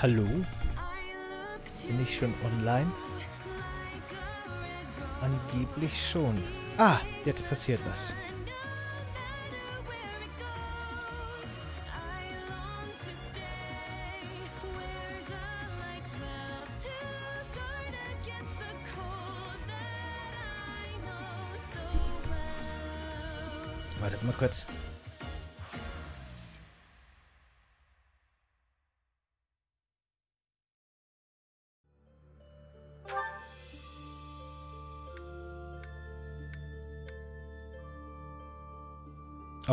Hallo? Bin ich schon online? Angeblich schon. Ah, jetzt passiert was. Wartet mal kurz.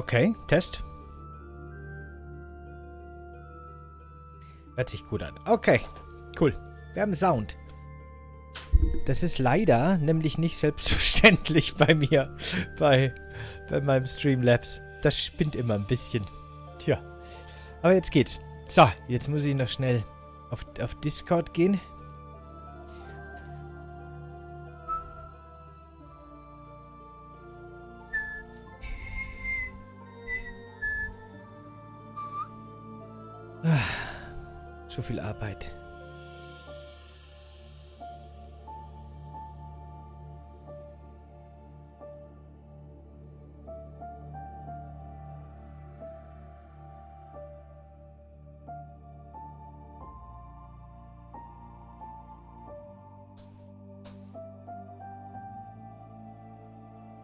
Okay, Test. Hört sich gut an. Okay, cool. Wir haben Sound. Das ist leider nämlich nicht selbstverständlich bei mir, bei, bei meinem Streamlabs. Das spinnt immer ein bisschen. Tja. Aber jetzt geht's. So, jetzt muss ich noch schnell auf, auf Discord gehen. Viel Arbeit.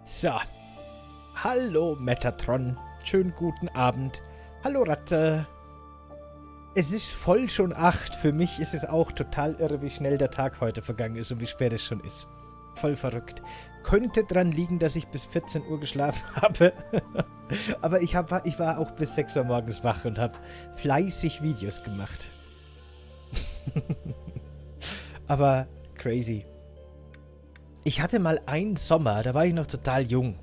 So. Hallo, Metatron. Schönen guten Abend. Hallo, Ratte. Es ist voll schon acht. Für mich ist es auch total irre, wie schnell der Tag heute vergangen ist und wie spät es schon ist. Voll verrückt. Könnte dran liegen, dass ich bis 14 Uhr geschlafen habe. Aber ich, hab, ich war auch bis 6 Uhr morgens wach und habe fleißig Videos gemacht. Aber crazy. Ich hatte mal einen Sommer, da war ich noch total jung.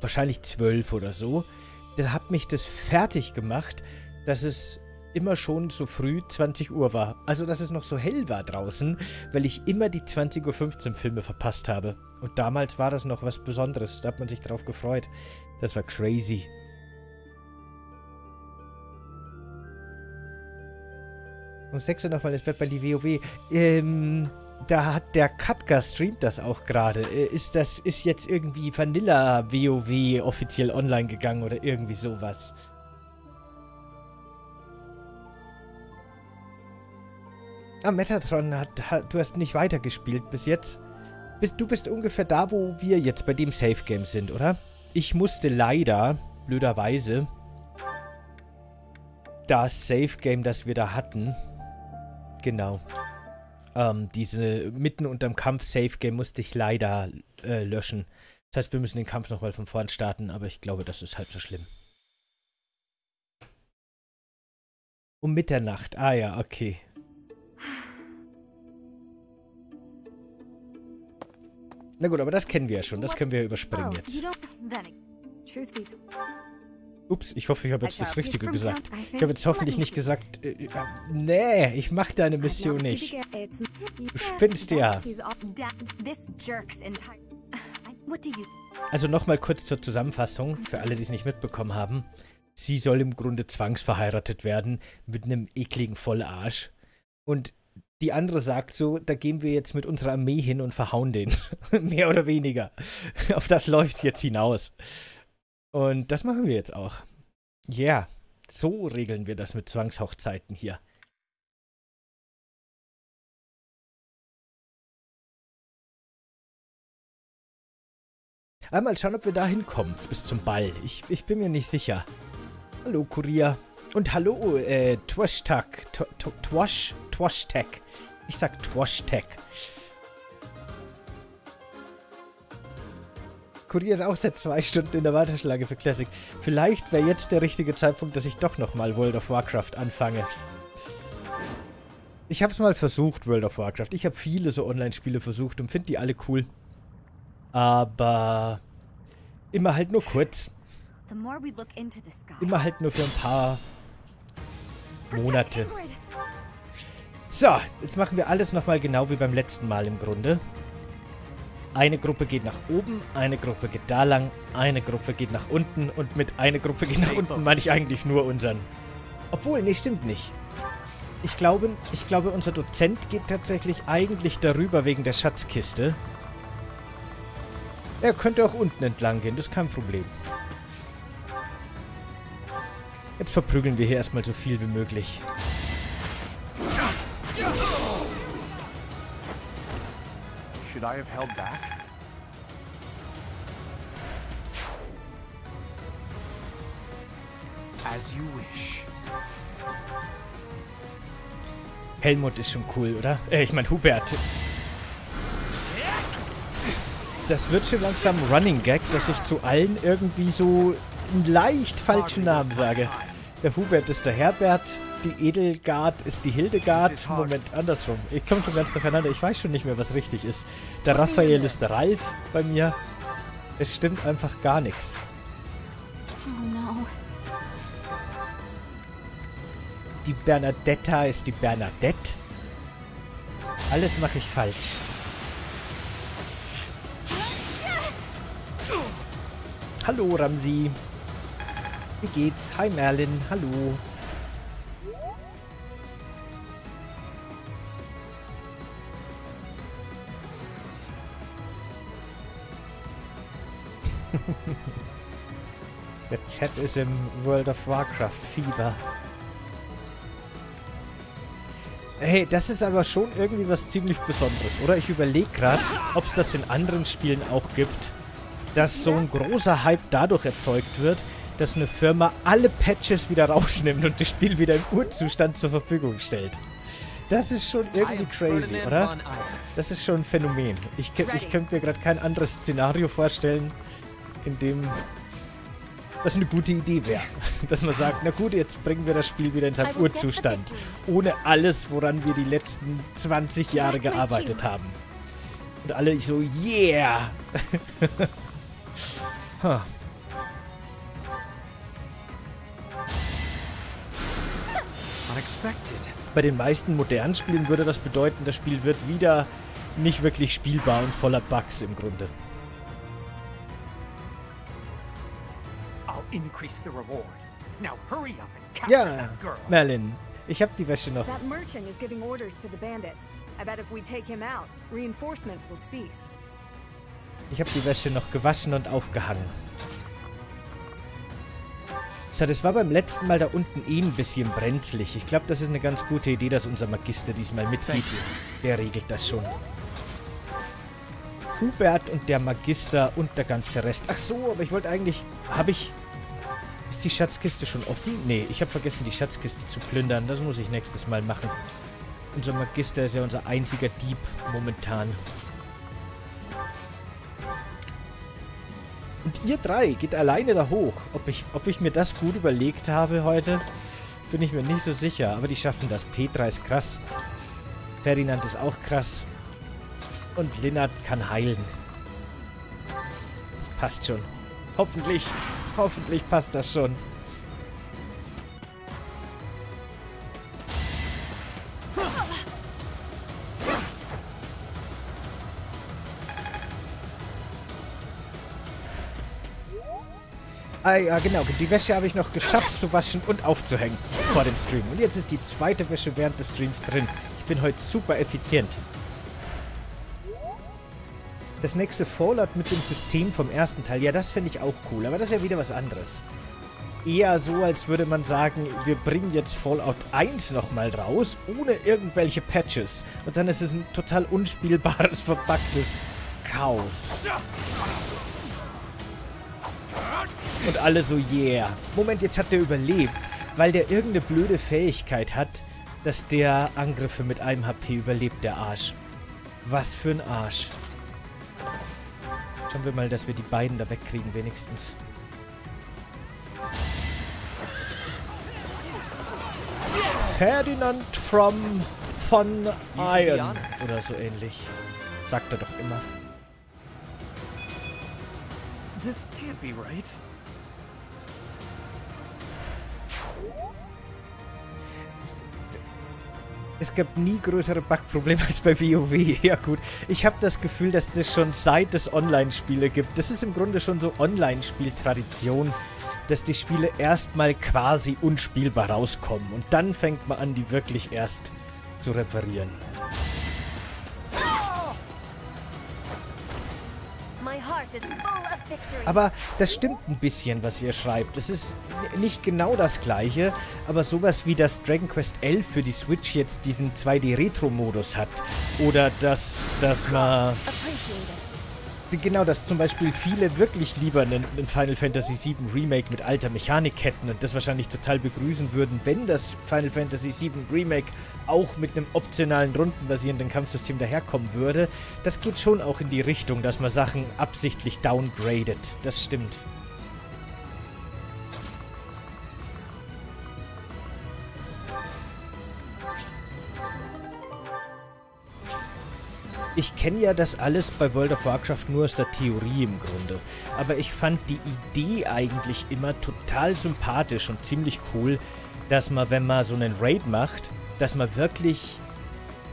Wahrscheinlich zwölf oder so. Da hat mich das fertig gemacht, dass es immer schon so früh 20 Uhr war. Also, dass es noch so hell war draußen, weil ich immer die 20.15 Uhr Filme verpasst habe. Und damals war das noch was Besonderes. Da hat man sich drauf gefreut. Das war crazy. Um 6 Uhr nochmal ins Bett bei die WoW. Ähm, da hat der Katka streamt das auch gerade. Äh, ist das, ist jetzt irgendwie Vanilla WoW offiziell online gegangen oder irgendwie sowas? Ah, Metatron hat, hat, du hast nicht weitergespielt bis jetzt. Bist, du bist ungefähr da, wo wir jetzt bei dem Safe Game sind, oder? Ich musste leider, blöderweise, das Safe Game, das wir da hatten, genau, ähm, diese mitten unterm Kampf Safe Game musste ich leider äh, löschen. Das heißt, wir müssen den Kampf nochmal von vorn starten, aber ich glaube, das ist halb so schlimm. Um Mitternacht. Ah ja, okay. Na gut, aber das kennen wir ja schon. Das können wir überspringen jetzt. Ups, ich hoffe, ich habe jetzt das Richtige gesagt. Ich habe jetzt hoffentlich nicht gesagt, äh, äh, nee, ich mache deine Mission nicht. Du spinnst ja. Also nochmal kurz zur Zusammenfassung, für alle, die es nicht mitbekommen haben. Sie soll im Grunde zwangsverheiratet werden mit einem ekligen Vollarsch. Und die andere sagt so, da gehen wir jetzt mit unserer Armee hin und verhauen den. Mehr oder weniger. Auf das läuft jetzt hinaus. Und das machen wir jetzt auch. Ja, yeah. so regeln wir das mit Zwangshochzeiten hier. Einmal schauen, ob wir da hinkommen, bis zum Ball. Ich, ich bin mir nicht sicher. Hallo, Kurier. Und hallo, äh, Twashtak. Twash, Twashtek. Ich sag Twashtek. Kurier ist auch seit zwei Stunden in der Warteschlange für Classic. Vielleicht wäre jetzt der richtige Zeitpunkt, dass ich doch nochmal World of Warcraft anfange. Ich habe es mal versucht, World of Warcraft. Ich habe viele so Online-Spiele versucht und finde die alle cool. Aber immer halt nur kurz. Immer halt nur für ein paar Monate. So, jetzt machen wir alles nochmal genau wie beim letzten Mal im Grunde. Eine Gruppe geht nach oben, eine Gruppe geht da lang, eine Gruppe geht nach unten und mit eine Gruppe geht nach unten meine ich eigentlich nur unseren. Obwohl, nee, stimmt nicht. Ich glaube, ich glaube, unser Dozent geht tatsächlich eigentlich darüber wegen der Schatzkiste. Er könnte auch unten entlang gehen, das ist kein Problem. Jetzt verprügeln wir hier erstmal so viel wie möglich. Should I have held back? As you wish. Helmut ist schon cool, oder? Äh, ich meine Hubert. Das wird schon langsam Running Gag, dass ich zu allen irgendwie so einen leicht falschen Namen sage. Der Hubert ist der Herbert, die Edelgard ist die Hildegard. Moment, andersrum. Ich komme schon ganz durcheinander. Ich weiß schon nicht mehr, was richtig ist. Der Raphael ist der Ralf bei mir. Es stimmt einfach gar nichts. Oh die Bernadetta ist die Bernadette. Alles mache ich falsch. Hallo Ramsi. Wie geht's? Hi Merlin, hallo. Der Chat ist im World of Warcraft Fieber. Hey, das ist aber schon irgendwie was ziemlich Besonderes, oder? Ich überlege gerade, ob es das in anderen Spielen auch gibt, dass so ein großer Hype dadurch erzeugt wird, dass eine Firma alle Patches wieder rausnimmt und das Spiel wieder im Urzustand zur Verfügung stellt. Das ist schon irgendwie crazy, oder? Das ist schon ein Phänomen. Ich, ich könnte mir gerade kein anderes Szenario vorstellen, in dem das eine gute Idee wäre. Dass man sagt, na gut, jetzt bringen wir das Spiel wieder in seinen Urzustand. Ohne alles, woran wir die letzten 20 Jahre gearbeitet haben. Und alle so, yeah! huh. Bei den meisten modernen Spielen würde das bedeuten, das Spiel wird wieder nicht wirklich spielbar und voller Bugs im Grunde. Increase the reward. Now hurry up and capture ja, that girl. Merlin, ich hab die Wäsche noch. That merchant is giving orders to the bandits. I bet if we take him out, reinforcements will cease. Ich habe die Wäsche noch gewaschen und aufgehangen. So, das war beim letzten Mal da unten eh ein bisschen brenzlig. Ich glaube, das ist eine ganz gute Idee, dass unser Magister diesmal mitgeht. Der regelt das schon. Hubert und der Magister und der ganze Rest. Ach so, aber ich wollte eigentlich... Habe ich... Ist die Schatzkiste schon offen? Nee, ich habe vergessen, die Schatzkiste zu plündern. Das muss ich nächstes Mal machen. Unser Magister ist ja unser einziger Dieb momentan. Und ihr drei geht alleine da hoch. Ob ich, ob ich mir das gut überlegt habe heute, bin ich mir nicht so sicher. Aber die schaffen das. Petra ist krass. Ferdinand ist auch krass. Und Linnert kann heilen. Das passt schon. Hoffentlich. Hoffentlich passt das schon. Ah ja, genau. Die Wäsche habe ich noch geschafft zu waschen und aufzuhängen vor dem Stream. Und jetzt ist die zweite Wäsche während des Streams drin. Ich bin heute super effizient. Das nächste Fallout mit dem System vom ersten Teil, ja, das finde ich auch cool, aber das ist ja wieder was anderes. Eher so, als würde man sagen, wir bringen jetzt Fallout 1 nochmal raus, ohne irgendwelche Patches. Und dann ist es ein total unspielbares, verpacktes Chaos. Und alle so, yeah. Moment, jetzt hat der überlebt, weil der irgendeine blöde Fähigkeit hat, dass der Angriffe mit einem HP überlebt, der Arsch. Was für ein Arsch. Schauen wir mal, dass wir die beiden da wegkriegen, wenigstens. Ferdinand from von Iron oder so ähnlich. Sagt er doch immer. This can't be right. Es gab nie größere Bugprobleme als bei WoW. Ja gut, ich habe das Gefühl, dass das schon seit es Online-Spiele gibt. Das ist im Grunde schon so Online-Spiel-Tradition, dass die Spiele erstmal quasi unspielbar rauskommen. Und dann fängt man an, die wirklich erst zu reparieren. Aber das stimmt ein bisschen, was ihr schreibt. Es ist nicht genau das gleiche, aber sowas wie das Dragon Quest 11 für die Switch jetzt diesen 2D-Retro-Modus hat. Oder dass, dass man genau, dass zum Beispiel viele wirklich lieber einen, einen, Final Fantasy VII Remake mit alter Mechanik hätten und das wahrscheinlich total begrüßen würden, wenn das Final Fantasy VII Remake auch mit einem optionalen rundenbasierenden Kampfsystem daherkommen würde. Das geht schon auch in die Richtung, dass man Sachen absichtlich downgradet. Das stimmt. Ich kenne ja das alles bei World of Warcraft nur aus der Theorie im Grunde. Aber ich fand die Idee eigentlich immer total sympathisch und ziemlich cool, dass man, wenn man so einen Raid macht, dass man wirklich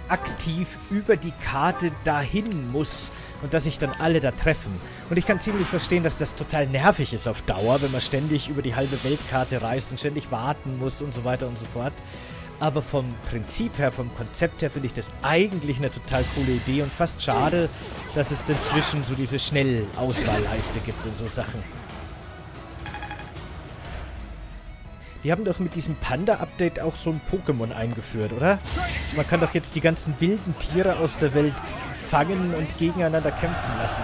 aktiv über die Karte dahin muss und dass sich dann alle da treffen. Und ich kann ziemlich verstehen, dass das total nervig ist auf Dauer, wenn man ständig über die halbe Weltkarte reist und ständig warten muss und so weiter und so fort. Aber vom Prinzip her, vom Konzept her finde ich das eigentlich eine total coole Idee und fast schade, dass es inzwischen so diese Schnellauswahlleiste gibt und so Sachen. Die haben doch mit diesem Panda-Update auch so ein Pokémon eingeführt, oder? Man kann doch jetzt die ganzen wilden Tiere aus der Welt fangen und gegeneinander kämpfen lassen.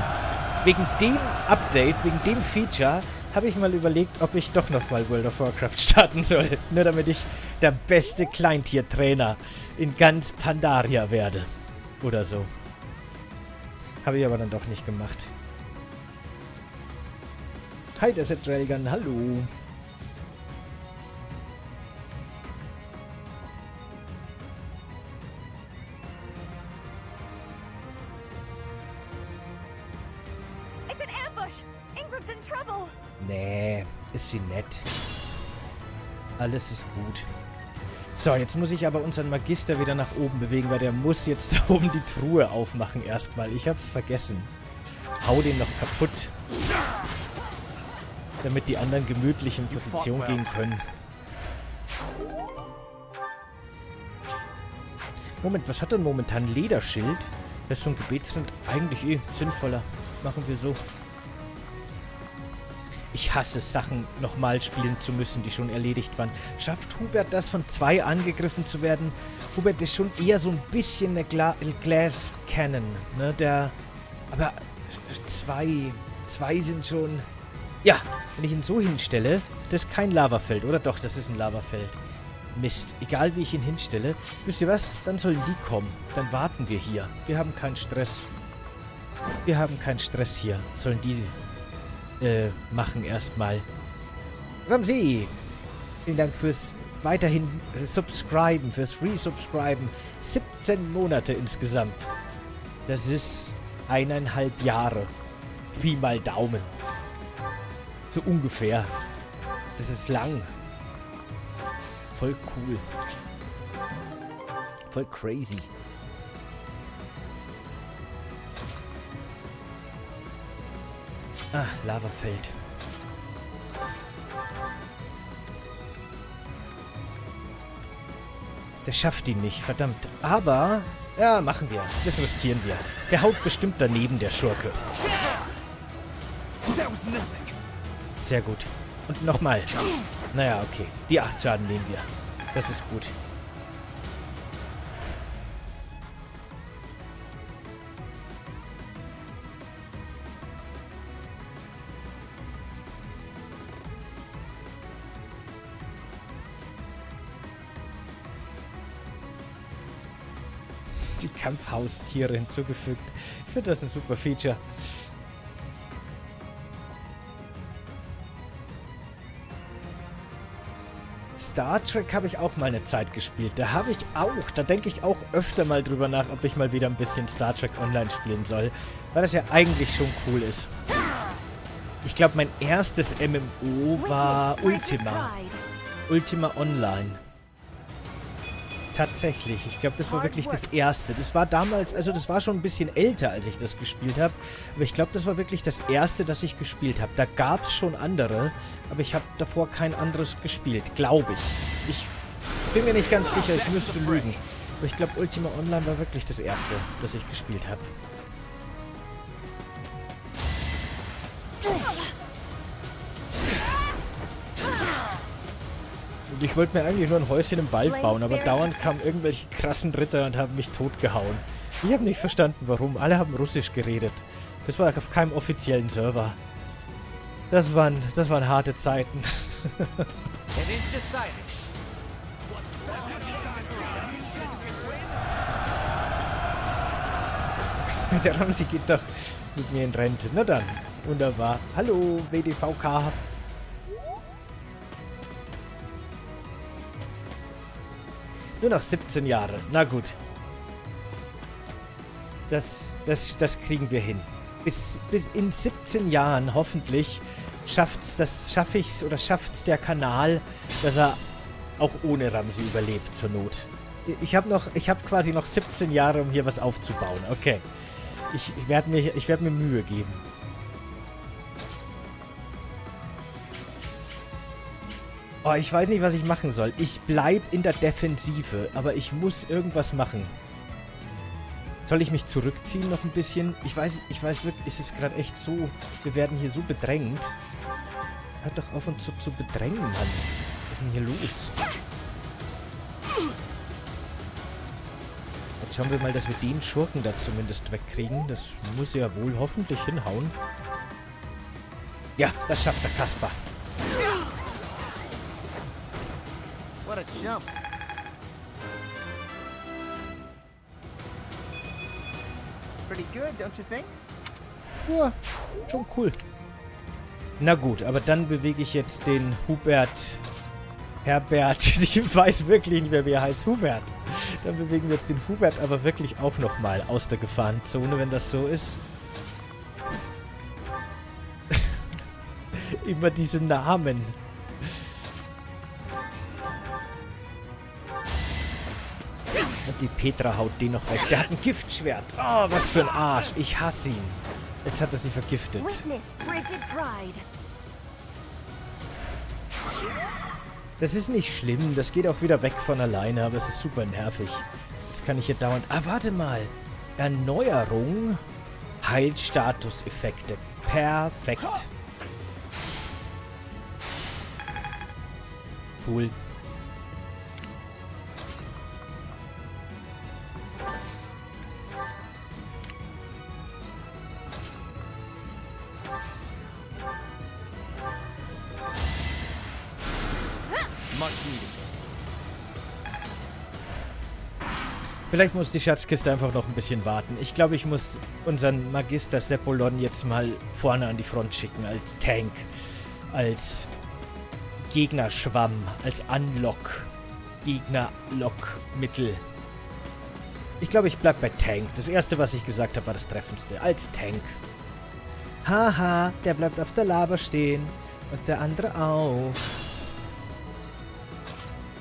Wegen dem Update, wegen dem Feature habe ich mal überlegt, ob ich doch nochmal World of Warcraft starten soll. Nur damit ich der beste Kleintiertrainer in ganz Pandaria werde. Oder so. Habe ich aber dann doch nicht gemacht. Hi, Desert Railgun, hallo. Nee, ist sie nett. Alles ist gut. So, jetzt muss ich aber unseren Magister wieder nach oben bewegen, weil der muss jetzt da oben die Truhe aufmachen erstmal. Ich hab's vergessen. Hau den noch kaputt. Damit die anderen gemütlich in Position gehen können. Moment, was hat denn momentan Lederschild? Das ist so ein Gebetsrand eigentlich eh sinnvoller. Machen wir so. Ich hasse Sachen nochmal spielen zu müssen, die schon erledigt waren. Schafft Hubert das, von zwei angegriffen zu werden? Hubert ist schon eher so ein bisschen eine Gla Glass Cannon, ne? Der. Aber zwei. Zwei sind schon. Ja, wenn ich ihn so hinstelle, das ist kein Lavafeld, oder? Doch, das ist ein Lavafeld. Mist. Egal wie ich ihn hinstelle. Wisst ihr was? Dann sollen die kommen. Dann warten wir hier. Wir haben keinen Stress. Wir haben keinen Stress hier. Sollen die äh, machen erstmal. Ramsey, vielen Dank fürs weiterhin subscriben, fürs resubscriben. 17 Monate insgesamt. Das ist eineinhalb Jahre. Wie mal Daumen. So ungefähr. Das ist lang. Voll cool. Voll crazy. Ah, Lavafeld. Der schafft ihn nicht, verdammt. Aber, ja, machen wir. Das riskieren wir. Der haut bestimmt daneben, der Schurke. Sehr gut. Und nochmal. Naja, okay. Die 8 Schaden nehmen wir. Das ist gut. Kampfhaustiere hinzugefügt. Ich finde das ein super Feature. Star Trek habe ich auch mal eine Zeit gespielt. Da habe ich auch, da denke ich auch öfter mal drüber nach, ob ich mal wieder ein bisschen Star Trek Online spielen soll. Weil das ja eigentlich schon cool ist. Ich glaube, mein erstes MMO war Ultima. Ultima Online. Tatsächlich. Ich glaube, das war wirklich das erste. Das war damals, also das war schon ein bisschen älter, als ich das gespielt habe. Aber ich glaube, das war wirklich das erste, das ich gespielt habe. Da gab es schon andere, aber ich habe davor kein anderes gespielt, glaube ich. Ich bin mir nicht ganz sicher, ich müsste lügen. Aber ich glaube, Ultima Online war wirklich das erste, das ich gespielt habe. Und ich wollte mir eigentlich nur ein Häuschen im Wald bauen, aber dauernd kamen irgendwelche krassen Ritter und haben mich totgehauen. Ich habe nicht verstanden, warum. Alle haben Russisch geredet. Das war auf keinem offiziellen Server. Das waren, das waren harte Zeiten. Der Ramsi geht doch mit mir in Rente. Na dann, wunderbar. Hallo, WDVK. Nur noch 17 Jahre. Na gut. Das, das, das kriegen wir hin. Bis, bis in 17 Jahren hoffentlich schafft's, das schaffe ich's oder schafft's der Kanal, dass er auch ohne Ramsi überlebt zur Not. Ich habe noch, ich habe quasi noch 17 Jahre, um hier was aufzubauen. Okay. Ich, ich werde mir, ich werde mir Mühe geben. Oh, ich weiß nicht, was ich machen soll. Ich bleibe in der Defensive, aber ich muss irgendwas machen. Soll ich mich zurückziehen noch ein bisschen? Ich weiß, ich weiß wirklich, ist es gerade echt so, wir werden hier so bedrängt. Hört doch auf uns so zu bedrängen, Mann. Was ist denn hier los? Jetzt schauen wir mal, dass wir den Schurken da zumindest wegkriegen. Das muss ja wohl hoffentlich hinhauen. Ja, das schafft der Kasper. What a jump. Pretty good, don't you think? Ja, schon cool. Na gut, aber dann bewege ich jetzt den Hubert Herbert. Ich weiß wirklich nicht mehr, wie er heißt. Hubert. Dann bewegen wir jetzt den Hubert aber wirklich auch nochmal aus der Gefahrenzone, wenn das so ist. Immer diese Namen. Die Petra haut den noch weg. Der hat ein Giftschwert. Oh, was für ein Arsch. Ich hasse ihn. Jetzt hat er sie vergiftet. Das ist nicht schlimm. Das geht auch wieder weg von alleine, aber es ist super nervig. Jetzt kann ich hier dauernd... Ah, warte mal. Erneuerung. Heilstatus-Effekte. Perfekt. Cool. Vielleicht muss die Schatzkiste einfach noch ein bisschen warten. Ich glaube, ich muss unseren Magister Seppolon jetzt mal vorne an die Front schicken, als Tank, als Gegnerschwamm, als Unlock, Gegner-Lock-Mittel. Ich glaube, ich bleibe bei Tank. Das erste, was ich gesagt habe, war das treffendste. Als Tank. Haha, der bleibt auf der Lava stehen. Und der andere auch.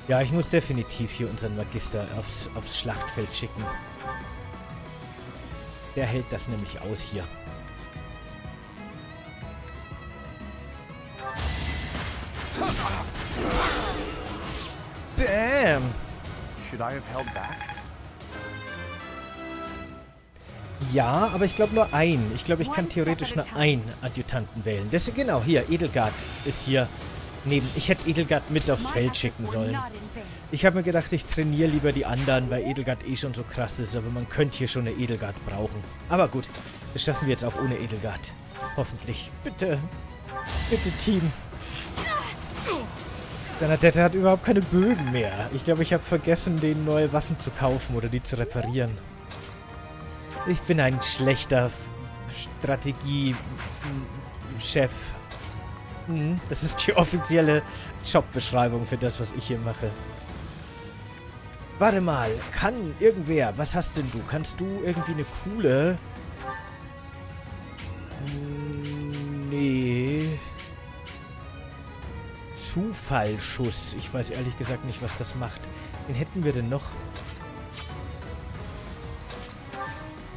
Ja, ich muss definitiv hier unseren Magister aufs, aufs Schlachtfeld schicken. Der hält das nämlich aus hier. Bam! Should I have held back? Ja, aber ich glaube nur ein. Ich glaube, ich kann theoretisch nur einen Adjutanten wählen. Deswegen, genau, hier, Edelgard ist hier neben. Ich hätte Edelgard mit aufs Feld schicken sollen. Ich habe mir gedacht, ich trainiere lieber die anderen, weil Edelgard eh schon so krass ist, aber man könnte hier schon eine Edelgard brauchen. Aber gut, das schaffen wir jetzt auch ohne Edelgard. Hoffentlich. Bitte. Bitte, Team. Bernadette hat überhaupt keine Bögen mehr. Ich glaube, ich habe vergessen, denen neue Waffen zu kaufen oder die zu reparieren. Ich bin ein schlechter Strategie-Chef. Mhm, das ist die offizielle Jobbeschreibung für das, was ich hier mache. Warte mal, kann irgendwer, was hast denn du? Kannst du irgendwie eine coole... Nee. Zufallschuss. Ich weiß ehrlich gesagt nicht, was das macht. Wen hätten wir denn noch?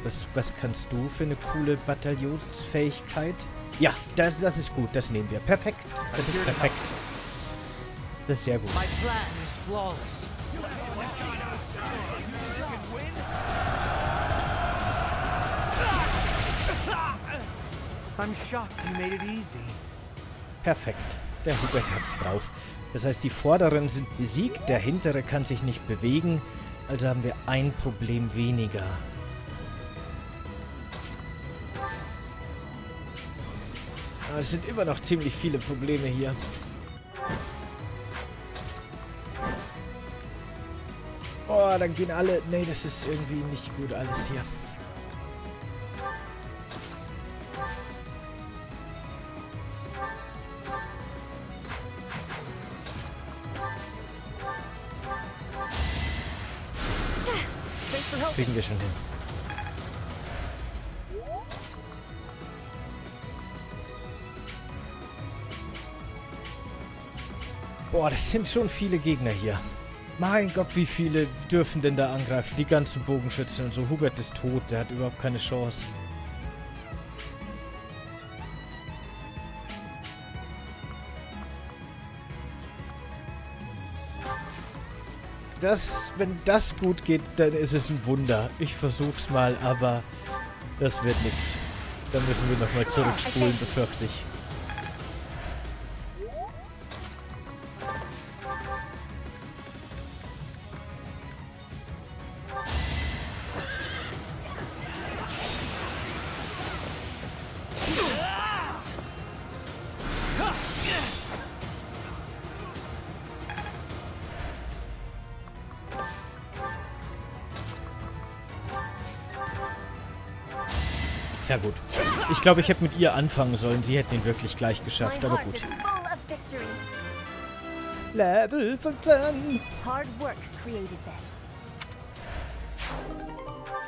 Was, was kannst du für eine coole Bataillonsfähigkeit? Ja, das, das ist gut. Das nehmen wir. Perfekt. Das ist perfekt. Das ist sehr gut. I'm shocked you made it easy. Perfekt. Der Hubert hat's drauf. Das heißt, die Vorderen sind besiegt, der Hintere kann sich nicht bewegen. Also haben wir ein Problem weniger. Aber es sind immer noch ziemlich viele Probleme hier. Oh, dann gehen alle... Nee, das ist irgendwie nicht gut alles hier. Kriegen wir schon hin. Boah, das sind schon viele Gegner hier. Mein Gott, wie viele dürfen denn da angreifen? Die ganzen Bogenschützen und so. Hubert ist tot, der hat überhaupt keine Chance. Das, wenn das gut geht, dann ist es ein Wunder. Ich versuch's mal, aber das wird nichts. Dann müssen wir nochmal zurückspulen, befürchte ich. Glaube, ich hätte mit ihr anfangen sollen. Sie hätte ihn wirklich gleich geschafft, aber gut. Level 15.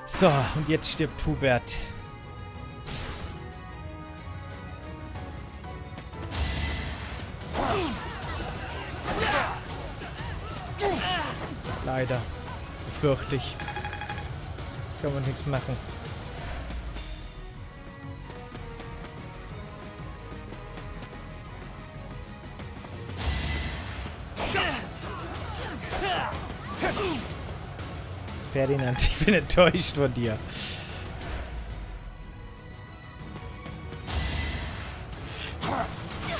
So, und jetzt stirbt Hubert. Leider. Befürchte ich. Kann man nichts machen. Ferdinand, ich bin enttäuscht von dir.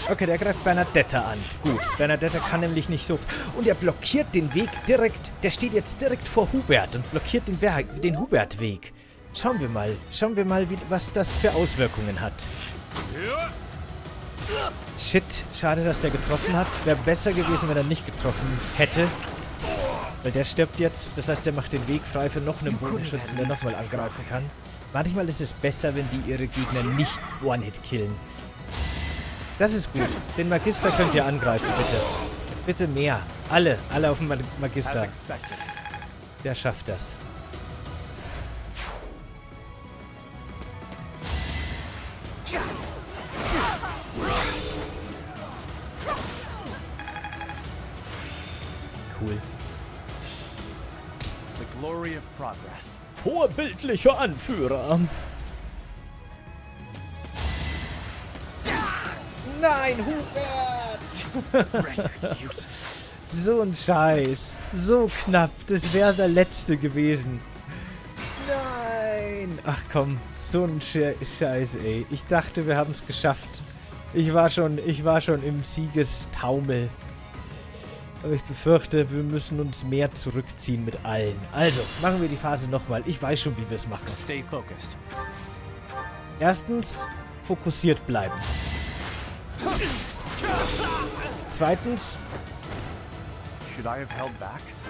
Okay, der greift Bernadette an. Gut, Bernadette kann nämlich nicht so... Und er blockiert den Weg direkt... Der steht jetzt direkt vor Hubert und blockiert den, den Hubert-Weg. Schauen wir mal. Schauen wir mal, wie, was das für Auswirkungen hat. Shit, schade, dass der getroffen hat. Wäre besser gewesen, wenn er nicht getroffen hätte. Weil der stirbt jetzt. Das heißt, der macht den Weg frei für noch einen Bodenschützen, der nochmal angreifen kann. Manchmal ist es besser, wenn die ihre Gegner nicht One-Hit killen. Das ist gut. Den Magister könnt ihr angreifen, bitte. Bitte mehr. Alle. Alle auf dem Magister. Der schafft das. Vorbildlicher Anführer. Nein, Hubert! so ein Scheiß. So knapp. Das wäre der letzte gewesen. Nein. Ach komm, so ein Scheiß, ey. Ich dachte, wir haben es geschafft. Ich war schon, ich war schon im Siegestaumel. Aber ich befürchte, wir müssen uns mehr zurückziehen mit allen. Also, machen wir die Phase nochmal. Ich weiß schon, wie wir es machen. Stay focused. Erstens, fokussiert bleiben. Zweitens,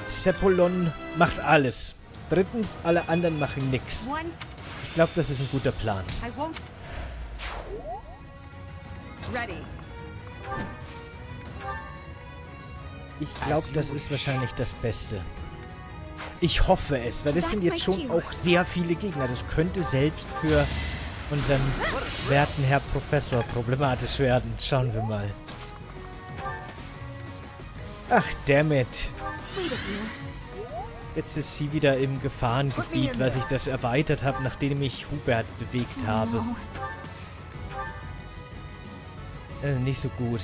Sepolon macht alles. Drittens, alle anderen machen nichts. Ich glaube, das ist ein guter Plan. Ready. Ich glaube, das ist wahrscheinlich das Beste. Ich hoffe es, weil das sind jetzt schon auch sehr viele Gegner. Das könnte selbst für unseren werten Herr Professor problematisch werden. Schauen wir mal. Ach, dammit. Jetzt ist sie wieder im Gefahrengebiet, weil ich das erweitert habe, nachdem ich Hubert bewegt habe. Äh, nicht so gut.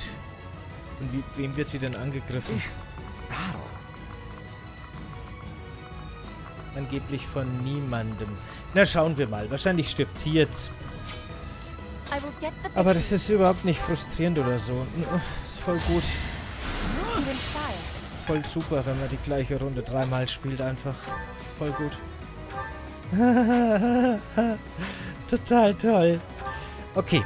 Und wie, wem wird sie denn angegriffen? Angeblich von niemandem. Na, schauen wir mal. Wahrscheinlich stirbt sie jetzt. Aber das ist überhaupt nicht frustrierend oder so. Ist voll gut. Voll super, wenn man die gleiche Runde dreimal spielt einfach. Voll gut. Total toll. Okay,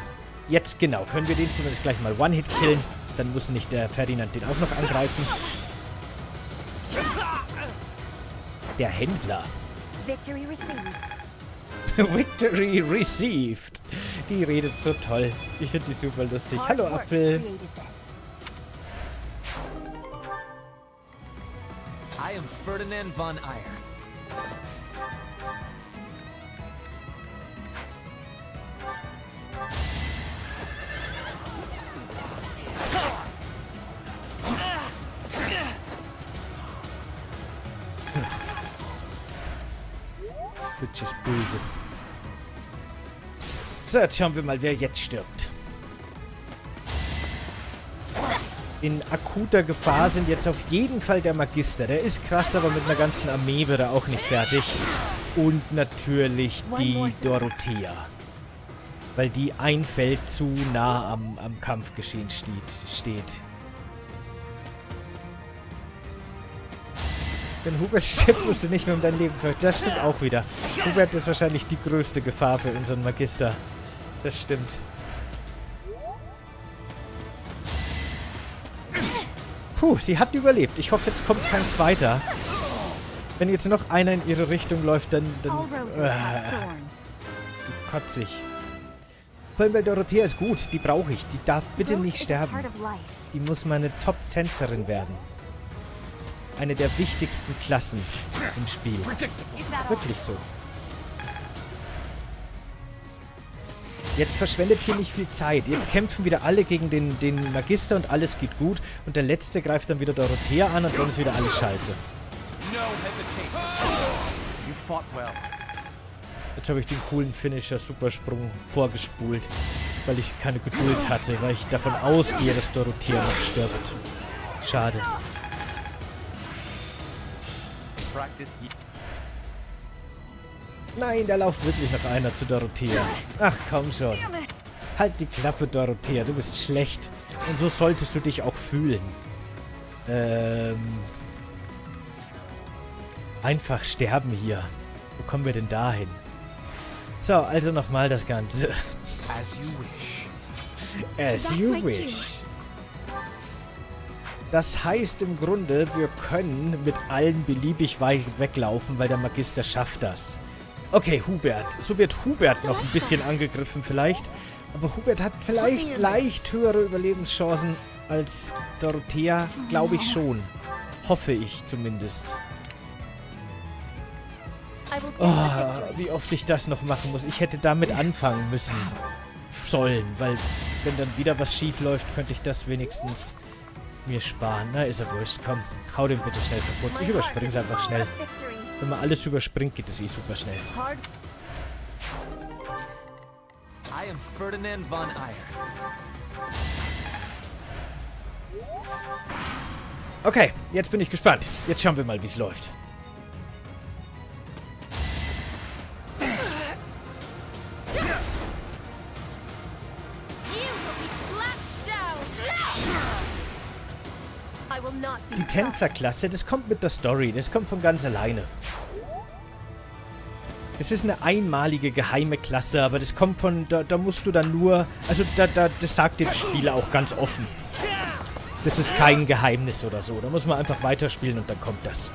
jetzt genau. Können wir den zumindest gleich mal One-Hit killen. Dann muss nicht der Ferdinand den auch noch angreifen. Der Händler. Victory received. Victory received. Die redet so toll. Ich finde die super lustig. Hallo Apfel. I am Ferdinand von Eyre. Switch ist böse. So, jetzt schauen wir mal, wer jetzt stirbt. In akuter Gefahr sind jetzt auf jeden Fall der Magister. Der ist krass, aber mit einer ganzen Armee wird er auch nicht fertig. Und natürlich die Dorothea. Weil die ein Feld zu nah am, am Kampfgeschehen steht. steht. Wenn Hubert stirbt, musst du nicht mehr um dein Leben fürchten. Das stimmt auch wieder. Hubert ist wahrscheinlich die größte Gefahr für unseren Magister. Das stimmt. Puh, sie hat überlebt. Ich hoffe, jetzt kommt kein zweiter. Wenn jetzt noch einer in ihre Richtung läuft, dann... dann äh, kotzig. Vollbell Dorothea ist gut. Die brauche ich. Die darf bitte nicht sterben. Die muss meine Top-Tänzerin werden eine der wichtigsten Klassen im Spiel. Wirklich so. Jetzt verschwendet hier nicht viel Zeit. Jetzt kämpfen wieder alle gegen den, den Magister und alles geht gut. Und der Letzte greift dann wieder Dorothea an und dann ist wieder alles scheiße. Jetzt habe ich den coolen Finisher-Supersprung vorgespult, weil ich keine Geduld hatte, weil ich davon ausgehe, dass Dorothea noch stirbt. Schade. Nein, da lauft wirklich noch einer zu Dorothea. Ach, komm schon. Halt die Klappe, Dorothea. Du bist schlecht. Und so solltest du dich auch fühlen. Ähm... Einfach sterben hier. Wo kommen wir denn dahin? So, also nochmal das Ganze. As you wish. As you wish. Das heißt im Grunde, wir können mit allen beliebig weit weglaufen, weil der Magister schafft das. Okay, Hubert. So wird Hubert noch ein bisschen angegriffen vielleicht. Aber Hubert hat vielleicht leicht höhere Überlebenschancen als Dorothea. Glaube ich schon. Hoffe ich zumindest. Oh, wie oft ich das noch machen muss. Ich hätte damit anfangen müssen. Sollen, weil wenn dann wieder was schief läuft, könnte ich das wenigstens mir sparen. Na, ist er wurscht. Komm, hau den bitte schnell kaputt. Ich überspringe es einfach schnell. Wenn man alles überspringt, geht es eh super schnell. I am Ferdinand von Eyre. Okay, jetzt bin ich gespannt. Jetzt schauen wir mal, wie es läuft. Die Tänzerklasse, das kommt mit der Story. Das kommt von ganz alleine. Das ist eine einmalige geheime Klasse, aber das kommt von... Da, da musst du dann nur... Also da, da, das sagt dir der Spieler auch ganz offen. Das ist kein Geheimnis oder so. Da muss man einfach weiterspielen und dann kommt das.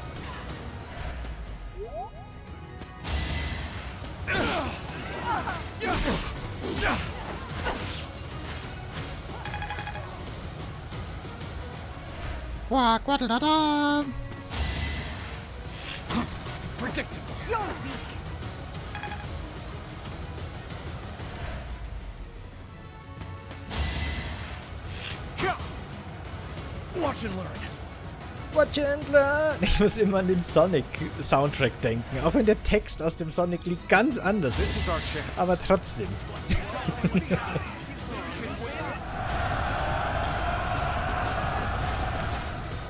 Da da. Predictable. You're weak. Watch and learn. Watch and learn. Ich muss immer an den Sonic-Soundtrack denken. Auch wenn der Text aus dem Sonic-Lied ganz anders ist. Aber trotzdem.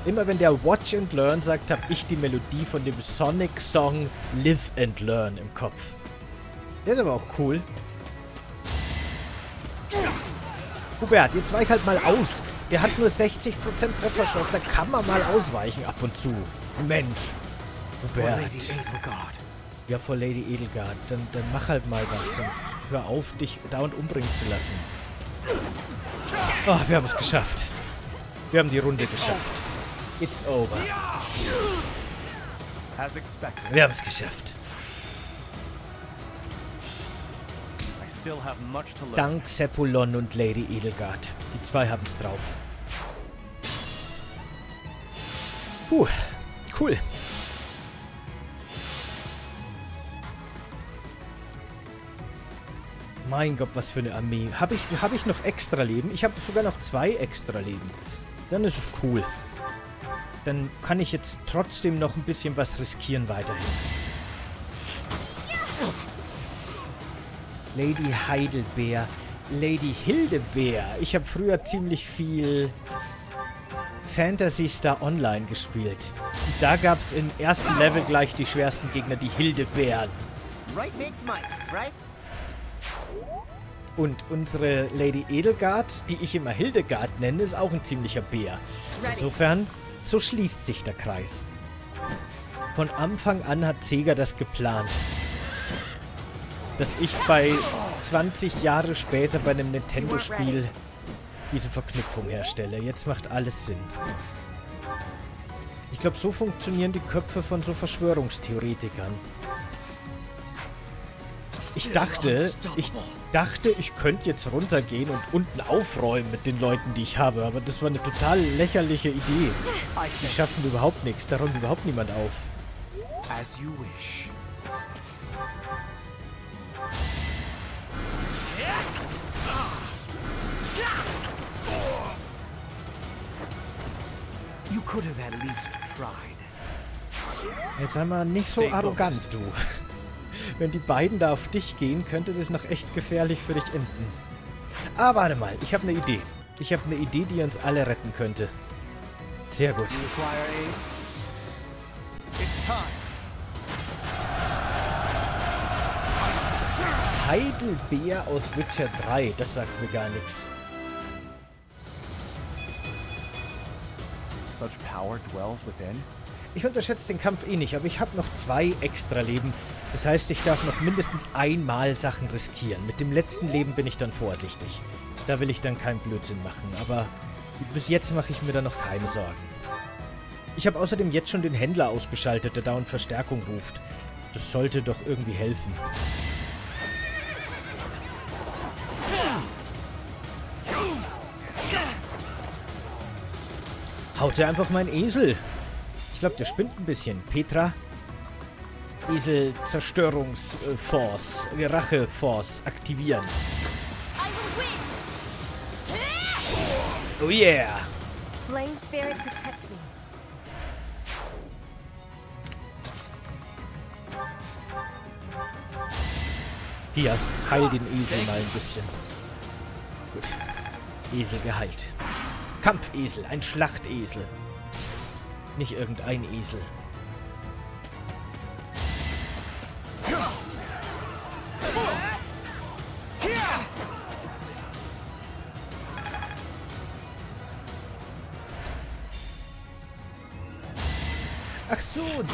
Immer wenn der Watch and Learn sagt, habe ich die Melodie von dem Sonic-Song Live and Learn im Kopf. Der ist aber auch cool. Hubert, jetzt weich halt mal aus. Der hat nur 60% Trefferschuss. Da kann man mal ausweichen ab und zu. Mensch. Hubert. Ja, vor Lady Edelgard. Dann, dann mach halt mal was und hör auf, dich dauernd umbringen zu lassen. Oh, wir haben es geschafft. Wir haben die Runde geschafft. It's over. Wir haben es geschafft. Dank Sepulon und Lady Edelgard. Die zwei haben es drauf. Puh, cool. Mein Gott, was für eine Armee. Habe ich, hab ich noch extra Leben? Ich habe sogar noch zwei extra Leben. Dann ist es cool. Dann kann ich jetzt trotzdem noch ein bisschen was riskieren weiterhin. Lady Heidelbeer. Lady Hildebeer. Ich habe früher ziemlich viel Fantasy Star Online gespielt. Und da gab es im ersten Level gleich die schwersten Gegner, die Hildebeeren. Und unsere Lady Edelgard, die ich immer Hildegard nenne, ist auch ein ziemlicher Bär. Insofern, so schließt sich der Kreis. Von Anfang an hat Sega das geplant dass ich bei 20 Jahre später bei einem Nintendo-Spiel diese Verknüpfung herstelle. Jetzt macht alles Sinn. Ich glaube, so funktionieren die Köpfe von so Verschwörungstheoretikern. Ich dachte, ich dachte, ich könnte jetzt runtergehen und unten aufräumen mit den Leuten, die ich habe, aber das war eine total lächerliche Idee. Die schaffen überhaupt nichts, da räumt überhaupt niemand auf. As you wish. Jetzt sei mal nicht so arrogant, du. Wenn die beiden da auf dich gehen, könnte das noch echt gefährlich für dich enden. Ah, warte mal. Ich habe eine Idee. Ich habe eine Idee, die uns alle retten könnte. Sehr gut. Heidelbeer aus Witcher 3. Das sagt mir gar nichts. Ich unterschätze den Kampf eh nicht, aber ich habe noch zwei extra Leben. Das heißt, ich darf noch mindestens einmal Sachen riskieren. Mit dem letzten Leben bin ich dann vorsichtig. Da will ich dann keinen Blödsinn machen, aber bis jetzt mache ich mir da noch keine Sorgen. Ich habe außerdem jetzt schon den Händler ausgeschaltet, der dauernd Verstärkung ruft. Das sollte doch irgendwie helfen. Haut er einfach meinen Esel. Ich glaube, der spinnt ein bisschen. Petra? Esel Zerstörungsforce, äh, Racheforce aktivieren. Oh yeah! Flame Spirit protect me. Hier, heil den Esel mal ein bisschen. Gut. Esel geheilt. Kampfesel, ein Schlachtesel. Nicht irgendein Esel.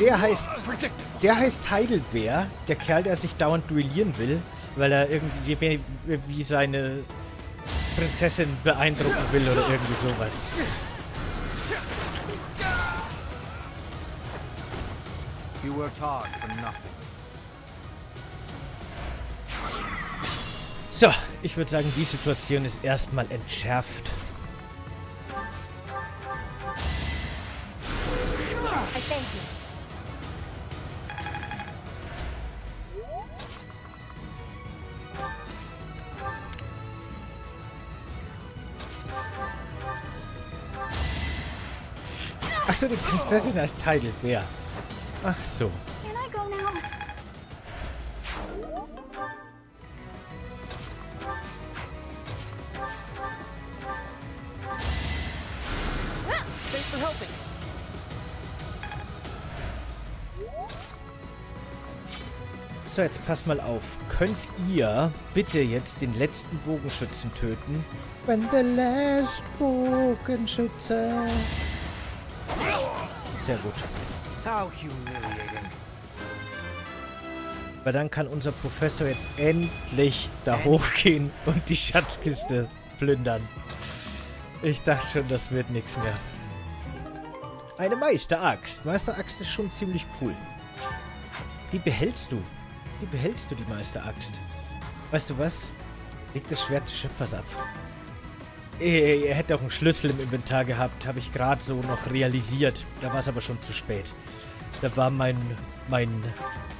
Der heißt, der heißt Heidelbeer, der Kerl, der sich dauernd duellieren will, weil er irgendwie wie, wie seine Prinzessin beeindrucken will oder irgendwie sowas. You worked hard for nothing. So, ich würde sagen, die Situation ist erstmal entschärft. I thank you. Achso, die Prinzessin heißt Heidelbeer. Ach so. So, jetzt pass mal auf. Könnt ihr bitte jetzt den letzten Bogenschützen töten? When the last Bogenschütze. Sehr gut. Weil dann kann unser Professor jetzt endlich da hochgehen und die Schatzkiste plündern. Ich dachte schon, das wird nichts mehr. Eine Meisteraxt. Meisteraxt ist schon ziemlich cool. Wie behältst du? Wie behältst du die Meisteraxt? Weißt du was? Leg das Schwert des Schöpfers ab. Er hätte auch einen Schlüssel im Inventar gehabt, habe ich gerade so noch realisiert. Da war es aber schon zu spät. Da war mein, mein,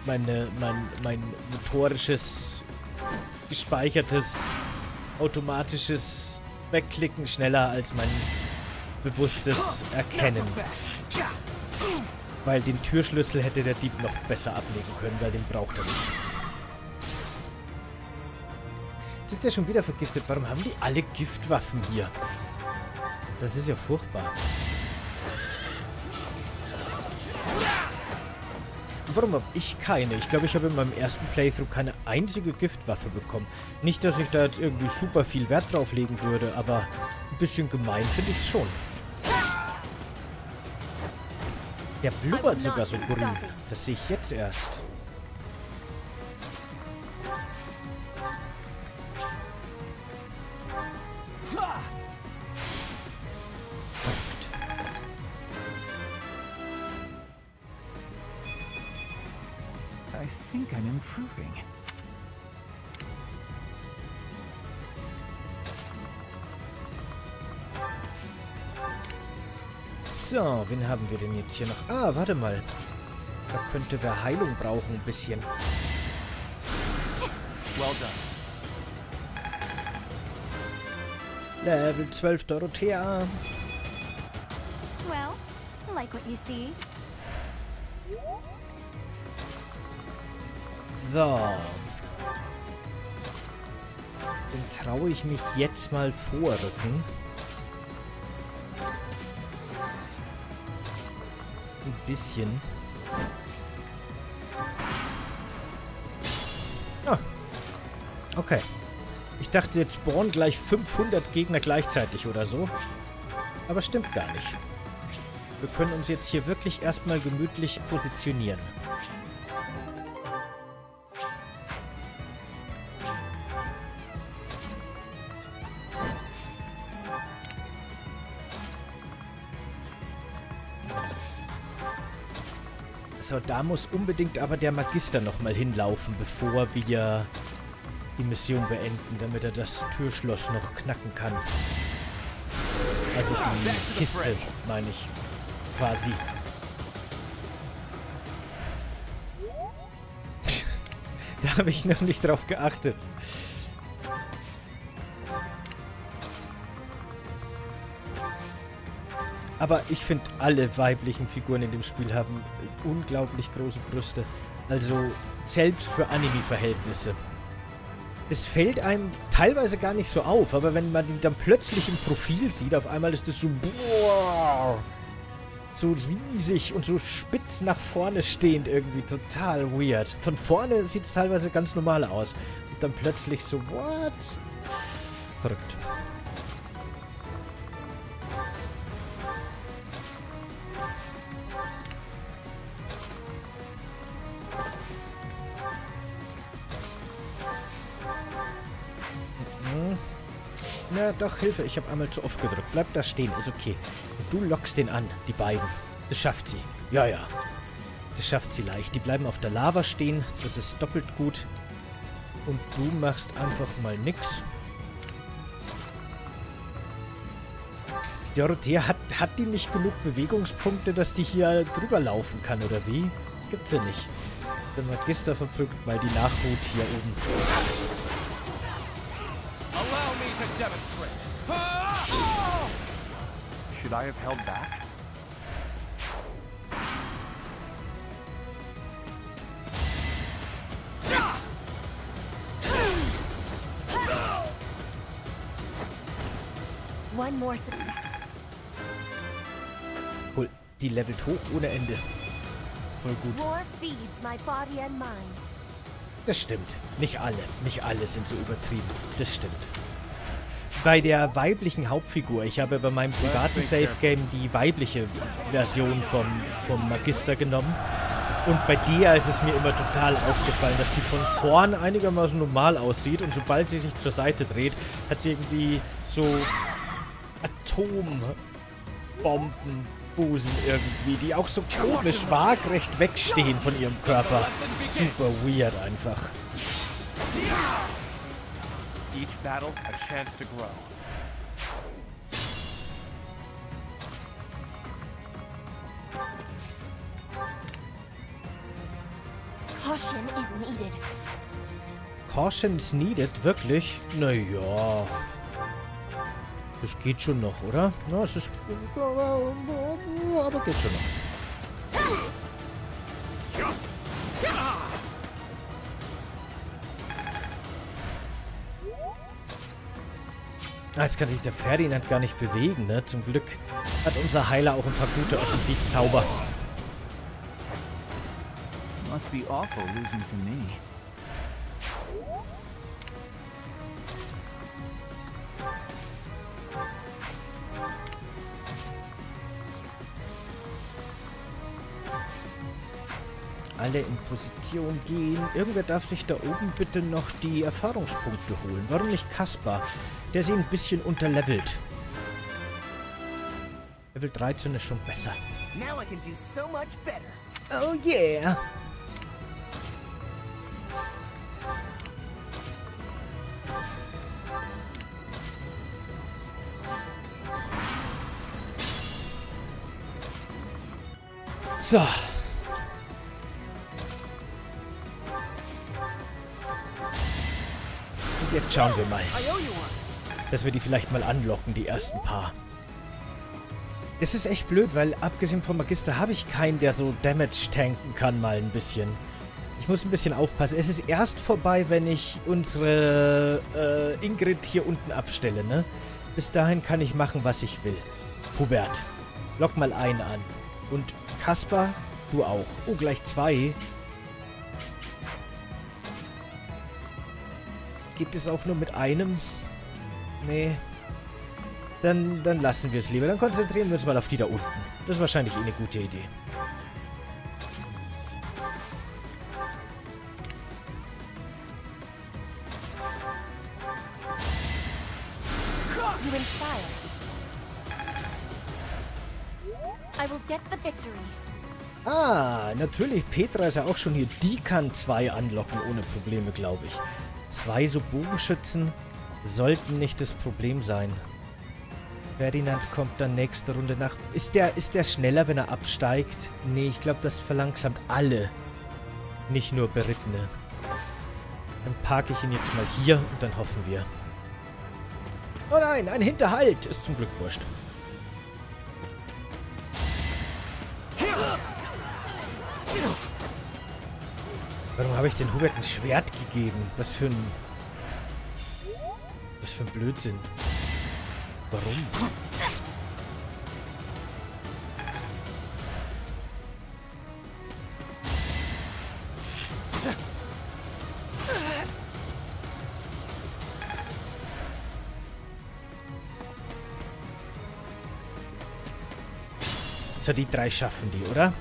meine, mein, mein motorisches, gespeichertes, automatisches Wegklicken schneller als mein bewusstes Erkennen. Weil den Türschlüssel hätte der Dieb noch besser ablegen können, weil den braucht er nicht. Ist der schon wieder vergiftet. Warum haben die alle Giftwaffen hier? Das ist ja furchtbar. Warum habe ich keine? Ich glaube, ich habe in meinem ersten Playthrough keine einzige Giftwaffe bekommen. Nicht, dass ich da jetzt irgendwie super viel Wert drauf legen würde, aber ein bisschen gemein finde ich es schon. Der blubbert sogar so grün. Das sehe ich jetzt erst. I think I'm improving. So, wen haben wir denn jetzt hier noch? Ah, warte mal. Da könnte wer Heilung brauchen, ein bisschen. Well done. Level 12 Dorothea. Well, like what you see. So. Dann traue ich mich jetzt mal vorrücken. Ein bisschen. Ah. Okay. Ich dachte, jetzt spawnen gleich 500 Gegner gleichzeitig oder so. Aber stimmt gar nicht. Wir können uns jetzt hier wirklich erstmal gemütlich positionieren. So, da muss unbedingt aber der Magister nochmal hinlaufen, bevor wir die Mission beenden, damit er das Türschloss noch knacken kann. Also die Kiste, meine ich, quasi. da habe ich noch nicht drauf geachtet. Aber ich finde, alle weiblichen Figuren in dem Spiel haben unglaublich große Brüste. Also selbst für Anime-Verhältnisse. Es fällt einem teilweise gar nicht so auf, aber wenn man ihn dann plötzlich im Profil sieht, auf einmal ist es so boah, so riesig und so spitz nach vorne stehend irgendwie total weird. Von vorne sieht es teilweise ganz normal aus und dann plötzlich so what? Verrückt. Doch, Hilfe, ich habe einmal zu oft gedrückt. Bleib da stehen, ist okay. Und du lockst den an, die beiden. Das schafft sie. Ja, ja. Das schafft sie leicht. Die bleiben auf der Lava stehen, das ist doppelt gut. Und du machst einfach mal nix. Dorothea, hat, hat die nicht genug Bewegungspunkte, dass die hier drüber laufen kann, oder wie? Das gibt's ja nicht. Der Magister verprügelt mal die Nachhut hier oben. demonstrate. Should I have held back? One more success. Cool. Die levelt hoch ohne Ende. Voll gut. War feeds my body and mind. Das stimmt. Nicht alle. Nicht alle sind so übertrieben. Das stimmt. Bei der weiblichen Hauptfigur, ich habe bei meinem privaten Safe Game die weibliche Version vom, vom Magister genommen. Und bei der ist es mir immer total aufgefallen, dass die von vorn einigermaßen normal aussieht und sobald sie sich zur Seite dreht, hat sie irgendwie so Atombombenbusen irgendwie, die auch so komisch waagrecht wegstehen von ihrem Körper. Super weird einfach. Each battle a chance to grow. Caution is needed. Caution is needed? Wirklich? Naja. Das geht schon noch, oder? Na, es ist... Aber geht schon noch. Jetzt kann sich der Ferdinand gar nicht bewegen, ne? Zum Glück hat unser Heiler auch ein paar gute Offensivzauber. Must be awful losing to me. Alle in Position gehen. Irgendwer darf sich da oben bitte noch die Erfahrungspunkte holen. Warum nicht Kaspar? Der sie ein bisschen unterlevelt. Level 13 ist schon besser. Oh yeah! So. Und jetzt schauen wir mal. Dass wir die vielleicht mal anlocken, die ersten paar. Das ist echt blöd, weil abgesehen vom Magister habe ich keinen, der so Damage tanken kann mal ein bisschen. Ich muss ein bisschen aufpassen. Es ist erst vorbei, wenn ich unsere äh, Ingrid hier unten abstelle, ne? Bis dahin kann ich machen, was ich will. Hubert, lock mal einen an. Und Kasper, du auch. Oh, gleich zwei. Geht es auch nur mit einem? Nee. Dann, dann lassen wir es lieber. Dann konzentrieren wir uns mal auf die da unten. Das ist wahrscheinlich eh eine gute Idee. You inspire. I will get the victory. Ah, natürlich. Petra ist ja auch schon hier. Die kann zwei anlocken ohne Probleme, glaube ich. Zwei so Bogenschützen sollten nicht das Problem sein. Ferdinand kommt dann nächste Runde nach. Ist der, ist der schneller, wenn er absteigt? Nee, ich glaube, das verlangsamt alle. Nicht nur Berittene. Dann parke ich ihn jetzt mal hier und dann hoffen wir. Oh nein, ein Hinterhalt! Ist zum Glück wurscht. Warum habe ich den Hubert ein Schwert gegeben? Was für ein... Was für ein Blödsinn. Warum? So, die drei schaffen die, oder?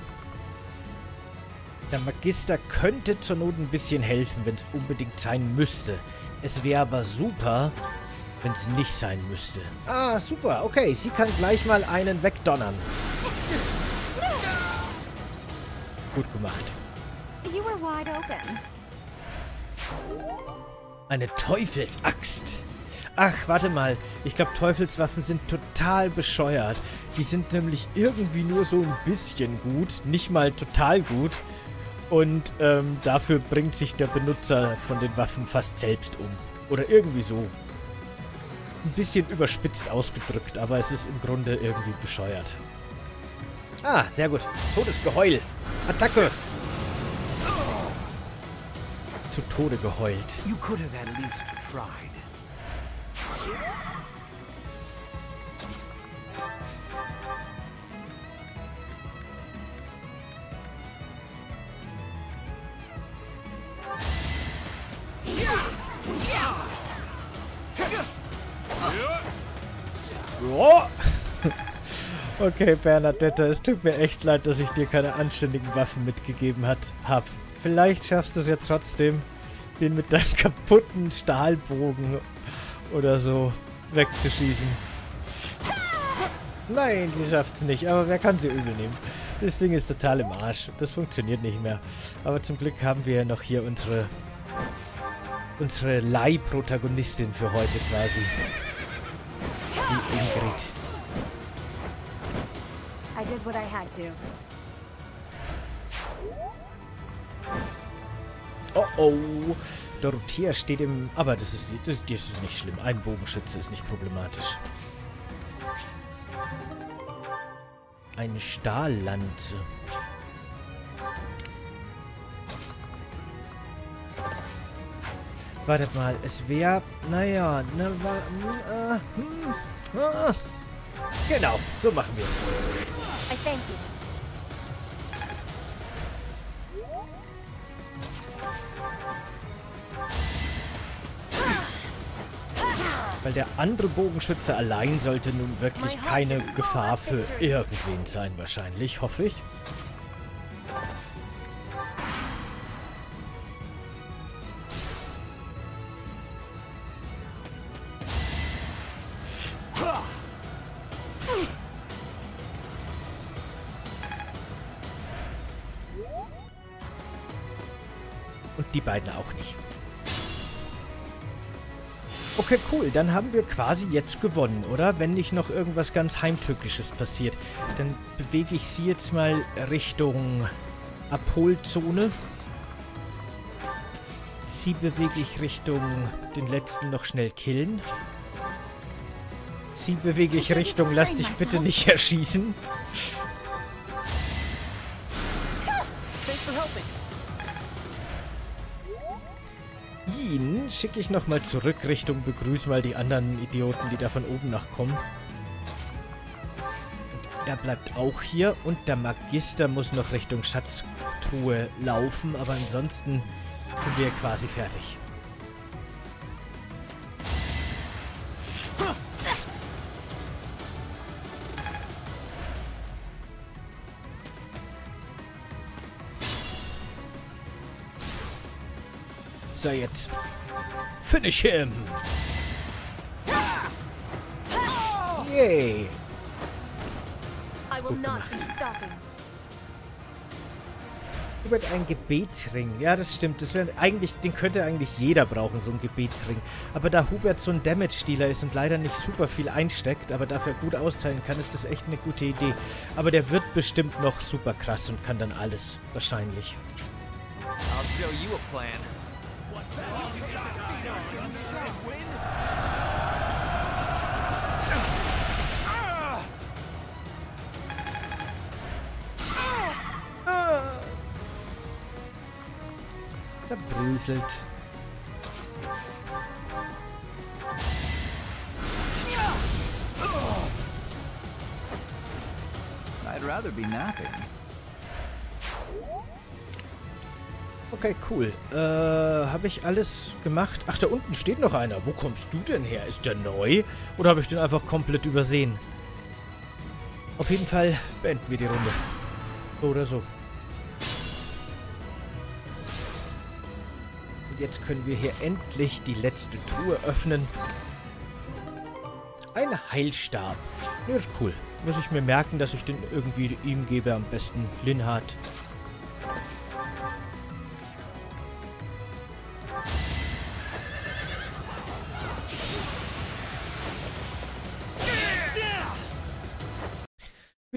Der Magister könnte zur Not ein bisschen helfen, wenn es unbedingt sein müsste. Es wäre aber super, wenn es nicht sein müsste. Ah, super. Okay, sie kann gleich mal einen wegdonnern. Gut gemacht. Eine Teufelsaxt. Ach, warte mal. Ich glaube, Teufelswaffen sind total bescheuert. Die sind nämlich irgendwie nur so ein bisschen gut. Nicht mal total gut. Und ähm, dafür bringt sich der Benutzer von den Waffen fast selbst um. Oder irgendwie so. Ein bisschen überspitzt ausgedrückt, aber es ist im Grunde irgendwie bescheuert. Ah, sehr gut. Todesgeheul. Attacke. Zu Tode geheult. You could have at least tried. Okay, Bernadette, es tut mir echt leid, dass ich dir keine anständigen Waffen mitgegeben hat, hab. Vielleicht schaffst du es ja trotzdem, den mit deinem kaputten Stahlbogen oder so wegzuschießen. Nein, sie schafft es nicht, aber wer kann sie übel nehmen? Das Ding ist total im Arsch. Das funktioniert nicht mehr. Aber zum Glück haben wir noch hier unsere unsere Leihprotagonistin für heute quasi. Die Ingrid. I did what I had to. Oh oh. Dorothea steht im... Aber das ist, das, das ist nicht schlimm. Ein Bogenschütze ist nicht problematisch. Eine Stahllanze. Wartet mal, es wäre... Naja, ne, äh, hm, äh, Genau, so machen wir es. Weil der andere Bogenschütze allein sollte nun wirklich keine Gefahr für irgendwen sein, wahrscheinlich, hoffe ich. Beiden auch nicht. Okay, cool. Dann haben wir quasi jetzt gewonnen, oder? Wenn nicht noch irgendwas ganz Heimtückisches passiert. Dann bewege ich sie jetzt mal Richtung Abholzone. Sie bewege ich Richtung den letzten noch schnell killen. Sie bewege ich Richtung lass dich bitte nicht erschießen. Ihn schicke ich nochmal zurück Richtung Begrüß mal die anderen Idioten, die da von oben nach kommen. Und er bleibt auch hier und der Magister muss noch Richtung Schatztruhe laufen, aber ansonsten sind wir quasi fertig. So, jetzt. Finish him! Yay! Gut gemacht. Hubert ein Gebetsring. Ja, das stimmt. Das wär, eigentlich, den könnte eigentlich jeder brauchen, so ein Gebetsring. Aber da Hubert so ein Damage-Dealer ist und leider nicht super viel einsteckt, aber dafür gut austeilen kann, ist das echt eine gute Idee. Aber der wird bestimmt noch super krass und kann dann alles. Wahrscheinlich. I'll show you a plan. Verbröselt. I'd rather be napping. Okay, cool. Äh, habe ich alles gemacht? Ach, da unten steht noch einer. Wo kommst du denn her? Ist der neu? Oder habe ich den einfach komplett übersehen? Auf jeden Fall beenden wir die Runde. So oder so. Und jetzt können wir hier endlich die letzte Truhe öffnen. Ein Heilstab. Ja, ist cool. Muss ich mir merken, dass ich den irgendwie ihm gebe, am besten Linhard.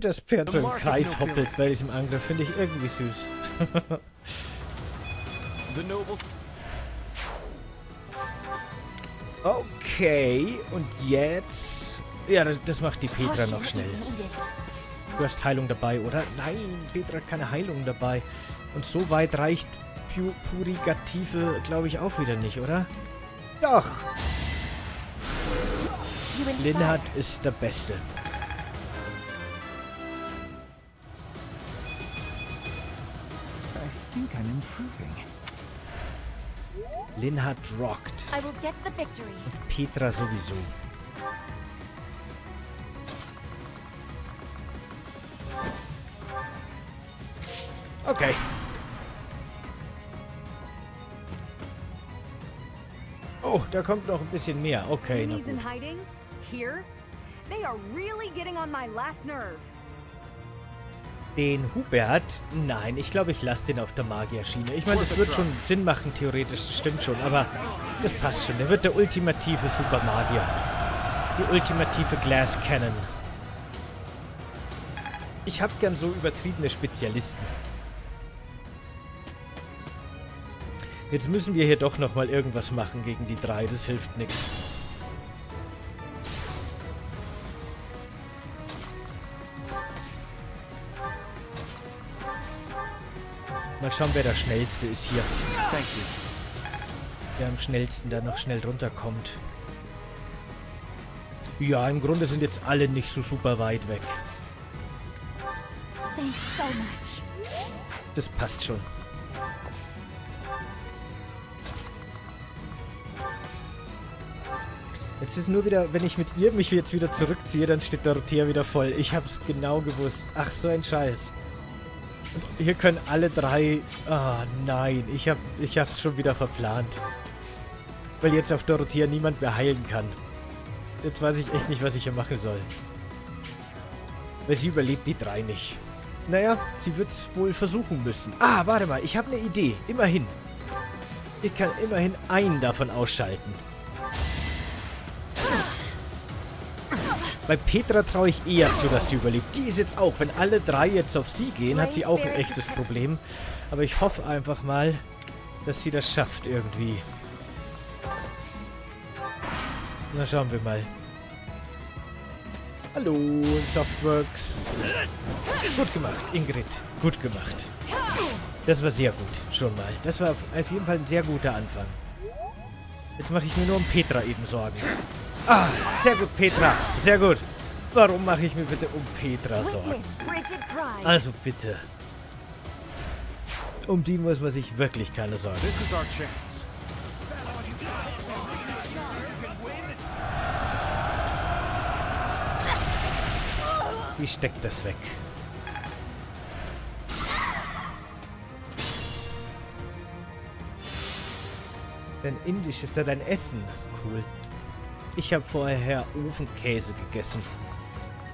Das Pferd so im Kreis hoppelt bei diesem Angriff, finde ich irgendwie süß. okay, und jetzt... Ja, das, das macht die Petra noch schnell. Du hast Heilung dabei, oder? Nein, Petra hat keine Heilung dabei. Und so weit reicht Pu Purigative, glaube ich, auch wieder nicht, oder? Doch! Linhard ist der Beste. I'm improving. Linhard rocked. I will get the victory. Und Petra sowieso. Okay. Oh, da kommt noch ein bisschen mehr. Okay, na gut. They are really getting on my last nerve. Den Hubert? Nein, ich glaube, ich lasse den auf der Magierschiene. Ich meine, das wird schon Sinn machen, theoretisch, das stimmt schon, aber das passt schon. Der wird der ultimative Supermagier. Die ultimative Glass Cannon. Ich habe gern so übertriebene Spezialisten. Jetzt müssen wir hier doch nochmal irgendwas machen gegen die drei. Das hilft nichts. Mal schauen, wer der Schnellste ist hier. Thank you. Wer am schnellsten da noch schnell runterkommt. Ja, im Grunde sind jetzt alle nicht so super weit weg. Thanks so much. Das passt schon. Jetzt ist nur wieder, wenn ich mit ihr mich jetzt wieder zurückziehe, dann steht Dorothea wieder voll. Ich hab's genau gewusst. Ach, so ein Scheiß. Hier können alle drei... Ah, oh, nein. Ich hab, ich hab's schon wieder verplant. Weil jetzt auf Dorothea niemand mehr heilen kann. Jetzt weiß ich echt nicht, was ich hier machen soll. Weil sie überlebt die drei nicht. Naja, sie wird's wohl versuchen müssen. Ah, warte mal. Ich habe eine Idee. Immerhin. Ich kann immerhin einen davon ausschalten. Bei Petra traue ich eher zu, dass sie überlebt. Die ist jetzt auch, wenn alle drei jetzt auf sie gehen, hat sie auch ein echtes Problem. Aber ich hoffe einfach mal, dass sie das schafft irgendwie. Na, schauen wir mal. Hallo, Softworks. Gut gemacht, Ingrid. Gut gemacht. Das war sehr gut, schon mal. Das war auf jeden Fall ein sehr guter Anfang. Jetzt mache ich mir nur um Petra eben Sorgen. Ah, sehr gut, Petra. Sehr gut. Warum mache ich mir bitte um Petra Sorgen? Also bitte. Um die muss man sich wirklich keine Sorgen. Die steckt das weg. Dein Indisch ist ja dein Essen. Cool. Ich habe vorher Ofenkäse gegessen.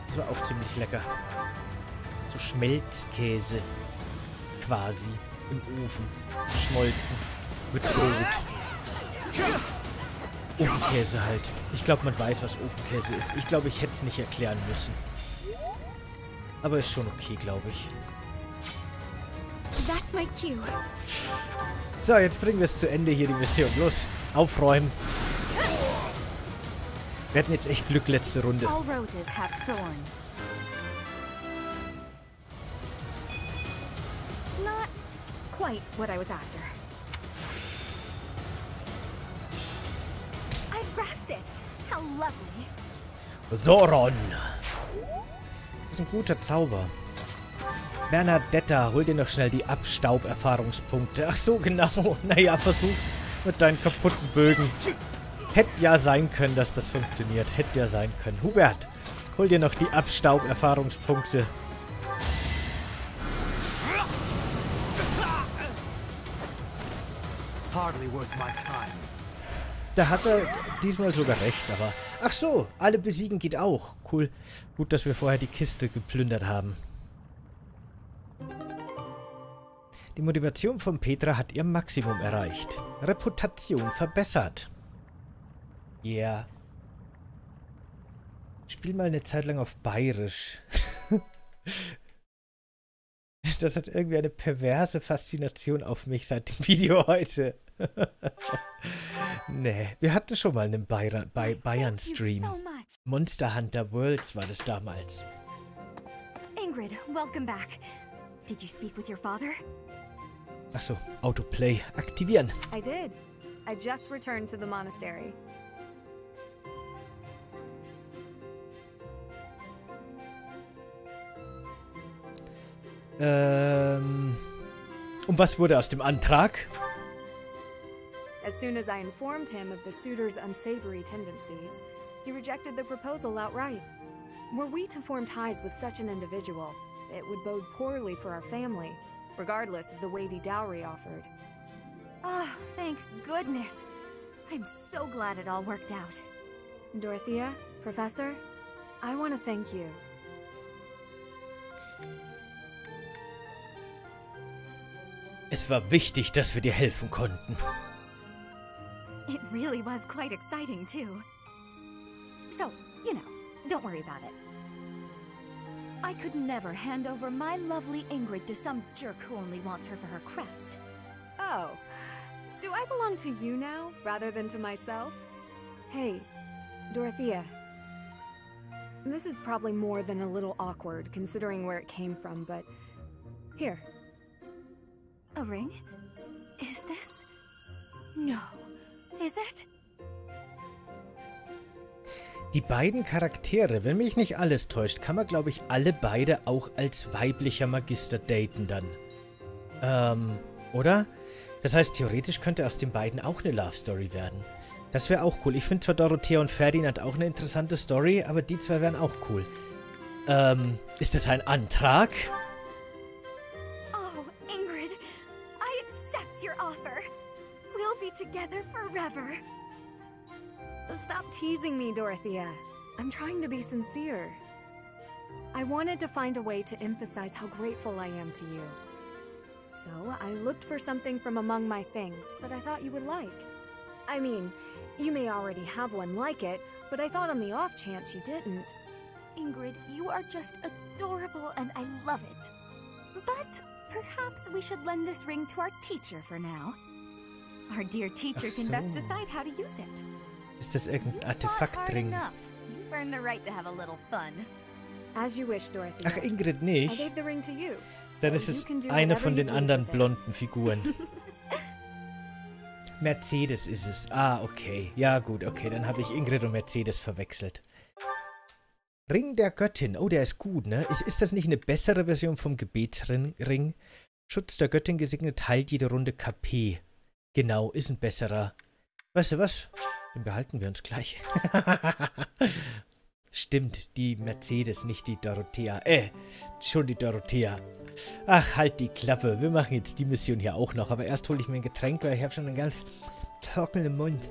Das war auch ziemlich lecker. So Schmelzkäse. Quasi. Im Ofen. Schmolzen. Mit Brot. Ofenkäse halt. Ich glaube, man weiß, was Ofenkäse ist. Ich glaube, ich hätte es nicht erklären müssen. Aber ist schon okay, glaube ich. So, jetzt bringen wir es zu Ende hier, die Mission. Los, aufräumen. Wir hatten jetzt echt Glück letzte Runde. All roses have thorns. Not quite what I was after. I've grasped it. How lovely. Thoron. Das ist ein guter Zauber. Bernadetta, hol dir noch schnell die Abstauberfahrungspunkte. Ach so, genau. Naja, versuch's mit deinen kaputten Bögen. Hätte ja sein können, dass das funktioniert. Hätte ja sein können. Hubert, hol dir noch die Abstauberfahrungspunkte. Da hat er diesmal sogar recht, aber... Ach so, alle besiegen geht auch. Cool. Gut, dass wir vorher die Kiste geplündert haben. Die Motivation von Petra hat ihr Maximum erreicht. Reputation verbessert. Yeah. Spiel mal eine Zeit lang auf Bayerisch. das hat irgendwie eine perverse Faszination auf mich seit dem Video heute. nee, wir hatten schon mal einen Bayern-Stream. Monster Hunter Worlds war das damals. Ingrid, welcome back. Did you speak with your father? Achso, Autoplay aktivieren. I did. I just returned to the monastery. Ähm, und was wurde aus dem Antrag? As soon as I informed him of the suitor's unsavory tendencies, he rejected the proposal outright. Were we to form ties with such an individual, it would bode poorly for our family, regardless of the weighty dowry offered. Oh, thank goodness. I'm so glad it all worked out. Dorothea, Professor, I want to thank you. Es war wichtig, dass wir dir helfen konnten. It really was quite exciting, too. So, you know, don't worry about it. I could never hand over my lovely Ingrid to some jerk who only wants her for her crest. Oh, do I belong to you now, rather than to myself? Hey, Dorothea. This is probably more than a little awkward, considering where it came from, but... Here. A ring? Is this... No. Is it? Die beiden Charaktere, wenn mich nicht alles täuscht, kann man, glaube ich, alle beide auch als weiblicher Magister daten dann. Ähm, oder? Das heißt, theoretisch könnte aus den beiden auch eine Love Story werden. Das wäre auch cool. Ich finde zwar Dorothea und Ferdinand auch eine interessante Story, aber die zwei wären auch cool. Ähm, ist das ein Antrag? Together forever. Stop teasing me, Dorothea. I'm trying to be sincere. I wanted to find a way to emphasize how grateful I am to you. So I looked for something from among my things that I thought you would like. I mean, you may already have one like it, but I thought on the off chance you didn't. Ingrid, you are just adorable and I love it. But perhaps we should lend this ring to our teacher for now. Our dear teacher can best decide how to use it. Ist das irgendein Artefaktring? You've earned the right to have a little fun. As you wish, Dorothy. Ach, Ingrid nicht. I gave the ring to you. Dann ist es eine von den anderen blonden Figuren. Mercedes ist es. Ah, okay. Ja, gut, okay. Dann habe ich Ingrid und Mercedes verwechselt. Ring der Göttin. Oh, der ist gut, ne? Ist, ist das nicht eine bessere Version vom Gebetsring? Schutz der Göttin gesegnet, heilt jede Runde KP. Genau, ist ein besserer. Weißt du was? Den behalten wir uns gleich. Stimmt, die Mercedes, nicht die Dorothea. Äh, schon die Dorothea. Ach, halt die Klappe. Wir machen jetzt die Mission hier auch noch. Aber erst hole ich mir ein Getränk, weil ich habe schon einen ganz trockenen Mund.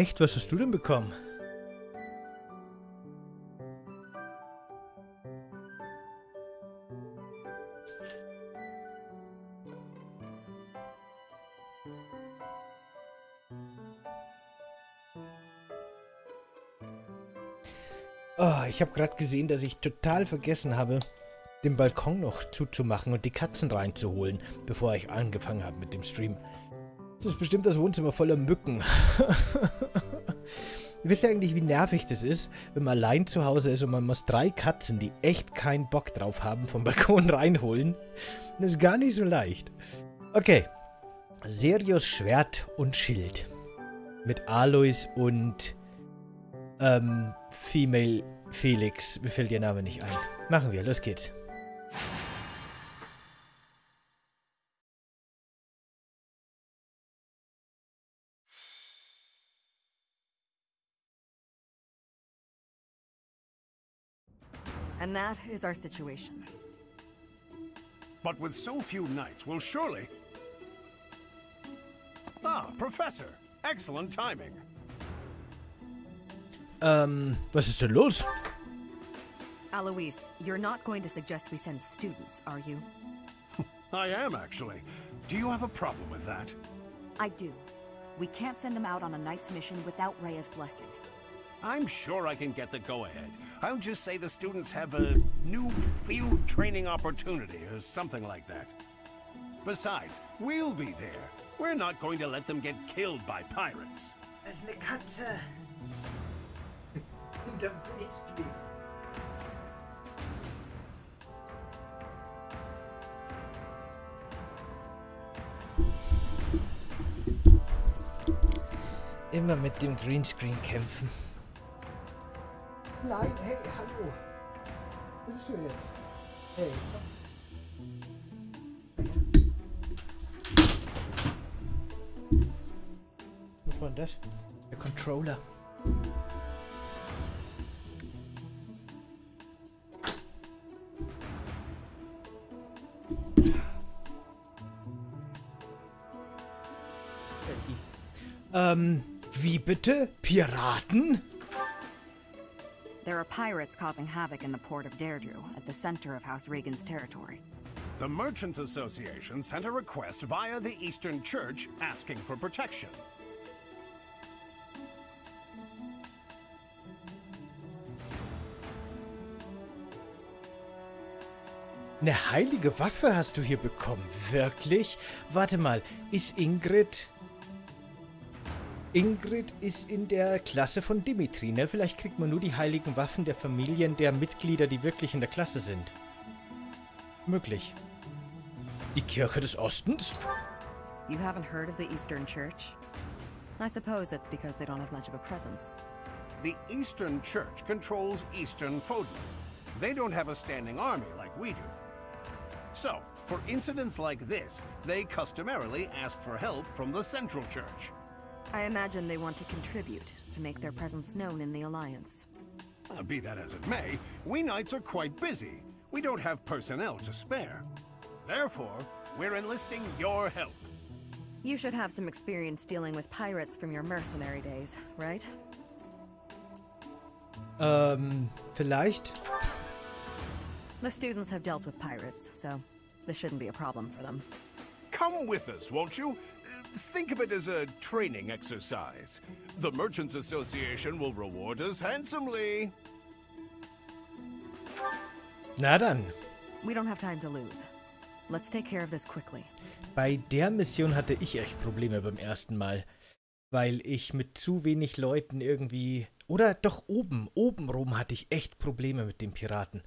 Echt? Was hast du denn bekommen? Oh, ich habe gerade gesehen, dass ich total vergessen habe, den Balkon noch zuzumachen und die Katzen reinzuholen, bevor ich angefangen habe mit dem Stream. Das ist bestimmt das Wohnzimmer voller Mücken. Ihr wisst ja eigentlich, wie nervig das ist, wenn man allein zu Hause ist und man muss drei Katzen, die echt keinen Bock drauf haben, vom Balkon reinholen. Das ist gar nicht so leicht. Okay. Serios Schwert und Schild. Mit Alois und ähm, Female Felix. Mir fällt ihr Name nicht ein. Machen wir, los geht's. And that is our situation. But with so few knights, we'll surely... Ah, Professor. Excellent timing. Ähm, was ist denn los? Alois, you're not going to suggest we send students, are you? I am, actually. Do you have a problem with that? I do. We can't send them out on a knight's mission without Rhea's blessing. I'm sure I can get the go-ahead. I'll just say the students have a new field training opportunity or something like that. Besides, we'll be there. We're not going to let them get killed by pirates. As Nikata. eine Katze. Hinterm Immer mit dem Greenscreen kämpfen. Nein, hey, hallo. Was bist du jetzt? Hey. Was war denn das? Der Controller. Ähm, wie bitte? Piraten? There are pirates causing havoc in the port of Deirdre, at the center of House Regan's territory. The Merchants Association sent a request via the Eastern Church asking for protection. Eine heilige Waffe hast du hier bekommen. Wirklich? Warte mal, ist Ingrid... Ingrid ist in der Klasse von Dimitri, ne? Vielleicht kriegt man nur die heiligen Waffen der Familien der Mitglieder, die wirklich in der Klasse sind. Möglich. Die Kirche des Ostens? You haven't heard of the Eastern Church? I suppose it's because they don't have much of a presence. The Eastern Church controls Eastern Fodlan. They don't have a standing army like we do. So, for incidents like this, they customarily ask for help from the Central Church. I imagine they want to contribute to make their presence known in the Alliance. Uh, be that as it may, we knights are quite busy. We don't have personnel to spare. Therefore, we're enlisting your help. You should have some experience dealing with pirates from your mercenary days, right? Um, vielleicht? The students have dealt with pirates, so this shouldn't be a problem for them. Come with us, won't you? Think of it as a training exercise. The Merchants Association will reward us handsomely. Na dann. We don't have time to lose. Let's take care of this quickly. Bei der Mission hatte ich echt Probleme beim ersten Mal. Weil ich mit zu wenig Leuten irgendwie. Oder doch oben, oben rum hatte ich echt Probleme mit den Piraten.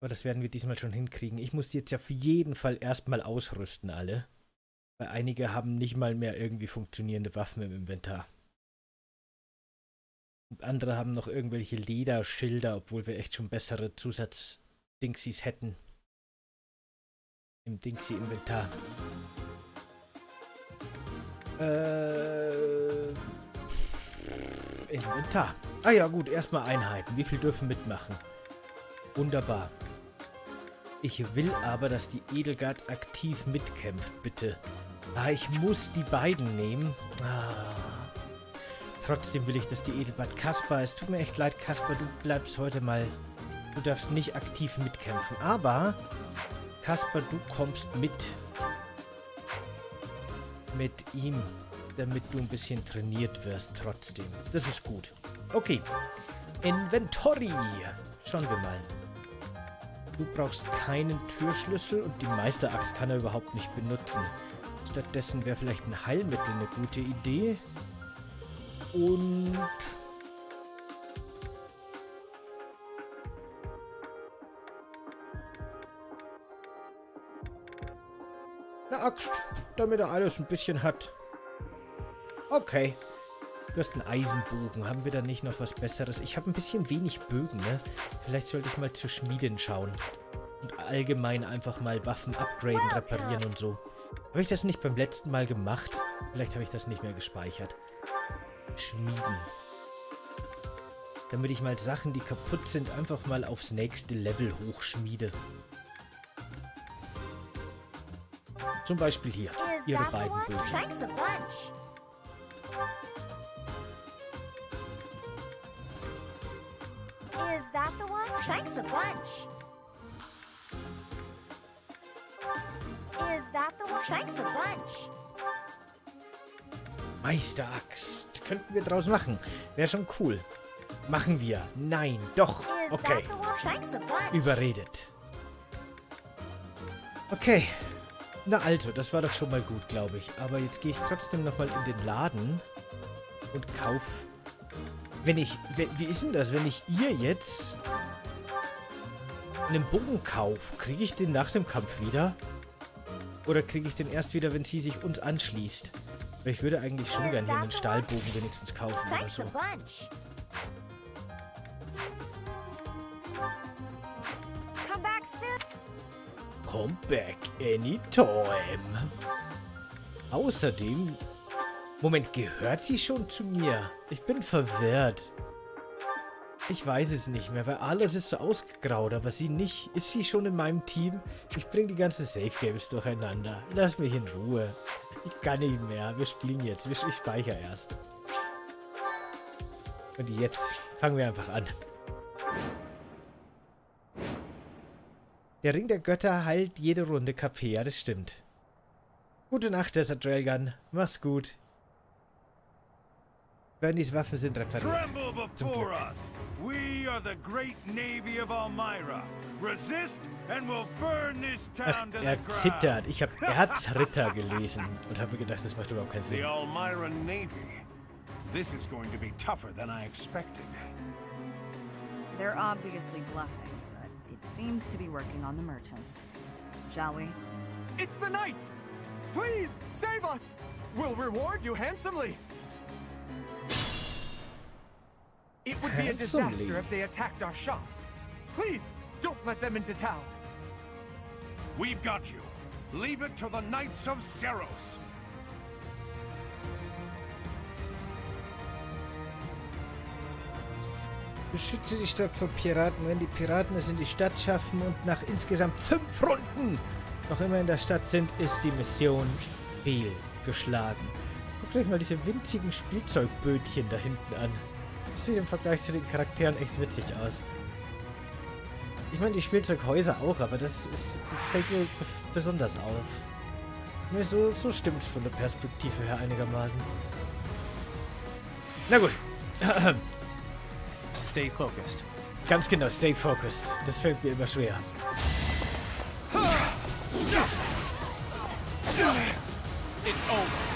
Aber das werden wir diesmal schon hinkriegen. Ich muss die jetzt ja auf jeden Fall erstmal ausrüsten, alle. Weil einige haben nicht mal mehr irgendwie funktionierende Waffen im Inventar. Und andere haben noch irgendwelche Lederschilder, obwohl wir echt schon bessere Zusatzdingsies hätten. Im Dingsy-Inventar. Äh. Inventar. Ah ja, gut, erstmal Einheiten. Wie viel dürfen mitmachen? Wunderbar. Ich will aber, dass die Edelgard aktiv mitkämpft, bitte. Ah, ich muss die beiden nehmen. Ah. Trotzdem will ich, dass die Edelgard Kaspar. Es tut mir echt leid, Kaspar, du bleibst heute mal. Du darfst nicht aktiv mitkämpfen. Aber, Kaspar, du kommst mit. Mit ihm. Damit du ein bisschen trainiert wirst trotzdem. Das ist gut. Okay. Inventory. Schauen wir mal. Du brauchst keinen Türschlüssel und die Meisteraxt kann er überhaupt nicht benutzen. Stattdessen wäre vielleicht ein Heilmittel eine gute Idee. Und... Eine Axt, damit er alles ein bisschen hat. Okay. Du hast einen Eisenbogen. Haben wir da nicht noch was Besseres? Ich habe ein bisschen wenig Bögen, ne? Vielleicht sollte ich mal zur Schmiedin schauen. Und allgemein einfach mal Waffen upgraden, reparieren und so. Habe ich das nicht beim letzten Mal gemacht? Vielleicht habe ich das nicht mehr gespeichert. Schmieden. damit ich mal Sachen, die kaputt sind, einfach mal aufs nächste Level hochschmiede. Zum Beispiel hier, ihre beiden Bögen. Is that the one? Thanks a bunch. That the one? Thanks a bunch. Meisteraxt. Könnten wir draus machen. Wäre schon cool. Machen wir. Nein, doch. Okay. Überredet. Okay. Na also, das war doch schon mal gut, glaube ich. Aber jetzt gehe ich trotzdem nochmal in den Laden und kauf... Wenn ich... Wie ist denn das, wenn ich ihr jetzt einen Bogen kaufe? Kriege ich den nach dem Kampf wieder? Oder kriege ich den erst wieder, wenn sie sich uns anschließt? Ich würde eigentlich schon gerne hier einen Stahlbogen wenigstens kaufen oder so. Come back anytime. Außerdem... Moment, gehört sie schon zu mir? Ich bin verwirrt. Ich weiß es nicht mehr, weil alles ist so ausgegraut, aber sie nicht. Ist sie schon in meinem Team? Ich bringe die ganzen Safe Games durcheinander. Lass mich in Ruhe. Ich kann nicht mehr. Wir spielen jetzt. Ich speichere erst. Und jetzt fangen wir einfach an. Der Ring der Götter heilt jede Runde KP. Ja, das stimmt. Gute Nacht, Desert Railgun. Mach's gut. Bernies Waffen sind repariert. Zum Glück. We are the great navy of Almyra. Resist and we'll burn this town Ach, er zittert. Ich habe Erzritter gelesen und habe gedacht, das macht überhaupt keinen Sinn. The Almyra Navy. This is going to be tougher than I expected. They're obviously bluffing, but it seems to be working on the merchants. Shall we? It's the knights! Please, save us! We'll reward you handsomely! It would be a disaster if they attacked our shops. Please, don't let them into town. We've got you. Leave it to the Knights of Seros. Beschütze die Stadt vor Piraten, wenn die Piraten es in die Stadt schaffen und nach insgesamt fünf Runden noch immer in der Stadt sind, ist die Mission fehlgeschlagen. Guckt euch mal diese winzigen Spielzeugbötchen da hinten an. Das sieht im Vergleich zu den Charakteren echt witzig aus. Ich meine, die Spielzeughäuser auch, aber das, ist, das fällt mir besonders auf. Mir so, so stimmt von der Perspektive her einigermaßen. Na gut. Stay focused. Ganz genau, stay focused. Das fällt mir immer schwer. It's over.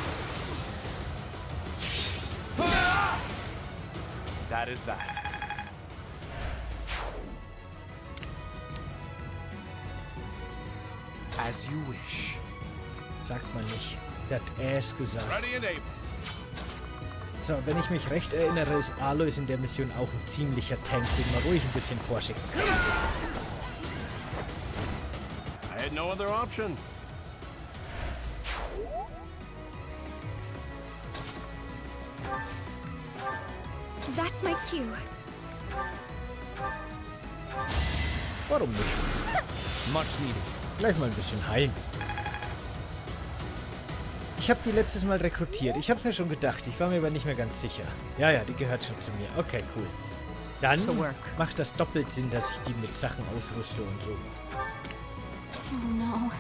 That is that. As you wish. Sagt man nicht. Der hat es gesagt. So, wenn ich mich recht erinnere, ist Aloys in der Mission auch ein ziemlicher Tank, den man ruhig ein bisschen vorschicken kann. I had no other option. That's my cue. Warum nicht? Much needed. Gleich mal ein bisschen heilen. Ich habe die letztes Mal rekrutiert. Ich habe es mir schon gedacht. Ich war mir aber nicht mehr ganz sicher. Ja, ja, die gehört schon zu mir. Okay, cool. Dann macht das doppelt Sinn, dass ich die mit Sachen ausrüste und so. Oh no.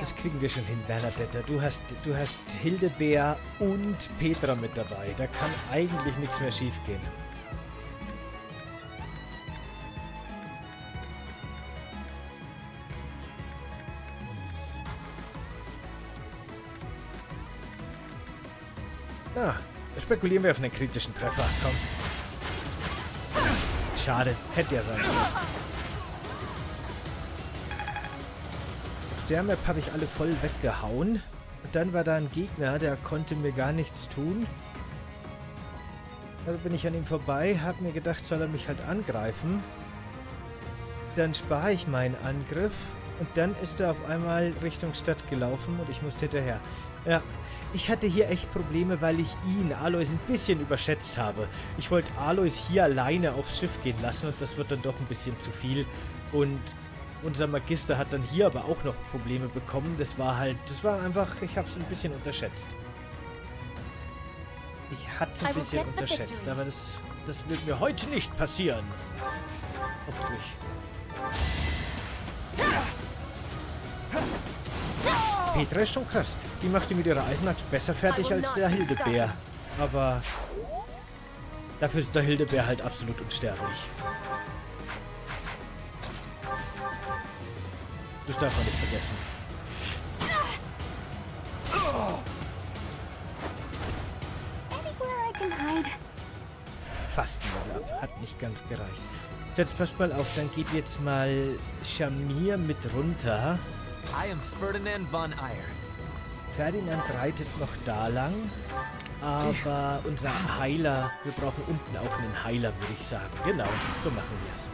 Das kriegen wir schon hin, Bernadetta. Du hast, du hast Hildebär und Petra mit dabei. Da kann eigentlich nichts mehr schiefgehen. Ah, spekulieren wir auf einen kritischen Treffer. Komm. Schade, hätte ja sein können. Der Map habe ich alle voll weggehauen. Und dann war da ein Gegner, der konnte mir gar nichts tun. Also bin ich an ihm vorbei, habe mir gedacht, soll er mich halt angreifen. Dann spare ich meinen Angriff Und dann ist er auf einmal Richtung Stadt gelaufen und ich musste hinterher. Ja, ich hatte hier echt Probleme, weil ich ihn, Alois, ein bisschen überschätzt habe. Ich wollte Alois hier alleine aufs Schiff gehen lassen und das wird dann doch ein bisschen zu viel. Und unser Magister hat dann hier aber auch noch Probleme bekommen. Das war halt, das war einfach, ich habe es ein bisschen unterschätzt. Ich hatte es ein bisschen unterschätzt, aber das, das wird mir heute nicht passieren. Hoffentlich. Petra ist schon krass. Die macht die mit ihrer Eisenaxt besser fertig als der Hildebär. Aber dafür ist der Hildebär halt absolut unsterblich. Das darf man nicht vergessen. Fast Level ab. Hat nicht ganz gereicht. Jetzt passt mal auf, dann geht jetzt mal Shamir mit runter. I am Ferdinand von Eyre. Ferdinand reitet noch da lang, aber unser Heiler, wir brauchen unten auch einen Heiler, würde ich sagen. Genau, so machen wir es.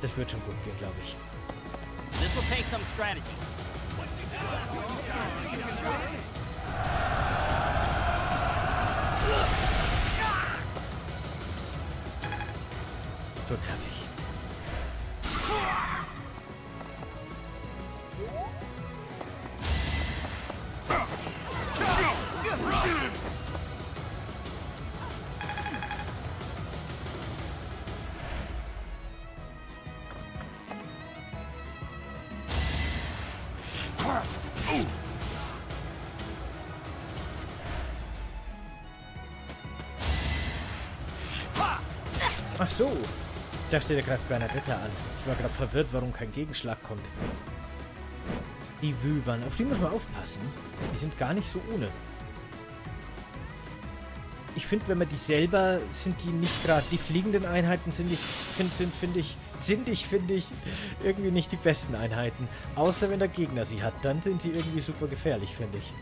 Das wird schon gut gehen, glaube ich. This will take some strategy. So nervig. So. Ich dachte, der greift Bernadette an. Ich war gerade verwirrt, warum kein Gegenschlag kommt. Die Wübern, auf die muss man aufpassen. Die sind gar nicht so ohne. Ich finde, wenn man die selber, sind die nicht gerade, die fliegenden Einheiten sind ich, find, sind, finde ich, sind ich, finde ich, irgendwie nicht die besten Einheiten. Außer wenn der Gegner sie hat, dann sind sie irgendwie super gefährlich, finde ich.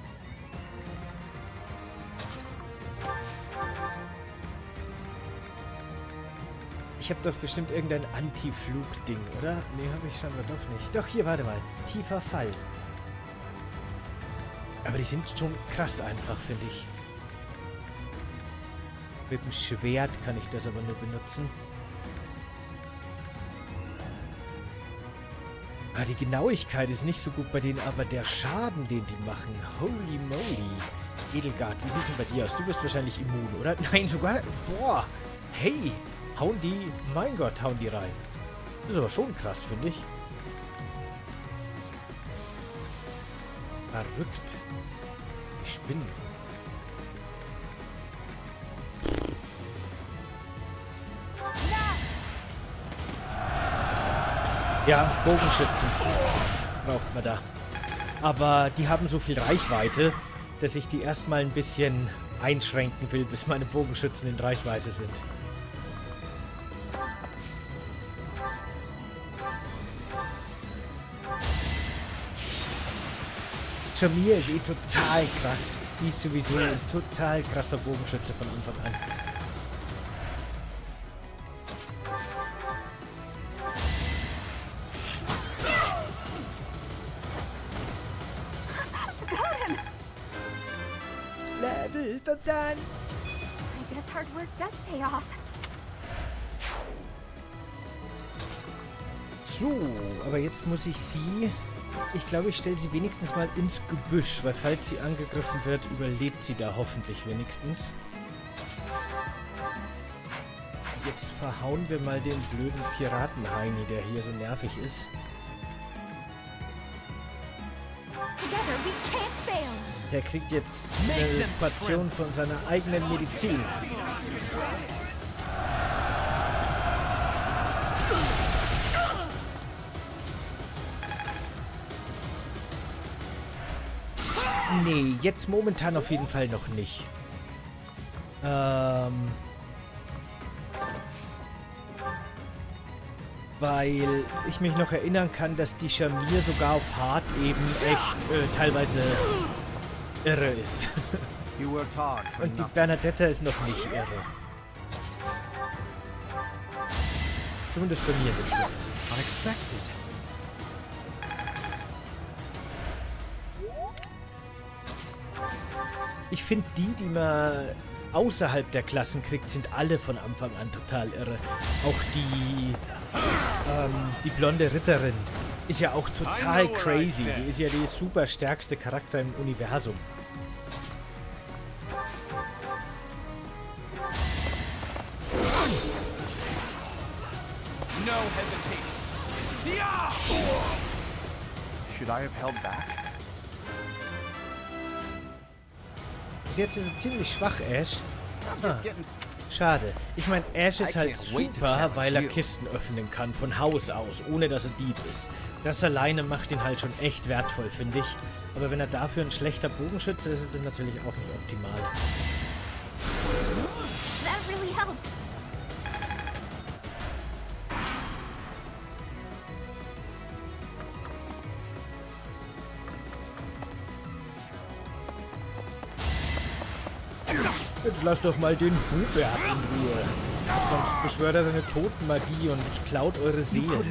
Ich habe doch bestimmt irgendein Anti-Flug-Ding, oder? Nee, habe ich scheinbar doch nicht. Doch, hier, warte mal. Tiefer Fall. Aber die sind schon krass einfach, finde ich. Mit dem Schwert kann ich das aber nur benutzen. Ah, die Genauigkeit ist nicht so gut bei denen, aber der Schaden, den die machen. Holy moly. Edelgard, wie sieht denn bei dir aus? Du bist wahrscheinlich immun, oder? Nein, sogar... Boah. Hey, hauen die, mein Gott, hauen die rein. Das ist aber schon krass, finde ich. Verrückt. Ich spinne. Ja, Bogenschützen braucht man da. Aber die haben so viel Reichweite, dass ich die erstmal ein bisschen einschränken will, bis meine Bogenschützen in Reichweite sind. Jamir ist eh total krass. Die ist sowieso ein total krasser Bogenschütze von Anfang an. Level verdammt! I guess hard work does pay off. So, aber jetzt muss ich sie ich glaube, ich stelle sie wenigstens mal ins Gebüsch, weil falls sie angegriffen wird, überlebt sie da hoffentlich wenigstens. Jetzt verhauen wir mal den blöden Piratenheini, der hier so nervig ist. Der kriegt jetzt eine Portion von seiner eigenen Medizin. Nee, jetzt momentan auf jeden Fall noch nicht. Ähm... Weil ich mich noch erinnern kann, dass die Schamir sogar auf Hart eben echt äh, teilweise irre ist. Und die Bernadetta ist noch nicht irre. Zumindest bei mir nicht jetzt. Unexpected. Ich finde, die, die man außerhalb der Klassen kriegt, sind alle von Anfang an total irre. Auch die, ähm, die blonde Ritterin ist ja auch total crazy. Die ist ja die super stärkste Charakter im Universum. No hesitation. Should I have held back? Bis jetzt ist er ziemlich schwach, Ash. Ah, schade. Ich meine, Ash ist halt super, weil er Kisten öffnen kann von Haus aus, ohne dass er Dieb ist. Das alleine macht ihn halt schon echt wertvoll, finde ich. Aber wenn er dafür ein schlechter Bogenschütze ist, ist das natürlich auch nicht optimal. Lass doch mal den Hubert in Ruhe. Sonst beschwört er seine Totenmagie und klaut eure Seele.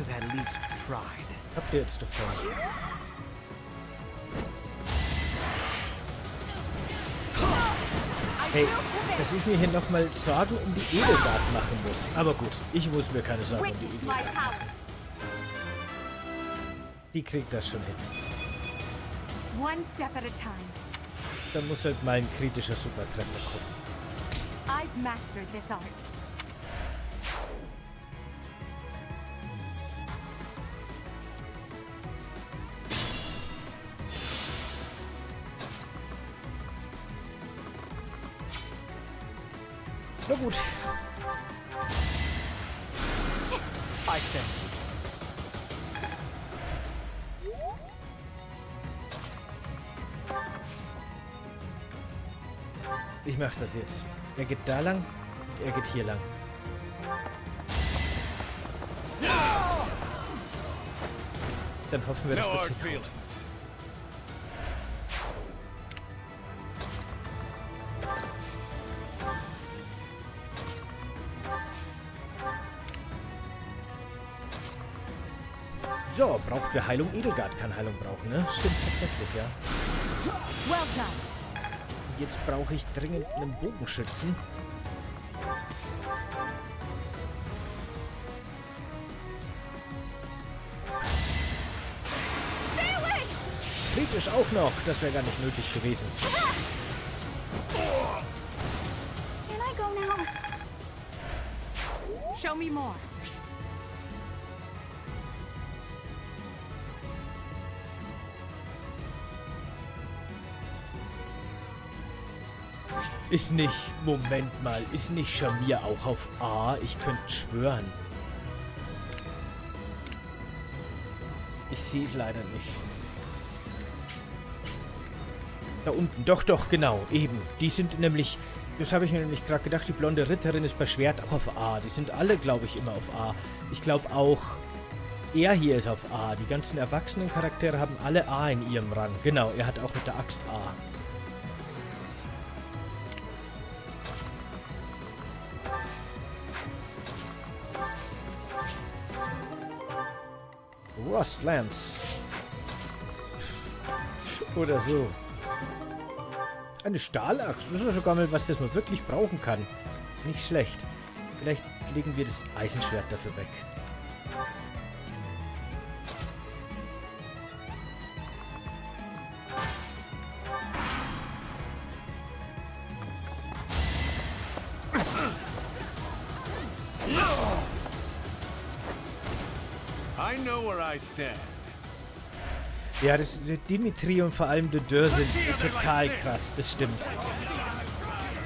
Habt ihr jetzt davon? Hey, dass ich mir hier nochmal Sorgen um die Edelgard machen muss. Aber gut, ich muss mir keine Sorgen um die Edelgard machen. Die kriegt das schon hin. Da muss halt mal ein kritischer Supertreffer kommen. I've mastered this art. Na gut. I thank you. Ich mach das jetzt. Er geht da lang, er geht hier lang. Dann hoffen wir, dass das hinkommt. So, braucht wer Heilung? Edelgard kann Heilung brauchen, ne? Stimmt tatsächlich, ja. Well done. Jetzt brauche ich dringend einen Bogenschützen. Kritisch auch noch. Das wäre gar nicht nötig gewesen. Show me more. Ist nicht, Moment mal, ist nicht Shamir auch auf A? Ich könnte schwören. Ich sehe es leider nicht. Da unten, doch, doch, genau, eben. Die sind nämlich, das habe ich mir nämlich gerade gedacht, die blonde Ritterin ist bei Schwert auch auf A. Die sind alle, glaube ich, immer auf A. Ich glaube auch, er hier ist auf A. Die ganzen erwachsenen Charaktere haben alle A in ihrem Rang. Genau, er hat auch mit der Axt A. Frostlands. Oder so. Eine Stahlachs. Das ist sogar mal was, das man wirklich brauchen kann. Nicht schlecht. Vielleicht legen wir das Eisenschwert dafür weg. Ja, das, Dimitri und vor allem Dödör sind total krass, das stimmt.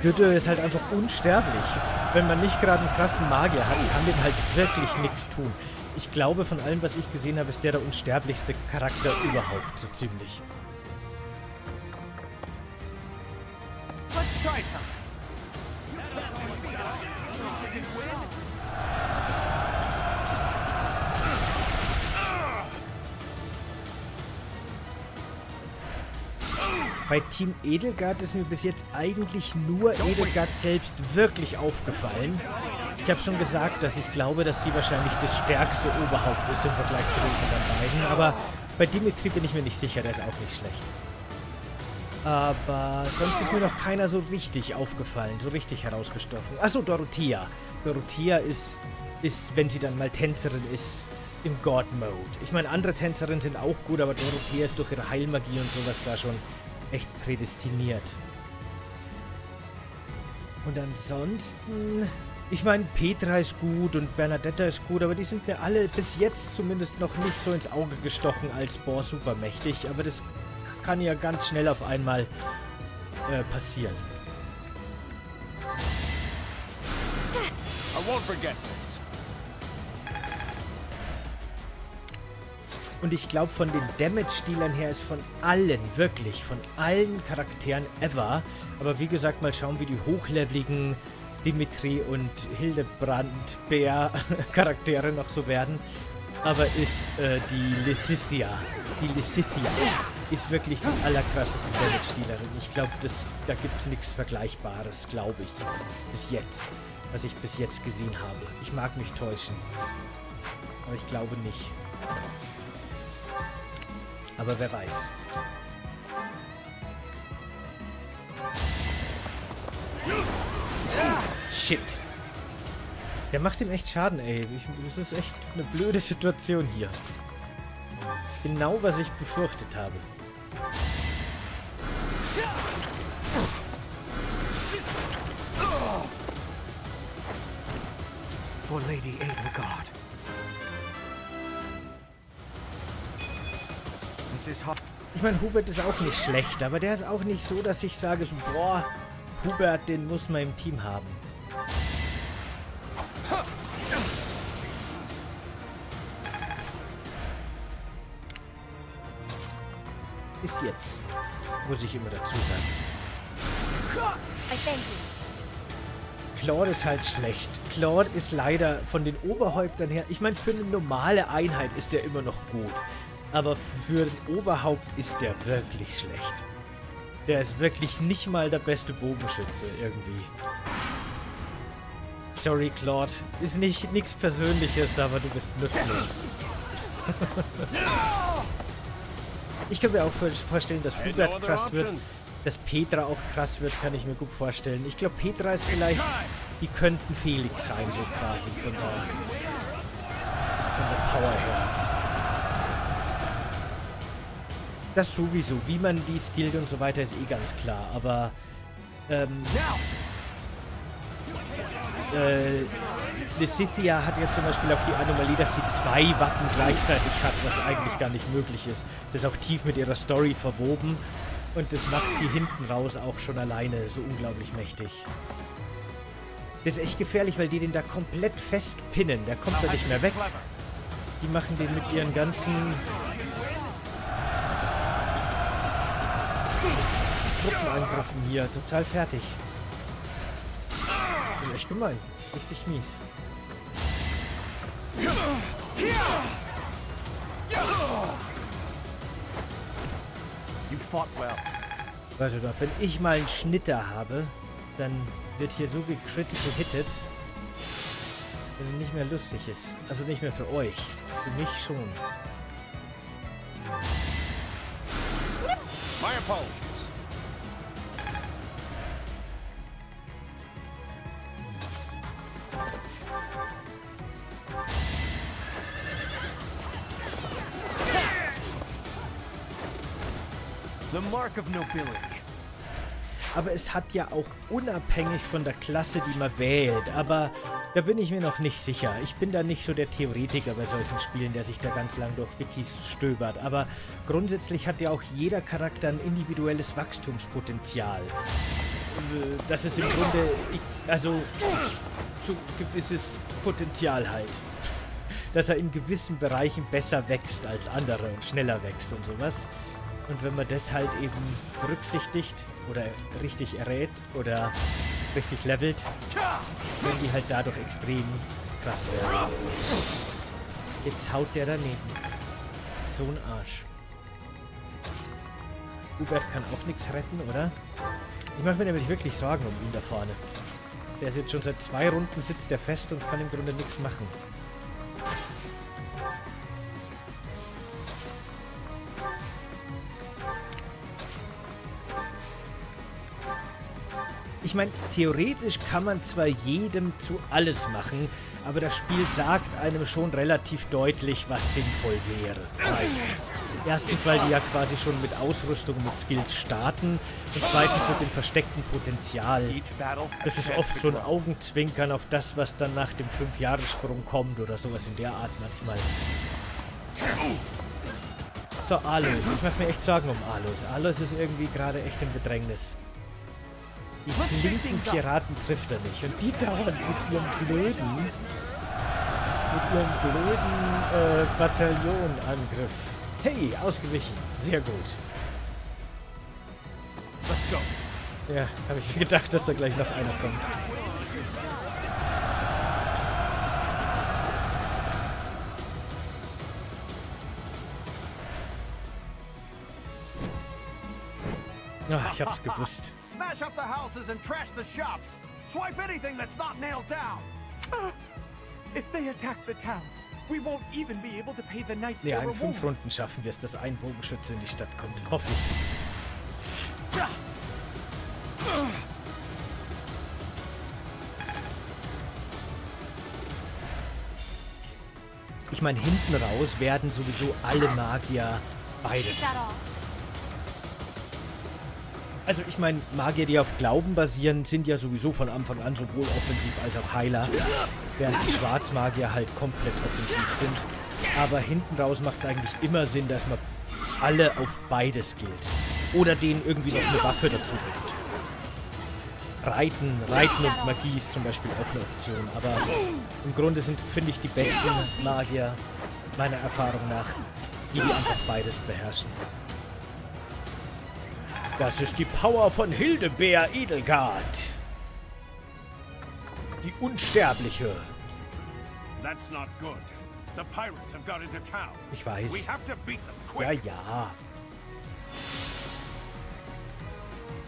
Dödör ist halt einfach unsterblich. Wenn man nicht gerade einen krassen Magier hat, kann dem halt wirklich nichts tun. Ich glaube, von allem, was ich gesehen habe, ist der der unsterblichste Charakter überhaupt, so ziemlich. Let's try something. Bei Team Edelgard ist mir bis jetzt eigentlich nur Edelgard selbst wirklich aufgefallen. Ich habe schon gesagt, dass ich glaube, dass sie wahrscheinlich das stärkste Oberhaupt ist im Vergleich zu den anderen beiden. Aber bei Dimitri bin ich mir nicht sicher, der ist auch nicht schlecht. Aber sonst ist mir noch keiner so richtig aufgefallen, so richtig herausgestochen. Achso, Dorothea. Dorothea ist, ist, wenn sie dann mal Tänzerin ist, im God-Mode. Ich meine, andere Tänzerinnen sind auch gut, aber Dorothea ist durch ihre Heilmagie und sowas da schon echt prädestiniert. Und ansonsten... Ich meine, Petra ist gut und Bernadetta ist gut, aber die sind mir alle bis jetzt zumindest noch nicht so ins Auge gestochen als, boah, supermächtig. Aber das kann ja ganz schnell auf einmal äh, passieren. I won't forget this. Und ich glaube, von den Damage-Dealern her ist von allen, wirklich, von allen Charakteren ever. Aber wie gesagt, mal schauen, wie die hochleveligen Dimitri und Hildebrand Bär Charaktere noch so werden. Aber ist äh, die Leticia, die Leticia, ist wirklich die allerkrasseste Damage-Dealerin. Ich glaube, da gibt es nichts Vergleichbares, glaube ich. Bis jetzt. Was ich bis jetzt gesehen habe. Ich mag mich täuschen. Aber ich glaube nicht. Aber wer weiß. Shit. Der macht ihm echt Schaden, ey. Ich, das ist echt eine blöde Situation hier. Genau, was ich befürchtet habe. For Lady Edelgard. Ich meine, Hubert ist auch nicht schlecht, aber der ist auch nicht so, dass ich sage so, boah, Hubert, den muss man im Team haben. Ist jetzt, muss ich immer dazu sagen. Claude ist halt schlecht. Claude ist leider von den Oberhäuptern her, ich meine, für eine normale Einheit ist der immer noch gut. Aber für den Oberhaupt ist der wirklich schlecht. Der ist wirklich nicht mal der beste Bogenschütze irgendwie. Sorry, Claude. Ist nicht nichts Persönliches, aber du bist nutzlos. ich kann mir auch vorstellen, dass Hubert krass wird. Dass Petra auch krass wird, kann ich mir gut vorstellen. Ich glaube, Petra ist vielleicht... Die könnten Felix sein, so quasi, von der, von der Power her. Das sowieso. Wie man die skillt und so weiter ist eh ganz klar. Aber ähm, äh, Lysithia hat ja zum Beispiel auch die Anomalie, dass sie zwei Wappen gleichzeitig hat, was eigentlich gar nicht möglich ist. Das ist auch tief mit ihrer Story verwoben. Und das macht sie hinten raus auch schon alleine so unglaublich mächtig. Das ist echt gefährlich, weil die den da komplett festpinnen. Der kommt da nicht mehr weg. Die machen den mit ihren ganzen Truppenangriffen hier. Total fertig. Das ist echt gemein. Richtig mies. You fought well. Warte doch, wenn ich mal einen Schnitter habe, dann wird hier so gecritical hitted, dass es nicht mehr lustig ist. Also nicht mehr für euch. Für mich schon. My apologies. The mark of nobility. Aber es hat ja auch unabhängig von der Klasse, die man wählt. Aber da bin ich mir noch nicht sicher. Ich bin da nicht so der Theoretiker bei solchen Spielen, der sich da ganz lang durch Wikis stöbert. Aber grundsätzlich hat ja auch jeder Charakter ein individuelles Wachstumspotenzial. Das ist im Grunde, also so gewisses Potenzial halt. Dass er in gewissen Bereichen besser wächst als andere und schneller wächst und sowas. Und wenn man das halt eben berücksichtigt oder richtig errät oder richtig levelt, können die halt dadurch extrem krass werden. Jetzt haut der daneben. So ein Arsch. Hubert kann auch nichts retten, oder? Ich mache mir nämlich wirklich Sorgen um ihn da vorne. Der ist jetzt schon seit zwei Runden sitzt der fest und kann im Grunde nichts machen. Ich meine, theoretisch kann man zwar jedem zu alles machen, aber das Spiel sagt einem schon relativ deutlich, was sinnvoll wäre. Meistens. Erstens, weil die ja quasi schon mit Ausrüstung, mit Skills starten und zweitens mit dem versteckten Potenzial. Das ist oft so ein Augenzwinkern auf das, was dann nach dem 5-Jahres-Sprung kommt oder sowas in der Art manchmal. So, Alois. Ich mache mir echt Sorgen um Alois. Alois ist irgendwie gerade echt im Bedrängnis. Die flinken Piraten trifft er nicht. Und die dauern mit ihrem blöden, mit ihrem blöden äh, Bataillonangriff. Hey, ausgewichen. Sehr gut. Let's go. Ja, habe ich gedacht, dass da gleich noch einer kommt. Ach, ich hab's gewusst. Smash up the houses and trash the shops. Swipe anything that's not nailed down. If they attack the town, we won't even be able to pay the knights Ja, in fünf Runden schaffen wir es, dass ein Bogenschütze in die Stadt kommt. Hoffe ich. Ich meine, hinten raus werden sowieso alle Magier beides also ich meine, Magier, die auf Glauben basieren, sind ja sowieso von Anfang an sowohl offensiv als auch Heiler, während die Schwarzmagier halt komplett offensiv sind. Aber hinten raus macht es eigentlich immer Sinn, dass man alle auf beides gilt. Oder denen irgendwie noch eine Waffe dazu gibt. Reiten, Reiten und Magie ist zum Beispiel auch eine Option. Aber im Grunde sind, finde ich, die besten Magier, meiner Erfahrung nach, die, die einfach beides beherrschen. Das ist die Power von Hildebär Edelgard. Die Unsterbliche. That's not good. The pirates have got into town. Ich weiß. We have to beat them quick. Ja, ja.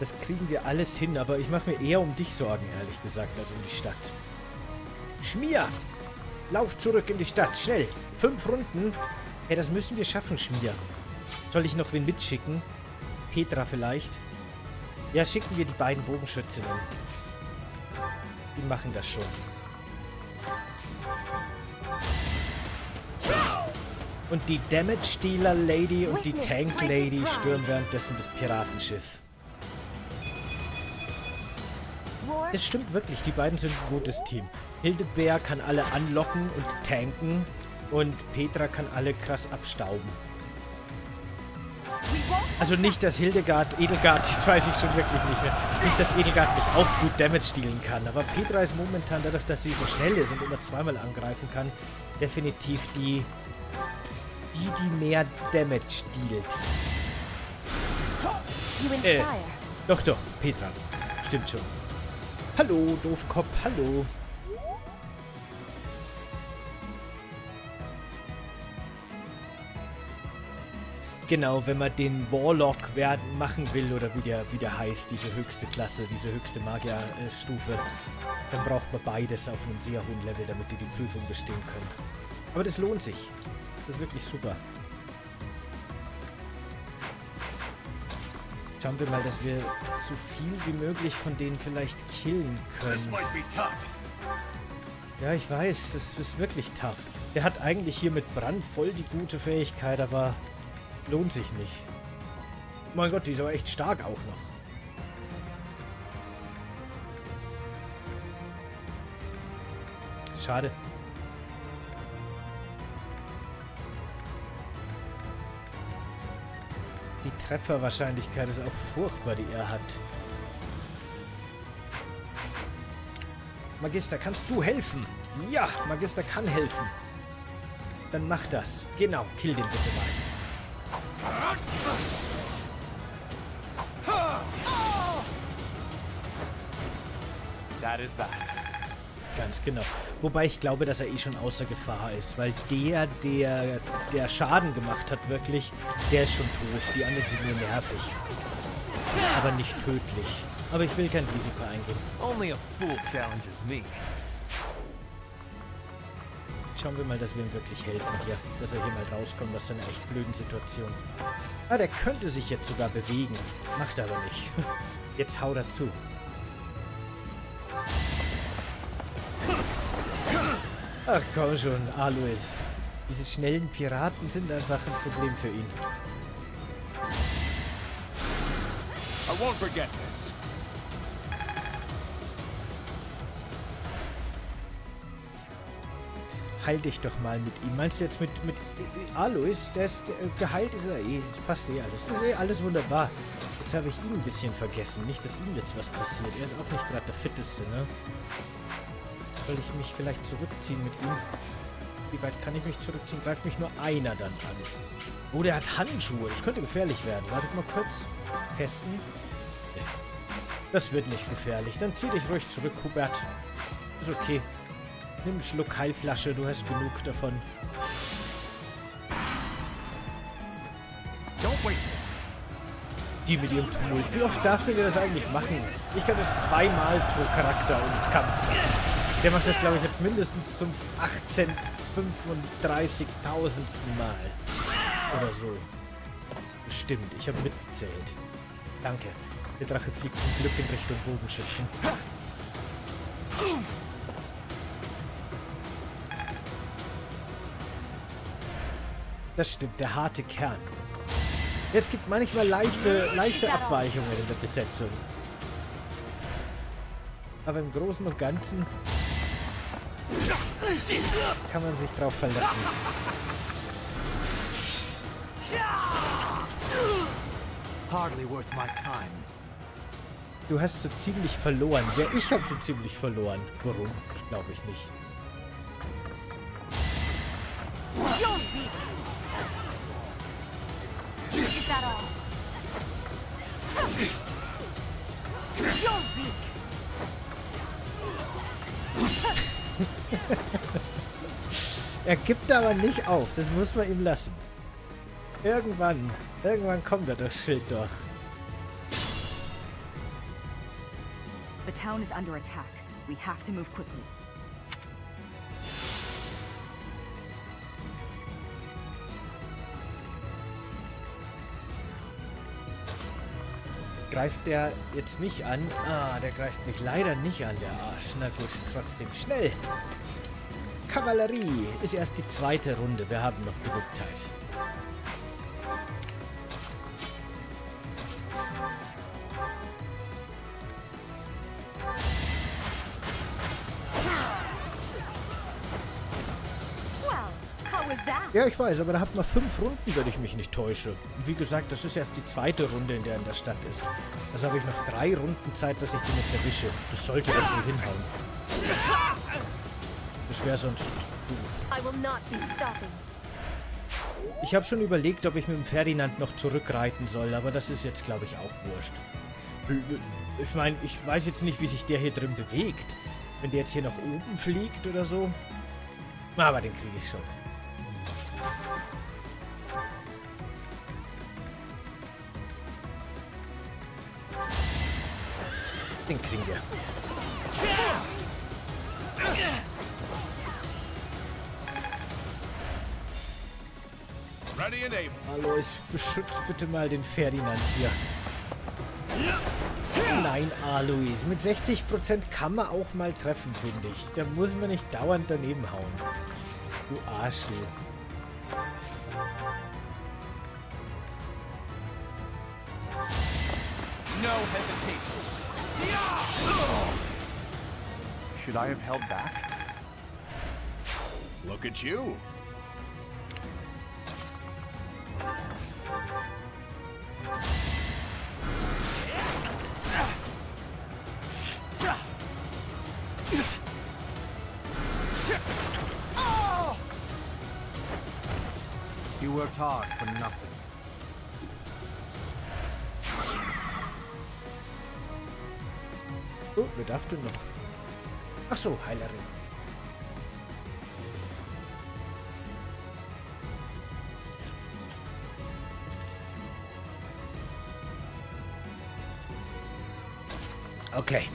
Das kriegen wir alles hin, aber ich mache mir eher um dich Sorgen, ehrlich gesagt, als um die Stadt. Schmier! Lauf zurück in die Stadt, schnell! Fünf Runden? Hey, das müssen wir schaffen, Schmier. Soll ich noch wen mitschicken? Petra vielleicht. Ja, schicken wir die beiden Bogenschützinnen. Die machen das schon. Und die Damage-Stealer-Lady und die Tank-Lady stürmen währenddessen das Piratenschiff. Es stimmt wirklich, die beiden sind ein gutes Team. Hildebär kann alle anlocken und tanken und Petra kann alle krass abstauben. Also nicht, dass Hildegard, Edelgard, das weiß ich schon wirklich nicht mehr. Nicht, dass Edelgard nicht auch gut Damage dealen kann. Aber Petra ist momentan, dadurch, dass sie so schnell ist und immer zweimal angreifen kann, definitiv die, die, die mehr Damage dealt. Äh, doch, doch, Petra. Stimmt schon. Hallo, Doofkopf, hallo. Genau, wenn man den Warlock werden, machen will oder wie der, wie der heißt, diese höchste Klasse, diese höchste Magierstufe, dann braucht man beides auf einem sehr hohen Level, damit die die Prüfung bestehen können. Aber das lohnt sich. Das ist wirklich super. Schauen wir mal, dass wir so viel wie möglich von denen vielleicht killen können. Ja, ich weiß, es ist wirklich tough. Der hat eigentlich hier mit Brand voll die gute Fähigkeit, aber Lohnt sich nicht. Mein Gott, die ist aber echt stark auch noch. Schade. Die Trefferwahrscheinlichkeit ist auch furchtbar, die er hat. Magister, kannst du helfen? Ja, Magister kann helfen. Dann mach das. Genau, kill den bitte mal. That is that. Ganz genau. Wobei ich glaube, dass er eh schon außer Gefahr ist, weil der, der, der Schaden gemacht hat, wirklich, der ist schon tot. Die anderen sind nur nervig. Aber nicht tödlich. Aber ich will kein Risiko eingehen. Only a fool challenges me. Schauen wir mal, dass wir ihm wirklich helfen hier. Dass er hier mal rauskommt aus seiner echt blöden Situation. Ah, der könnte sich jetzt sogar bewegen. Macht er aber nicht. Jetzt hau dazu. Ach komm schon, Alois. Diese schnellen Piraten sind einfach ein Problem für ihn. I won't forget this. Heil dich doch mal mit ihm. Meinst du jetzt mit, mit Alois? Der ist, der, geheilt ist er eh. Das passt eh alles. Das ist eh alles wunderbar. Jetzt habe ich ihn ein bisschen vergessen. Nicht, dass ihm jetzt was passiert. Er ist auch nicht gerade der Fitteste, ne? Soll ich mich vielleicht zurückziehen mit ihm? Wie weit kann ich mich zurückziehen? Greift mich nur einer dann an. Oh, der hat Handschuhe. Das könnte gefährlich werden. Wartet mal kurz. Testen. Das wird nicht gefährlich. Dann zieh dich ruhig zurück, Hubert. Ist okay. Nimm einen Schluck Heilflasche, du hast genug davon. Die mit ihrem Tumult. Wie oft darfst du dir das eigentlich machen? Ich kann das zweimal pro Charakter und Kampf. Der macht das, glaube ich, jetzt mindestens zum 18, 35.000. Mal. Oder so. Bestimmt. Ich habe mitgezählt. Danke. Der Drache fliegt zum Glück in Richtung Bogenschützen. Das stimmt, der harte Kern. Es gibt manchmal leichte, leichte Abweichungen in der Besetzung. Aber im Großen und Ganzen kann man sich drauf verlassen. Hardly worth my time. Du hast so ziemlich verloren. Ja, ich habe so ziemlich verloren. Warum? Glaube ich nicht. er gibt aber nicht auf. Das muss man ihm lassen. Irgendwann, irgendwann kommt er das Schild doch. The town is under attack. We have to move quickly. Greift der jetzt mich an? Ah, der greift mich leider nicht an, der Arsch. Na gut, trotzdem schnell. Kavallerie ist erst die zweite Runde. Wir haben noch genug Zeit. Ja, ich weiß, aber da hat man fünf Runden, wenn ich mich nicht täusche. Und wie gesagt, das ist erst die zweite Runde, in der er in der Stadt ist. Also habe ich noch drei Runden Zeit, dass ich den jetzt erwische. Das sollte irgendwie hinhauen. Das wäre sonst doof. Ich habe schon überlegt, ob ich mit dem Ferdinand noch zurückreiten soll, aber das ist jetzt, glaube ich, auch wurscht. Ich meine, ich weiß jetzt nicht, wie sich der hier drin bewegt. Wenn der jetzt hier nach oben fliegt oder so. Aber den kriege ich schon. Den kriegen wir. Hallo, ich beschütze bitte mal den Ferdinand hier. Nein, Alois. Mit 60% kann man auch mal treffen, finde ich. Da muss man nicht dauernd daneben hauen. Du Arsch, du. No hesitation. Should I have held back? Look at you. You worked hard for nothing. Wer darf denn noch? Ach so, Heilerin. Okay.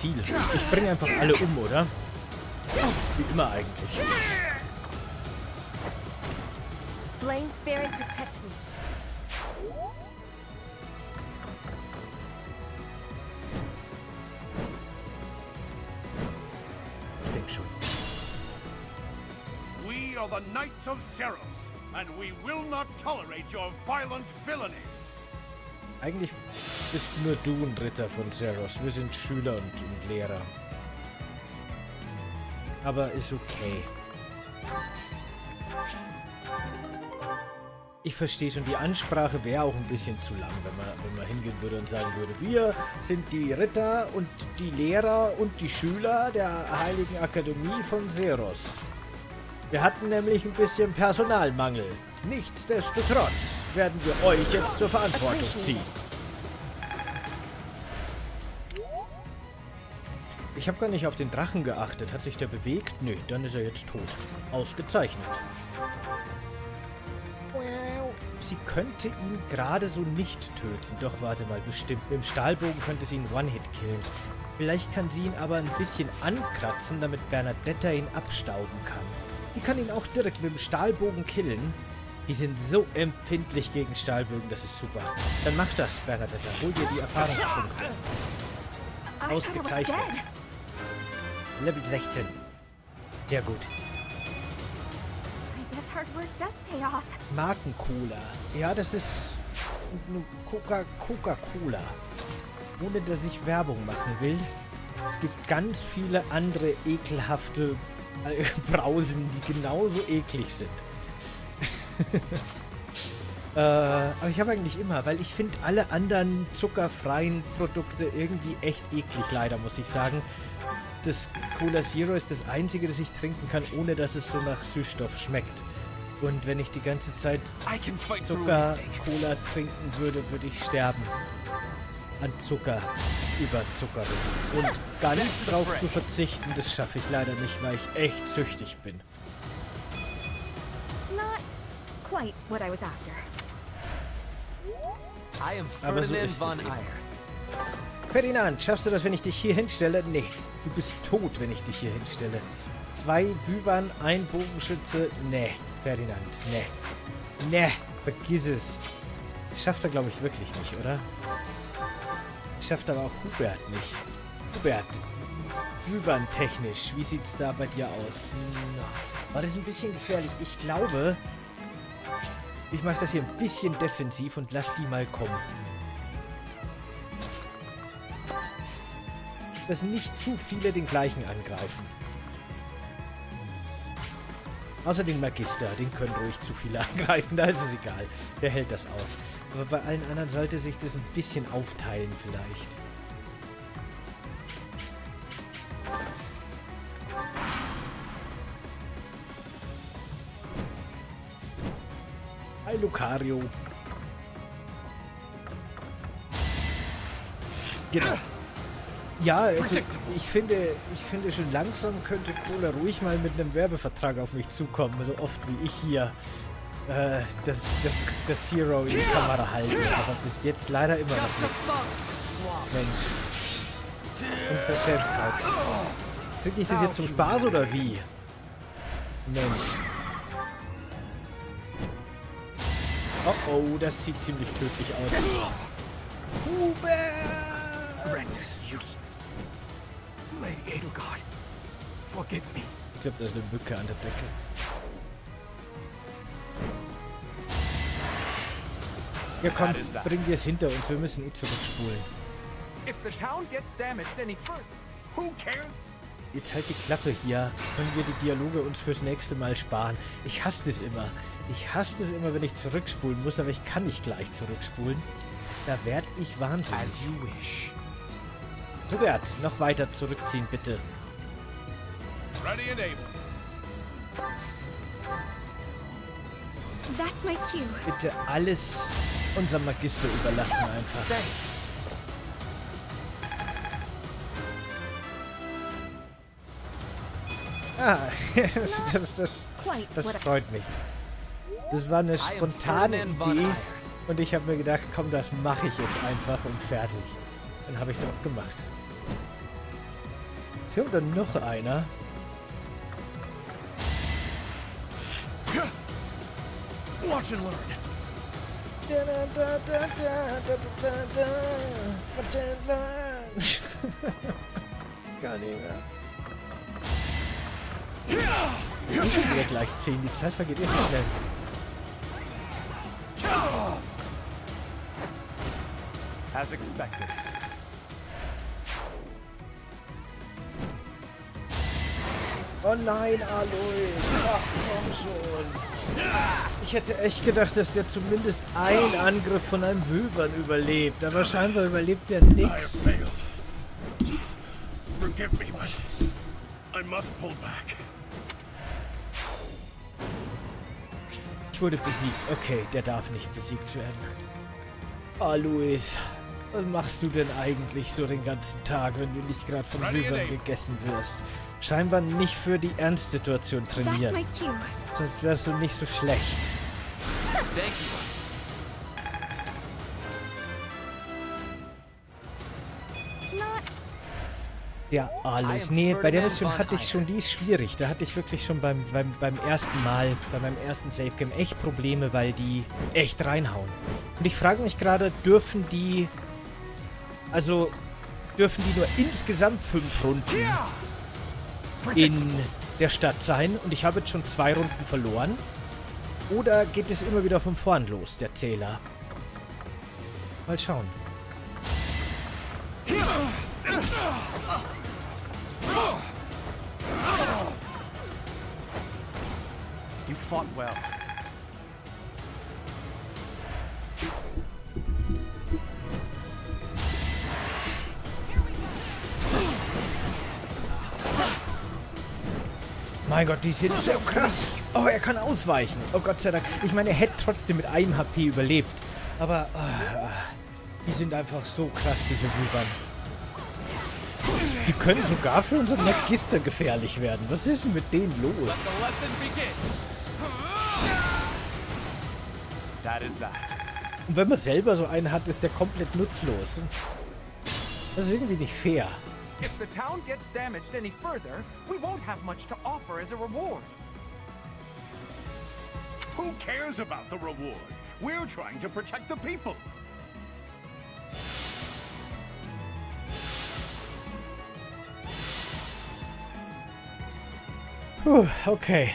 Ziel? Ich bringe einfach alle um, oder? Wie immer eigentlich. Flame Spirit protect me. Ich denke schon. We are the Knights of Seros, and we will not tolerate your violent villainy. Eigentlich bist nur du ein Ritter von Seros. Wir sind Schüler und, und Lehrer. Aber ist okay. Ich verstehe schon, die Ansprache wäre auch ein bisschen zu lang, wenn man, wenn man hingehen würde und sagen würde, wir sind die Ritter und die Lehrer und die Schüler der Heiligen Akademie von Seros. Wir hatten nämlich ein bisschen Personalmangel. Nichtsdestotrotz werden wir euch jetzt zur Verantwortung ziehen. Ich habe gar nicht auf den Drachen geachtet. Hat sich der bewegt? Nö, dann ist er jetzt tot. Ausgezeichnet. Sie könnte ihn gerade so nicht töten. Doch warte mal, bestimmt. Mit dem Stahlbogen könnte sie ihn One-Hit killen. Vielleicht kann sie ihn aber ein bisschen ankratzen, damit Bernadetta ihn abstauben kann. Die kann ihn auch direkt mit dem Stahlbogen killen. Die sind so empfindlich gegen Stahlbögen, das ist super. Dann mach das, Bernadetta. Hol dir die Erfahrungspunkte. Ausgezeichnet. Level 16. Sehr gut. Marken-Cola. Ja, das ist Coca-Cola. Ohne dass ich Werbung machen will. Es gibt ganz viele andere ekelhafte äh, Brausen, die genauso eklig sind. äh, aber ich habe eigentlich immer, weil ich finde alle anderen zuckerfreien Produkte irgendwie echt eklig, leider, muss ich sagen. Das Cola Zero ist das einzige, das ich trinken kann, ohne dass es so nach Süßstoff schmeckt. Und wenn ich die ganze Zeit Zucker-Cola trinken würde, würde ich sterben. An Zucker, Überzuckerung. Und ganz drauf zu verzichten, das schaffe ich leider nicht, weil ich echt süchtig bin. Not quite what I was after. Aber so ist es eben. Ferdinand, schaffst du das, wenn ich dich hier hinstelle? Nee, du bist tot, wenn ich dich hier hinstelle. Zwei Bübern, ein Bogenschütze, nee. Ferdinand, ne. Ne, vergiss es. Schafft er, glaube ich, wirklich nicht, oder? Schafft aber auch Hubert nicht. Hubert, Glühwein technisch, wie sieht's da bei dir aus? War das ein bisschen gefährlich? Ich glaube, ich mache das hier ein bisschen defensiv und lass die mal kommen. Dass nicht zu viele den gleichen angreifen. Außer den Magister, den können ruhig zu viele angreifen, da ist es egal. Der hält das aus. Aber bei allen anderen sollte sich das ein bisschen aufteilen vielleicht. Hi Lucario. Genau. Ja, also ich finde, ich finde schon langsam könnte Cola ruhig mal mit einem Werbevertrag auf mich zukommen, so oft wie ich hier äh, das, das, das Zero in die Kamera halte. Aber bis jetzt leider immer noch nichts. Mensch. Unverschämtheit. Kriege ich das jetzt zum Spaß oder wie? Mensch. Oh oh, das sieht ziemlich tödlich aus. Hubert! useless. Lady Edelgard, forgive me. Ich glaube, da ist eine Mücke an der Decke. Ja komm, bringen wir es hinter uns. Wir müssen eh zurückspulen. Jetzt halt die Klappe hier. Können wir die Dialoge uns fürs nächste Mal sparen. Ich hasse das immer. Ich hasse es immer, wenn ich zurückspulen muss, aber ich kann nicht gleich zurückspulen. Da werd ich wahnsinnig. Hubert, noch weiter zurückziehen, bitte. Ready and able. That's my cue. Bitte alles unserem Magister überlassen einfach. Thanks. Ah, das, das, das freut mich. Das war eine spontane Idee und ich habe mir gedacht, komm, das mache ich jetzt einfach und fertig. Dann habe ich es auch gemacht. Kommt dann noch einer. Watch and learn. Da, da, da, da, da, da, da, Watch and learn. Gar nicht mehr. Ich bin wieder gleich 10. Die Zeit vergeht eh so schnell. As expected. Oh nein, Alois. Ach, komm schon. Ich hätte echt gedacht, dass der zumindest einen Angriff von einem Wülvern überlebt. Aber scheinbar überlebt er nichts. Forgive me, but I must pull back. Ich wurde besiegt. Okay, der darf nicht besiegt werden. Ah, Luis. Was machst du denn eigentlich so den ganzen Tag, wenn du nicht gerade von Wülvern gegessen wirst? Scheinbar nicht für die Ernstsituation trainieren. Sonst wärst du nicht so schlecht. Der alles. Nee, bei der Mission hatte ich schon, die ist schwierig. Da hatte ich wirklich schon beim, beim, beim ersten Mal, bei meinem ersten Safe Game echt Probleme, weil die echt reinhauen. Und ich frage mich gerade, dürfen die, also dürfen die nur insgesamt fünf Runden in der Stadt sein und ich habe jetzt schon zwei Runden verloren? Oder geht es immer wieder von vorn los, der Zähler? Mal schauen. You fought well. Mein Gott, die sind so krass. Oh, er kann ausweichen. Oh Gott sei Dank. Ich meine, er hätte trotzdem mit einem HP überlebt. Aber oh, die sind einfach so krass, diese Wyvern. Die können sogar für unseren Magister gefährlich werden. Was ist denn mit denen los? Und wenn man selber so einen hat, ist der komplett nutzlos. Das ist irgendwie nicht fair. If the town gets damaged any further, we won't have much to offer as a reward. Who cares about the reward? We're trying to protect the people. Whew, okay.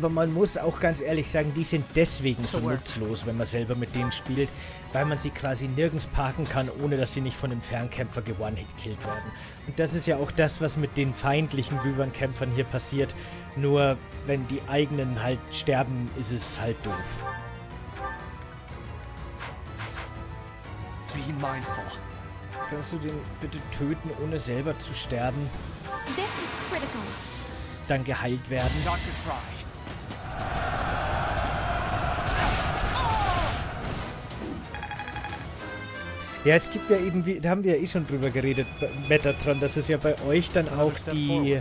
Aber man muss auch ganz ehrlich sagen, die sind deswegen so nutzlos, wenn man selber mit denen spielt, weil man sie quasi nirgends parken kann, ohne dass sie nicht von einem Fernkämpfer geone-hit-killt werden. Und das ist ja auch das, was mit den feindlichen Wyvern-Kämpfern hier passiert. Nur wenn die eigenen halt sterben, ist es halt doof. Be mindful. Kannst du den bitte töten, ohne selber zu sterben? Dann geheilt werden. Not to try. Ja, es gibt ja eben, da haben wir ja eh schon drüber geredet, Metatron, dass es ja bei euch dann auch die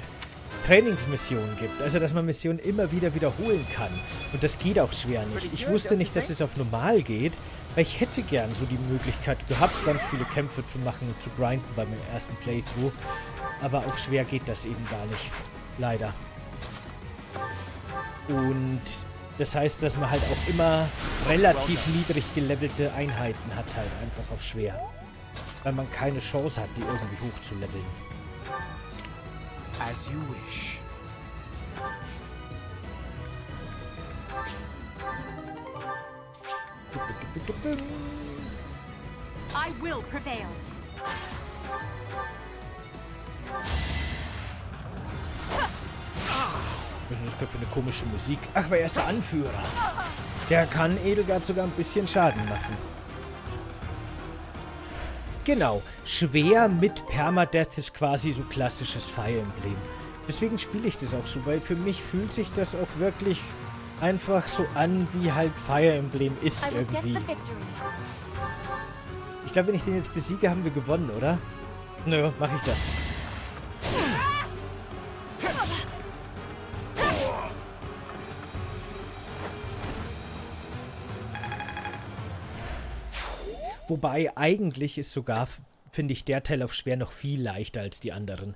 Trainingsmissionen gibt. Also, dass man Missionen immer wieder wiederholen kann. Und das geht auch schwer nicht. Ich wusste nicht, dass es auf normal geht, weil ich hätte gern so die Möglichkeit gehabt, ganz viele Kämpfe zu machen und zu grinden bei meinem ersten Playthrough. Aber auf schwer geht das eben gar nicht. Leider. Und das heißt, dass man halt auch immer relativ niedrig gelevelte Einheiten hat, halt einfach auf schwer. Weil man keine Chance hat, die irgendwie hoch zu leveln. As you wish. I will prevail. Was ist das für eine komische Musik? Ach, weil er ist der Anführer. Der kann Edelgard sogar ein bisschen Schaden machen. Genau. Schwer mit Permadeath ist quasi so klassisches Fire Emblem. Deswegen spiele ich das auch so, weil für mich fühlt sich das auch wirklich einfach so an, wie halt Fire Emblem ist irgendwie. Ich glaube, wenn ich den jetzt besiege, haben wir gewonnen, oder? Nö, mache ich das. Wobei eigentlich ist sogar, finde ich, der Teil auf schwer noch viel leichter als die anderen.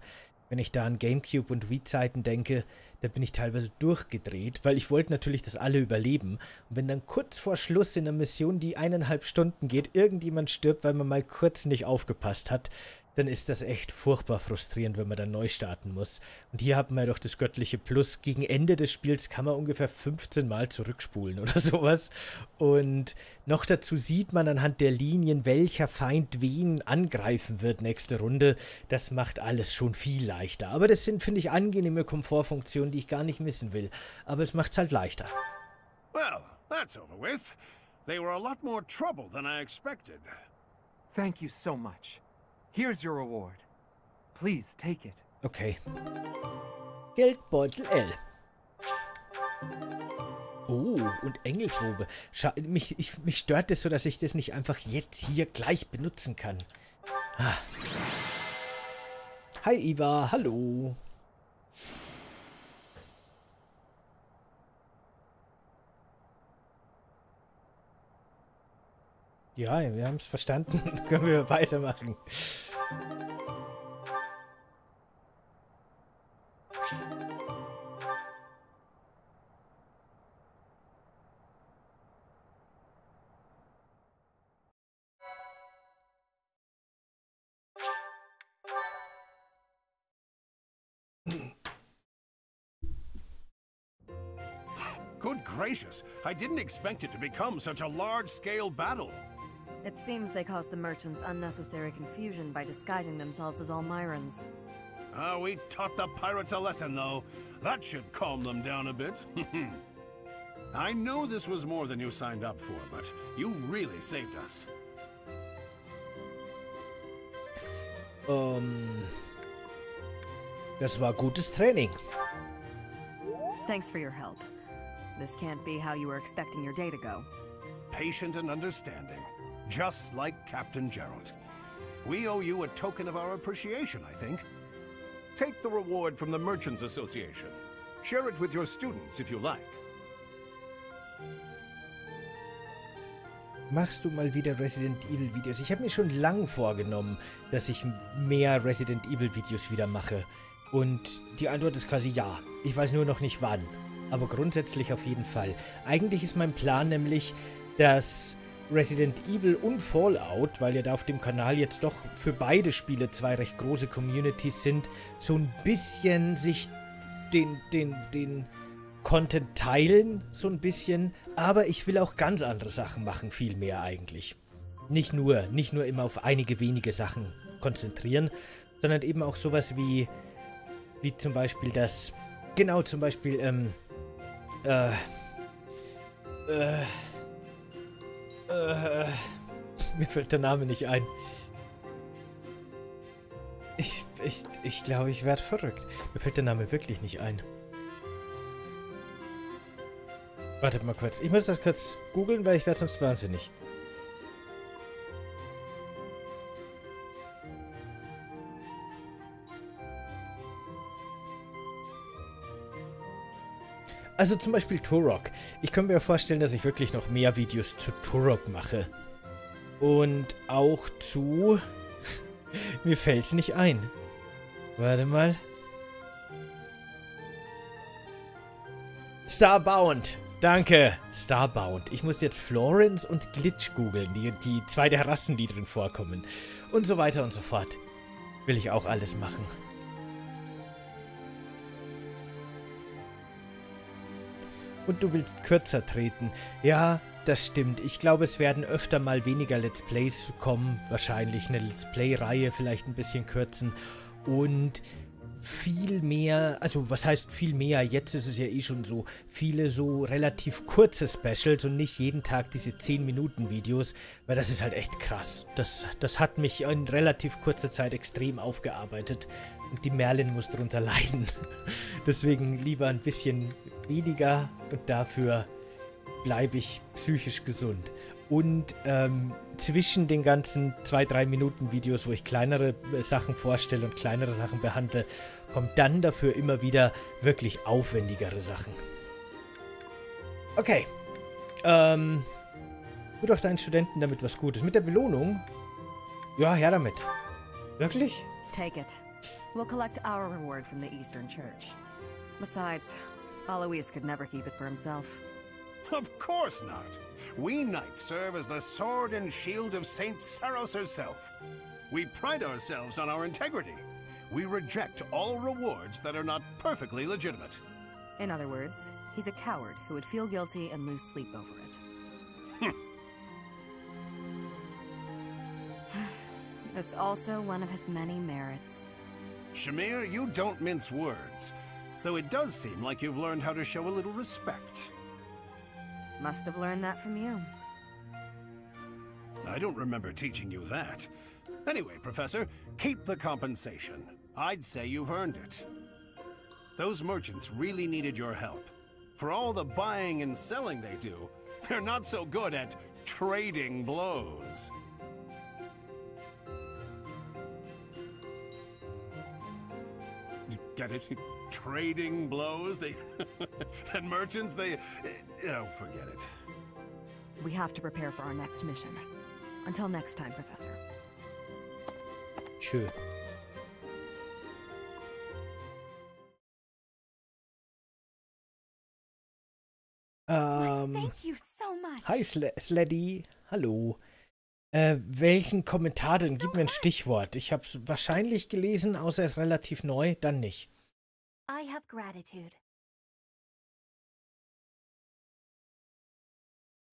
Wenn ich da an Gamecube und Wii-Zeiten denke, da bin ich teilweise durchgedreht, weil ich wollte natürlich, dass alle überleben. Und wenn dann kurz vor Schluss in einer Mission, die eineinhalb Stunden geht, irgendjemand stirbt, weil man mal kurz nicht aufgepasst hat, dann ist das echt furchtbar frustrierend, wenn man dann neu starten muss. Und hier haben wir doch das göttliche Plus. Gegen Ende des Spiels kann man ungefähr 15 Mal zurückspulen oder sowas. Und noch dazu sieht man anhand der Linien, welcher Feind wen angreifen wird nächste Runde. Das macht alles schon viel leichter. Aber das sind, finde ich, angenehme Komfortfunktionen, die ich gar nicht missen will. Aber es macht es halt leichter. Well, that's over with. They were a lot more trouble than I expected. Thank you so much. Here's your reward. Please take it. Okay. Geldbeutel L. Oh, und Engelsrobe. Scha mich, ich, mich stört es so, dass ich das nicht einfach jetzt hier gleich benutzen kann. Ah. Hi Iva, hallo. Ja, wir haben es verstanden. Können wir weitermachen. Good gracious, I didn't expect it to become such a large-scale battle. It seems they caused the merchants unnecessary confusion by disguising themselves as Almirans. Ah, uh, we taught the pirates a lesson, though. That should calm them down a bit. I know this was more than you signed up for, but you really saved us. Um, das war gutes Training. Thanks for your help. This can't be how you were expecting your day to go. Patient and understanding just like Captain Gerald. We owe you a token of our appreciation, I think. Take the reward from the Merchants Association. Share it with your students if you like. Machst du mal wieder Resident Evil Videos? Ich habe mir schon lang vorgenommen, dass ich mehr Resident Evil Videos wieder mache. Und die Antwort ist quasi ja. Ich weiß nur noch nicht wann. Aber grundsätzlich auf jeden Fall. Eigentlich ist mein Plan nämlich, dass Resident Evil und Fallout, weil ja da auf dem Kanal jetzt doch für beide Spiele zwei recht große Communities sind, so ein bisschen sich den, den, den Content teilen, so ein bisschen. Aber ich will auch ganz andere Sachen machen, viel mehr eigentlich. Nicht nur, nicht nur immer auf einige wenige Sachen konzentrieren, sondern eben auch sowas wie, wie zum Beispiel das, genau zum Beispiel, ähm, äh, äh, äh, mir fällt der Name nicht ein. Ich, ich, ich glaube, ich werde verrückt. Mir fällt der Name wirklich nicht ein. Wartet mal kurz. Ich muss das kurz googeln, weil ich werde sonst wahnsinnig. Also zum Beispiel Turok. Ich könnte mir vorstellen, dass ich wirklich noch mehr Videos zu Turok mache. Und auch zu... mir fällt nicht ein. Warte mal. Starbound. Danke. Starbound. Ich muss jetzt Florence und Glitch googeln, die, die zwei der Rassen, die drin vorkommen. Und so weiter und so fort. Will ich auch alles machen. Und du willst kürzer treten. Ja, das stimmt. Ich glaube, es werden öfter mal weniger Let's Plays kommen. Wahrscheinlich eine Let's Play-Reihe vielleicht ein bisschen kürzen. Und viel mehr, also was heißt viel mehr, jetzt ist es ja eh schon so, viele so relativ kurze Specials und nicht jeden Tag diese 10-Minuten-Videos, weil das ist halt echt krass. Das, das hat mich in relativ kurzer Zeit extrem aufgearbeitet und die Merlin muss darunter leiden. Deswegen lieber ein bisschen weniger und dafür bleibe ich psychisch gesund. Und ähm, zwischen den ganzen 2-3 Minuten Videos, wo ich kleinere äh, Sachen vorstelle und kleinere Sachen behandle, kommt dann dafür immer wieder wirklich aufwendigere Sachen. Okay. Ähm, Tu doch deinen Studenten damit was Gutes. Mit der Belohnung? Ja, her damit. Wirklich? Take it. We'll collect our reward from the Eastern Church. Besides, Alois could never keep it for himself. Of course not. We knights serve as the sword and shield of Saint Saros herself. We pride ourselves on our integrity. We reject all rewards that are not perfectly legitimate. In other words, he's a coward who would feel guilty and lose sleep over it. Hmm. That's also one of his many merits. Shamir, you don't mince words. Though it does seem like you've learned how to show a little respect. Must have learned that from you. I don't remember teaching you that. Anyway, Professor, keep the compensation. I'd say you've earned it. Those merchants really needed your help. For all the buying and selling they do, they're not so good at trading blows. You get it? Trading blows? They... and merchants, they... Oh, forget it. We have to prepare for our next mission. Until next time, Professor. Tschö. Ähm, Thank you so much. hi Sle Sleddy, hallo. Äh, welchen Kommentar denn? Gib mir ein Stichwort. Ich habe es wahrscheinlich gelesen, außer es ist relativ neu, dann nicht. I have gratitude.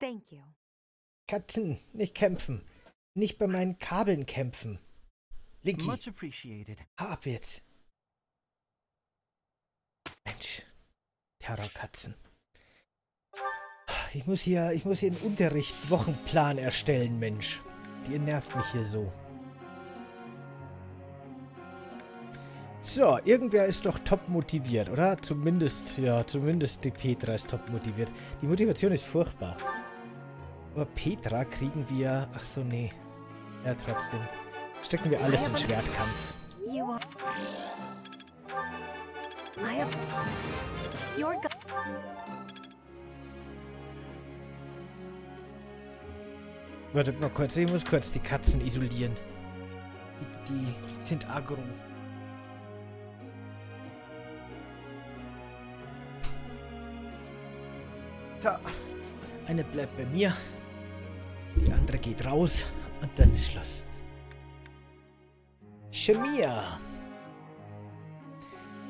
Thank you. Katzen, nicht kämpfen. Nicht bei meinen Kabeln kämpfen. Linky, Much appreciated. hab jetzt. Mensch, Terrorkatzen. Ich muss hier, ich muss hier einen Unterricht, Wochenplan erstellen, Mensch. Die nervt mich hier so. So, irgendwer ist doch top motiviert, oder? Zumindest, ja, zumindest die Petra ist top motiviert. Die Motivation ist furchtbar. Aber Petra kriegen wir... Ach so, nee. Ja, trotzdem. Stecken wir alles in Schwertkampf. You are. I have. Your go Warte mal kurz, ich muss kurz die Katzen isolieren. Die, die sind aggro. So, eine bleibt bei mir. Die andere geht raus und dann ist Schluss. Shemia.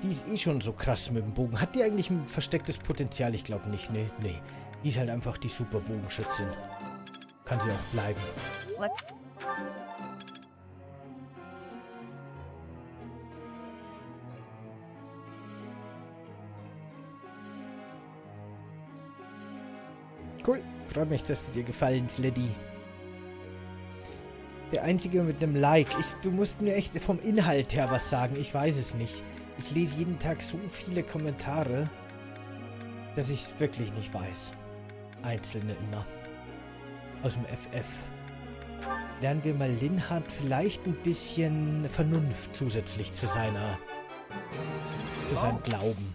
Die ist eh schon so krass mit dem Bogen. Hat die eigentlich ein verstecktes Potenzial? Ich glaube nicht. Nee, nee. Die ist halt einfach die super Bogenschützin. Kann sie auch bleiben. let's. Cool. Freut mich, dass die dir gefallen, Sleddy. Der Einzige mit einem Like. Ich, du musst mir echt vom Inhalt her was sagen. Ich weiß es nicht. Ich lese jeden Tag so viele Kommentare, dass ich es wirklich nicht weiß. Einzelne immer. Aus dem FF. Lernen wir mal Linhard vielleicht ein bisschen Vernunft zusätzlich zu seiner... zu seinem Glauben.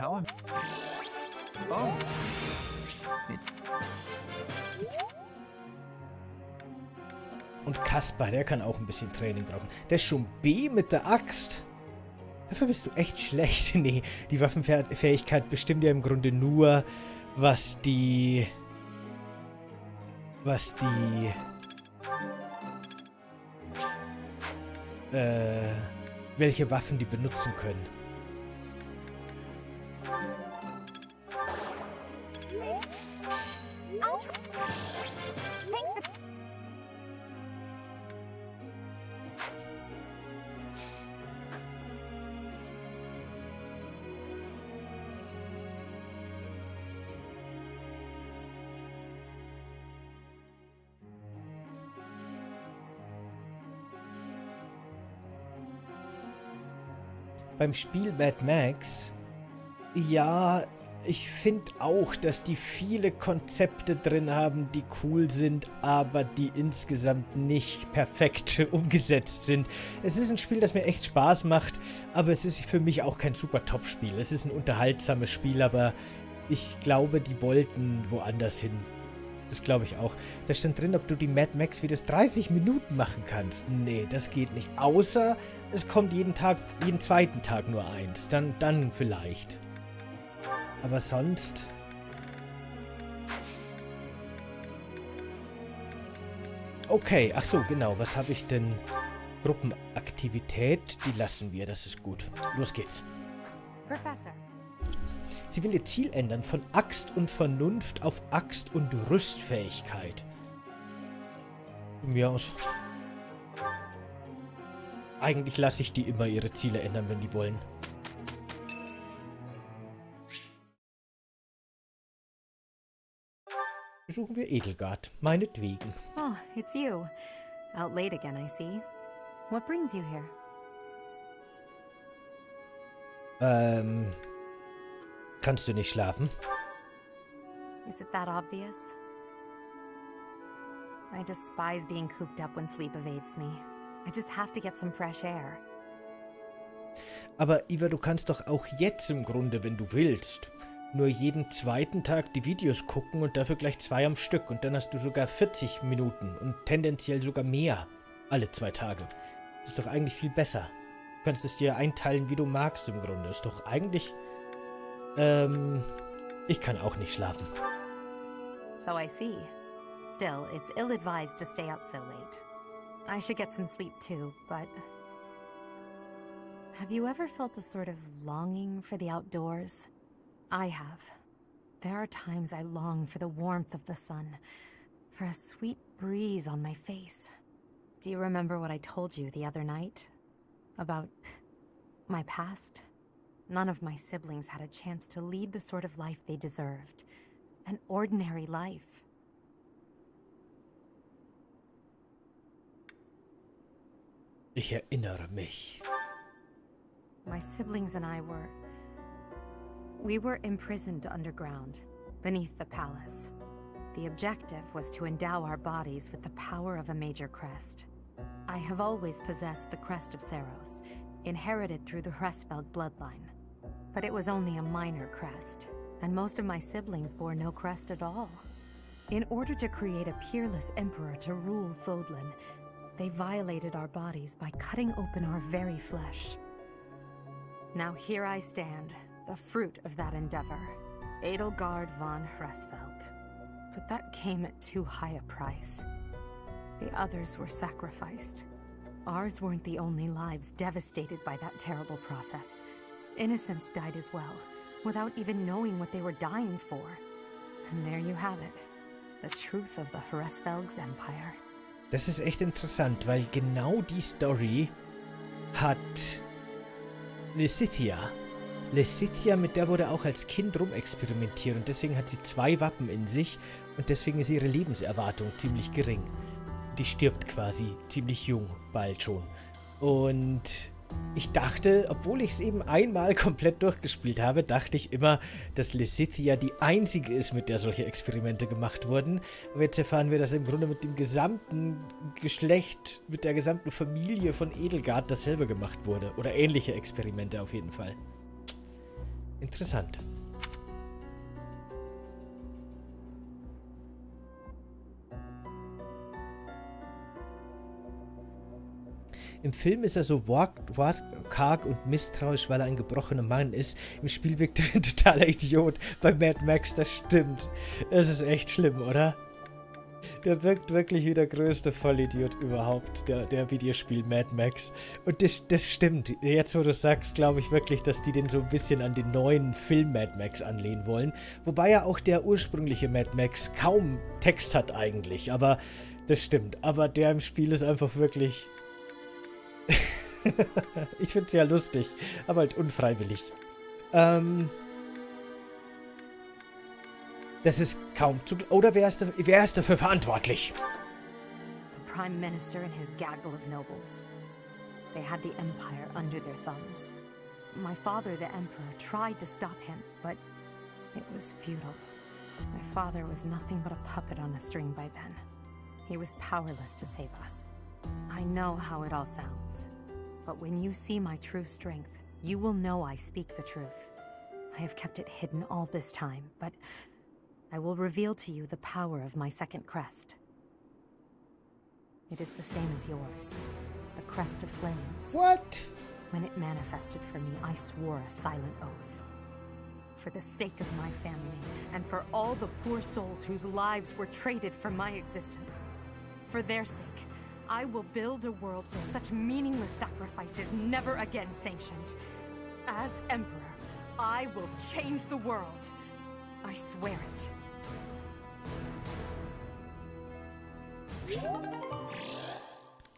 How am... Oh. Und Kaspar, der kann auch ein bisschen Training brauchen. Der ist schon B mit der Axt. Dafür bist du echt schlecht. nee, die Waffenfähigkeit bestimmt ja im Grunde nur, was die... Was die... Äh... Welche Waffen die benutzen können. Beim Spiel Mad Max... Ja, ich finde auch, dass die viele Konzepte drin haben, die cool sind, aber die insgesamt nicht perfekt umgesetzt sind. Es ist ein Spiel, das mir echt Spaß macht, aber es ist für mich auch kein super Top-Spiel. Es ist ein unterhaltsames Spiel, aber ich glaube, die wollten woanders hin. Das glaube ich auch. Da stand drin, ob du die Mad Max Videos 30 Minuten machen kannst. Nee, das geht nicht. Außer es kommt jeden Tag, jeden zweiten Tag nur eins. Dann, dann vielleicht. Aber sonst... Okay, ach so, genau. Was habe ich denn? Gruppenaktivität, die lassen wir. Das ist gut. Los geht's. Professor. Sie will ihr Ziel ändern von Axt und Vernunft auf Axt und Rüstfähigkeit. Von mir aus. Eigentlich lasse ich die immer ihre Ziele ändern, wenn die wollen. Besuchen wir Edelgard, meinetwegen. Oh, it's you. Out late again, I see. What brings you here? Ähm, Kannst du nicht schlafen? Is it that obvious? I despise being cooped up when sleep evades me. I just have to get some fresh air. Aber Iva, du kannst doch auch jetzt im Grunde, wenn du willst, nur jeden zweiten Tag die Videos gucken und dafür gleich zwei am Stück. Und dann hast du sogar 40 Minuten und tendenziell sogar mehr alle zwei Tage. Das ist doch eigentlich viel besser. Du kannst es dir einteilen, wie du magst im Grunde. Ist doch eigentlich Ähm, ich kann auch nicht schlafen. So I see. Still, it's ill-advised to stay up so late. I should get some sleep too, but... Have you ever felt a sort of longing for the outdoors? I have. There are times I long for the warmth of the sun, for a sweet breeze on my face. Do you remember what I told you the other night? About my past? None of my siblings had a chance to lead the sort of life they deserved. An ordinary life. Ich erinnere mich. My siblings and I were... We were imprisoned underground, beneath the palace. The objective was to endow our bodies with the power of a major crest. I have always possessed the crest of Saros, inherited through the Hresvelg bloodline. But it was only a minor crest, and most of my siblings bore no crest at all. In order to create a peerless emperor to rule Fodlan, they violated our bodies by cutting open our very flesh. Now here I stand, the fruit of that endeavor, Edelgard von Hresvelg. But that came at too high a price. The others were sacrificed. Ours weren't the only lives devastated by that terrible process. Innocents died as well, without even knowing what they were dying for. And there you have it. The truth of the Hresvelg's Empire. Das ist echt interessant, weil genau die Story hat Lysithia. Lysithia, mit der wurde auch als Kind rumexperimentiert und deswegen hat sie zwei Wappen in sich und deswegen ist ihre Lebenserwartung ziemlich gering. Die stirbt quasi ziemlich jung, bald schon. Und ich dachte, obwohl ich es eben einmal komplett durchgespielt habe, dachte ich immer, dass Lysithia die einzige ist, mit der solche Experimente gemacht wurden. Aber jetzt erfahren wir, dass im Grunde mit dem gesamten Geschlecht, mit der gesamten Familie von Edelgard dasselbe gemacht wurde. Oder ähnliche Experimente auf jeden Fall. Interessant. Im Film ist er so wortkarg und misstrauisch, weil er ein gebrochener Mann ist. Im Spiel wirkt er wie ein totaler Idiot. Bei Mad Max, das stimmt. Das ist echt schlimm, oder? Der wirkt wirklich wie der größte Vollidiot überhaupt, der, der Videospiel Mad Max. Und das, das stimmt. Jetzt, wo du sagst, glaube ich wirklich, dass die den so ein bisschen an den neuen Film Mad Max anlehnen wollen. Wobei ja auch der ursprüngliche Mad Max kaum Text hat eigentlich. Aber das stimmt. Aber der im Spiel ist einfach wirklich ich finde es ja lustig, aber halt unfreiwillig. Ähm, das ist kaum zu... Oder wer ist, wer ist dafür verantwortlich? The Prime Minister and his gaggle of nobles. They had the Empire under their thumbs. My father, the Emperor, tried to stop him, but it was futile. My father was nothing but a puppet on a string by then. He was powerless to save us. I know how it all sounds. But when you see my true strength, you will know I speak the truth. I have kept it hidden all this time, but I will reveal to you the power of my second crest. It is the same as yours, the crest of flames. What? When it manifested for me, I swore a silent oath. For the sake of my family, and for all the poor souls whose lives were traded for my existence. For their sake, I will build a world where such meaningless sacrifice is never again sanctioned. As Emperor, I will change the world. I swear it.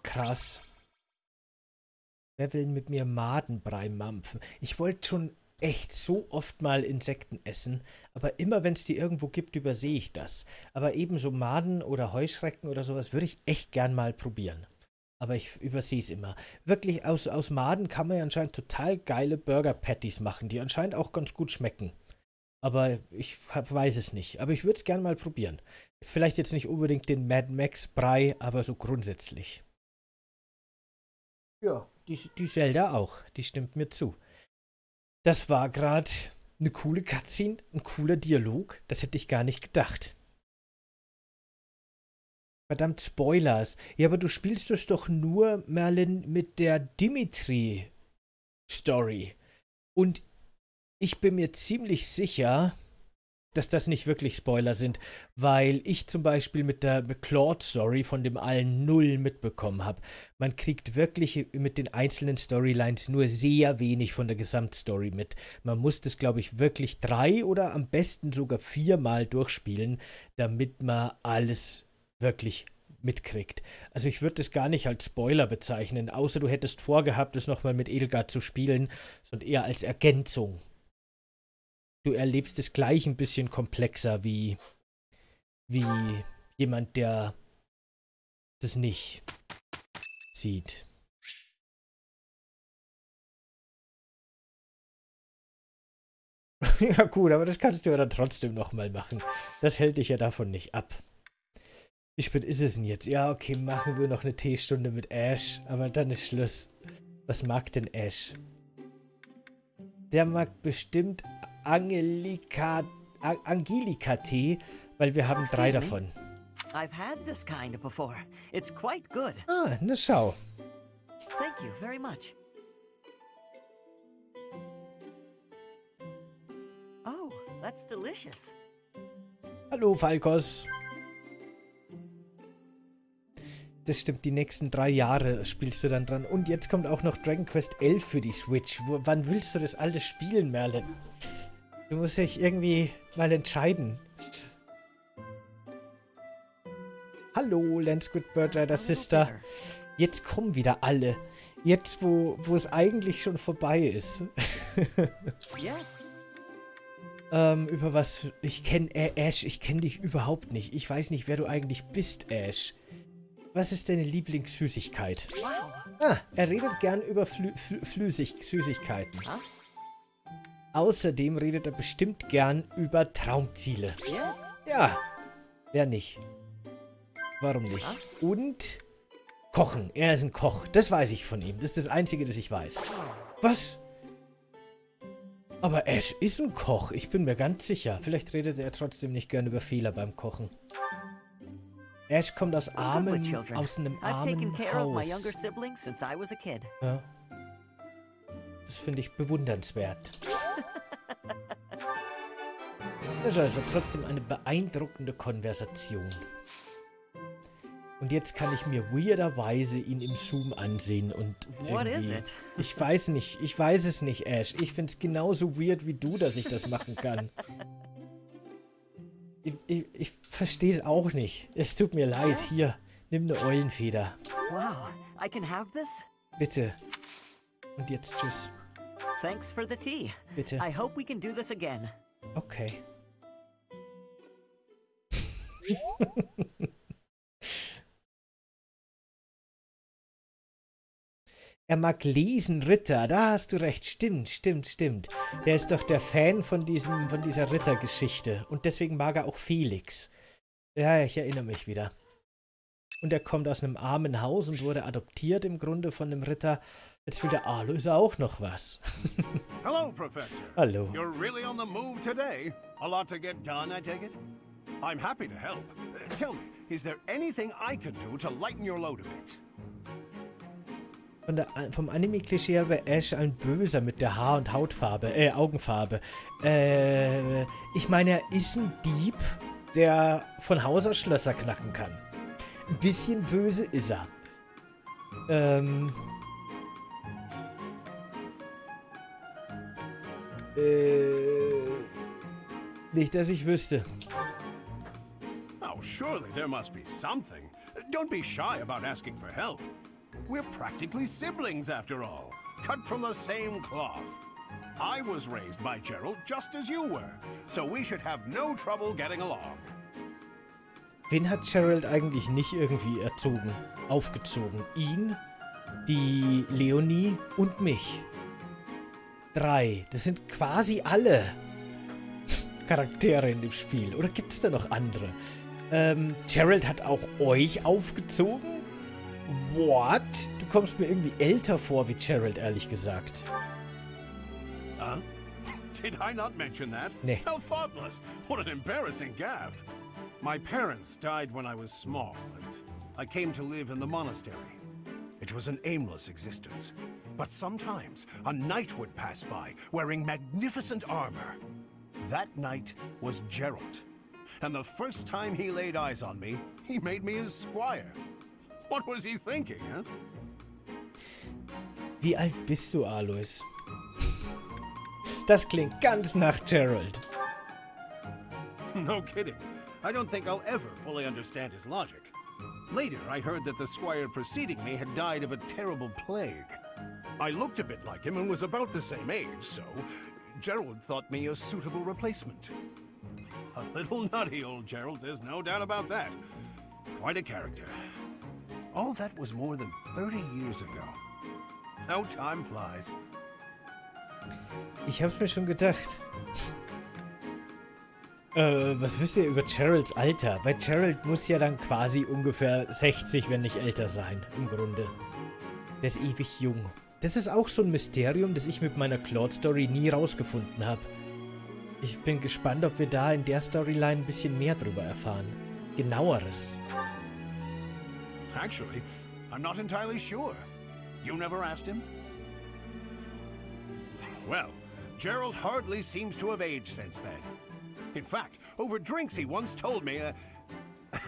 Krass. Wer will mit mir Madenbrei mampfen? Ich wollte schon echt so oft mal Insekten essen, aber immer wenn es die irgendwo gibt, übersehe ich das. Aber ebenso Maden oder Heuschrecken oder sowas würde ich echt gern mal probieren. Aber ich übersehe es immer. Wirklich, aus, aus Maden kann man ja anscheinend total geile Burger-Patties machen, die anscheinend auch ganz gut schmecken. Aber ich hab, weiß es nicht. Aber ich würde es gern mal probieren. Vielleicht jetzt nicht unbedingt den Mad Max Brei, aber so grundsätzlich. Ja, die, die Zelda auch. Die stimmt mir zu. Das war gerade eine coole Cutscene, ein cooler Dialog. Das hätte ich gar nicht gedacht. Verdammt, Spoilers. Ja, aber du spielst es doch nur, Merlin, mit der Dimitri-Story. Und ich bin mir ziemlich sicher, dass das nicht wirklich Spoiler sind, weil ich zum Beispiel mit der McCloud-Story von dem allen Null mitbekommen habe. Man kriegt wirklich mit den einzelnen Storylines nur sehr wenig von der Gesamtstory mit. Man muss das, glaube ich, wirklich drei oder am besten sogar viermal durchspielen, damit man alles wirklich mitkriegt. Also ich würde das gar nicht als Spoiler bezeichnen, außer du hättest vorgehabt, es nochmal mit Edelgard zu spielen, sondern eher als Ergänzung du erlebst es gleich ein bisschen komplexer wie, wie jemand, der das nicht sieht. ja gut, aber das kannst du ja dann trotzdem nochmal machen. Das hält dich ja davon nicht ab. Wie spät ist es denn jetzt? Ja, okay, machen wir noch eine Teestunde mit Ash, aber dann ist Schluss. Was mag denn Ash? Der mag bestimmt Angelika, Angelika Tee, weil wir haben drei davon. I've had this kind before. It's quite good. Ah, na schau. Thank you very much. Oh, that's delicious. Hallo, Falkos. Das stimmt, die nächsten drei Jahre spielst du dann dran. Und jetzt kommt auch noch Dragon Quest 11 für die Switch. Wo, wann willst du das alles spielen, Merlin? Du musst dich irgendwie mal entscheiden. Hallo, Landsquid Birdrider Sister. Jetzt kommen wieder alle. Jetzt, wo, wo es eigentlich schon vorbei ist. yes. ähm, über was... Ich kenne äh, Ash, ich kenne dich überhaupt nicht. Ich weiß nicht, wer du eigentlich bist, Ash. Was ist deine Lieblingssüßigkeit? Wow. Ah, er redet gern über Flü Flü Flüssig Süßigkeiten. Huh? Außerdem redet er bestimmt gern über Traumziele. Yes. Ja, wer nicht? Warum nicht? Und Kochen. Er ist ein Koch. Das weiß ich von ihm. Das ist das Einzige, das ich weiß. Was? Aber Ash ist ein Koch. Ich bin mir ganz sicher. Vielleicht redet er trotzdem nicht gern über Fehler beim Kochen. Ash kommt aus armen, aus einem armen Haus. Ja. Das finde ich bewundernswert. Das war also trotzdem eine beeindruckende Konversation. Und jetzt kann ich mir weirderweise ihn im Zoom ansehen und irgendwie... Ich weiß nicht, ich weiß es nicht, Ash. Ich finde es genauso weird wie du, dass ich das machen kann. ich, ich, ich verstehe es auch nicht. Es tut mir leid. Hier, nimm eine Eulenfeder. Wow, I can have this? Bitte. Und jetzt tschüss. Thanks for the tea. Bitte. I hope we can do this again. Okay. Er mag lesen, Ritter. Da hast du recht. Stimmt, stimmt, stimmt. Der ist doch der Fan von, diesem, von dieser Rittergeschichte. Und deswegen mag er auch Felix. Ja, ich erinnere mich wieder. Und er kommt aus einem armen Haus und wurde adoptiert im Grunde von einem Ritter. Jetzt will der Aloyse auch noch was. Hello, Professor. Hallo. You're really on the move today. A lot to get done, I take it? I'm happy to help. Tell me, is there anything I can do to lighten your load a bit? Von der, vom Anime-Klischee her wäre Ash ein Böser mit der Haar- und Hautfarbe, äh, Augenfarbe. Äh, ich meine, er ist ein Dieb, der von Haus aus Schlösser knacken kann. Ein bisschen böse ist er. Ähm. Äh. Nicht, dass ich wüsste. Oh, surely there must be something. Don't be shy about asking for help. We're practically siblings, after all, cut from the same cloth. I was raised by Gerald just as you were, so we should have no trouble getting along. Wen hat Gerald eigentlich nicht irgendwie erzogen, aufgezogen? Ihn, die Leonie und mich. Drei. Das sind quasi alle Charaktere in dem Spiel. Oder gibt es da noch andere? Ähm, Gerald hat auch euch aufgezogen? What? Du kommst mir irgendwie älter vor wie Gerald, ehrlich gesagt. Huh? Did I not mention that? Nee. How thoughtless. What an embarrassing gaffe. My parents died when I was small, and I came to live in the monastery. It was an aimless existence. But sometimes a knight would pass by wearing magnificent armor. That knight was Gerald. And the first time he laid eyes on me, he made me his squire. What was he thinking, huh? Wie alt bist du, Alois? Das klingt ganz nach Gerald. No kidding. I don't think I'll ever fully understand his logic. Later, I heard that the squire preceding me had died of a terrible plague. I looked a bit like him and was about the same age, so Gerald thought me a suitable replacement. A little nutty, old Gerald, there's no doubt about that. Quite a character. All that was more than 30 years ago. How time flies. Ich hab's mir schon gedacht. Äh, was wisst ihr über Geralds Alter? Weil Gerald muss ja dann quasi ungefähr 60, wenn nicht älter sein, im Grunde. Der ist ewig jung. Das ist auch so ein Mysterium, das ich mit meiner Claude-Story nie rausgefunden habe. Ich bin gespannt, ob wir da in der Storyline ein bisschen mehr drüber erfahren. Genaueres. Actually, I'm not entirely sure. You never asked him? Well, Gerald hardly seems to have aged since then. In fact, over drinks he once told me, uh,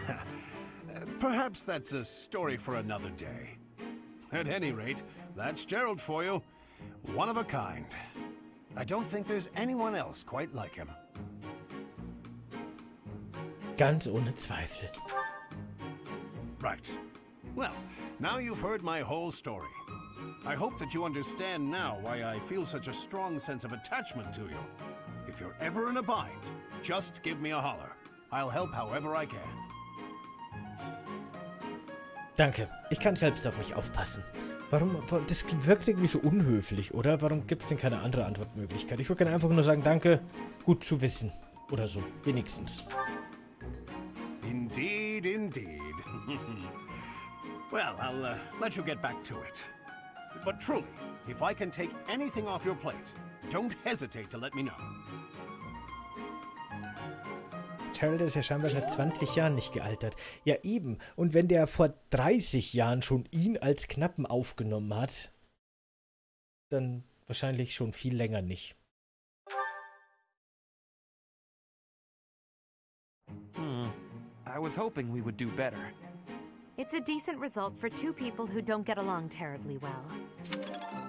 perhaps that's a story for another day. At any rate, that's Gerald for you. One of a kind. I don't think there's anyone else quite like him. Ganz ohne Zweifel. Right. Well, now you've heard my whole story. I hope that you understand now why I feel such a strong sense of attachment to you. If you're ever in a bind, just give me a holler. I'll help however I can. Danke. Ich kann selbst auf mich aufpassen. Warum, das wirkt irgendwie so unhöflich, oder? Warum gibt es denn keine andere Antwortmöglichkeit? Ich würde gerne einfach nur sagen, danke, gut zu wissen. Oder so, wenigstens. Indeed, indeed. well, I'll uh, let you get back to it. But truly, if I can take anything off your plate, don't hesitate to let me know. Gerald ist ja scheinbar seit 20 Jahren nicht gealtert. Ja, eben. Und wenn der vor 30 Jahren schon ihn als Knappen aufgenommen hat, dann wahrscheinlich schon viel länger nicht. Hmm. I was hoping we would do better. It's a decent result for two people who don't get along terribly well.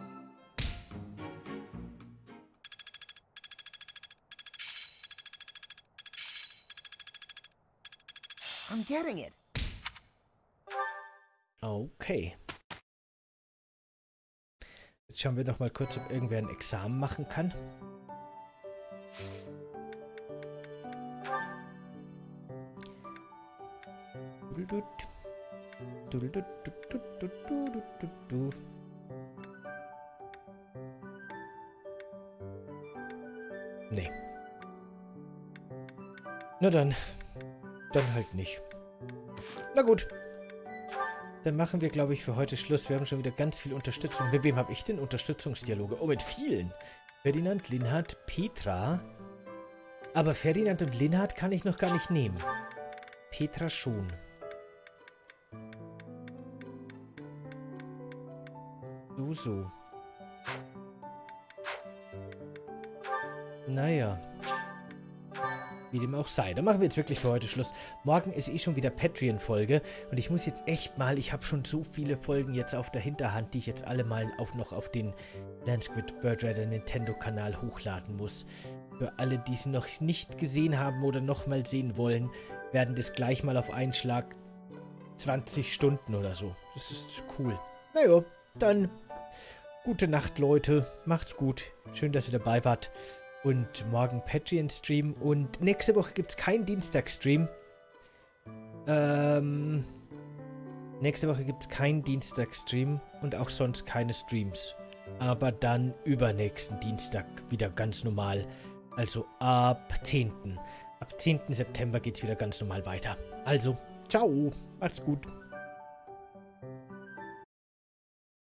I'm getting it. Okay. Jetzt schauen wir noch mal kurz, ob irgendwer ein Examen machen kann. Nee. Na dann. Dann halt nicht. Na gut. Dann machen wir, glaube ich, für heute Schluss. Wir haben schon wieder ganz viel Unterstützung. Mit wem habe ich denn Unterstützungsdialoge? Oh, mit vielen. Ferdinand, Linhard, Petra, Aber Ferdinand und Linhard kann ich noch gar nicht nehmen. Petra schon. So, so. Naja. Wie dem auch sei. Dann machen wir jetzt wirklich für heute Schluss. Morgen ist eh schon wieder Patreon-Folge. Und ich muss jetzt echt mal, ich habe schon so viele Folgen jetzt auf der Hinterhand, die ich jetzt alle mal auch noch auf den Landsquid Bird Rider Nintendo-Kanal hochladen muss. Für alle, die es noch nicht gesehen haben oder noch mal sehen wollen, werden das gleich mal auf einen Schlag 20 Stunden oder so. Das ist cool. Naja, dann gute Nacht, Leute. Macht's gut. Schön, dass ihr dabei wart und morgen Patreon-Stream. Und nächste Woche gibt es keinen Dienstag-Stream. Ähm, nächste Woche gibt es keinen Dienstag-Stream und auch sonst keine Streams. Aber dann übernächsten Dienstag wieder ganz normal. Also ab 10. Ab 10. September geht es wieder ganz normal weiter. Also, ciao, macht's gut.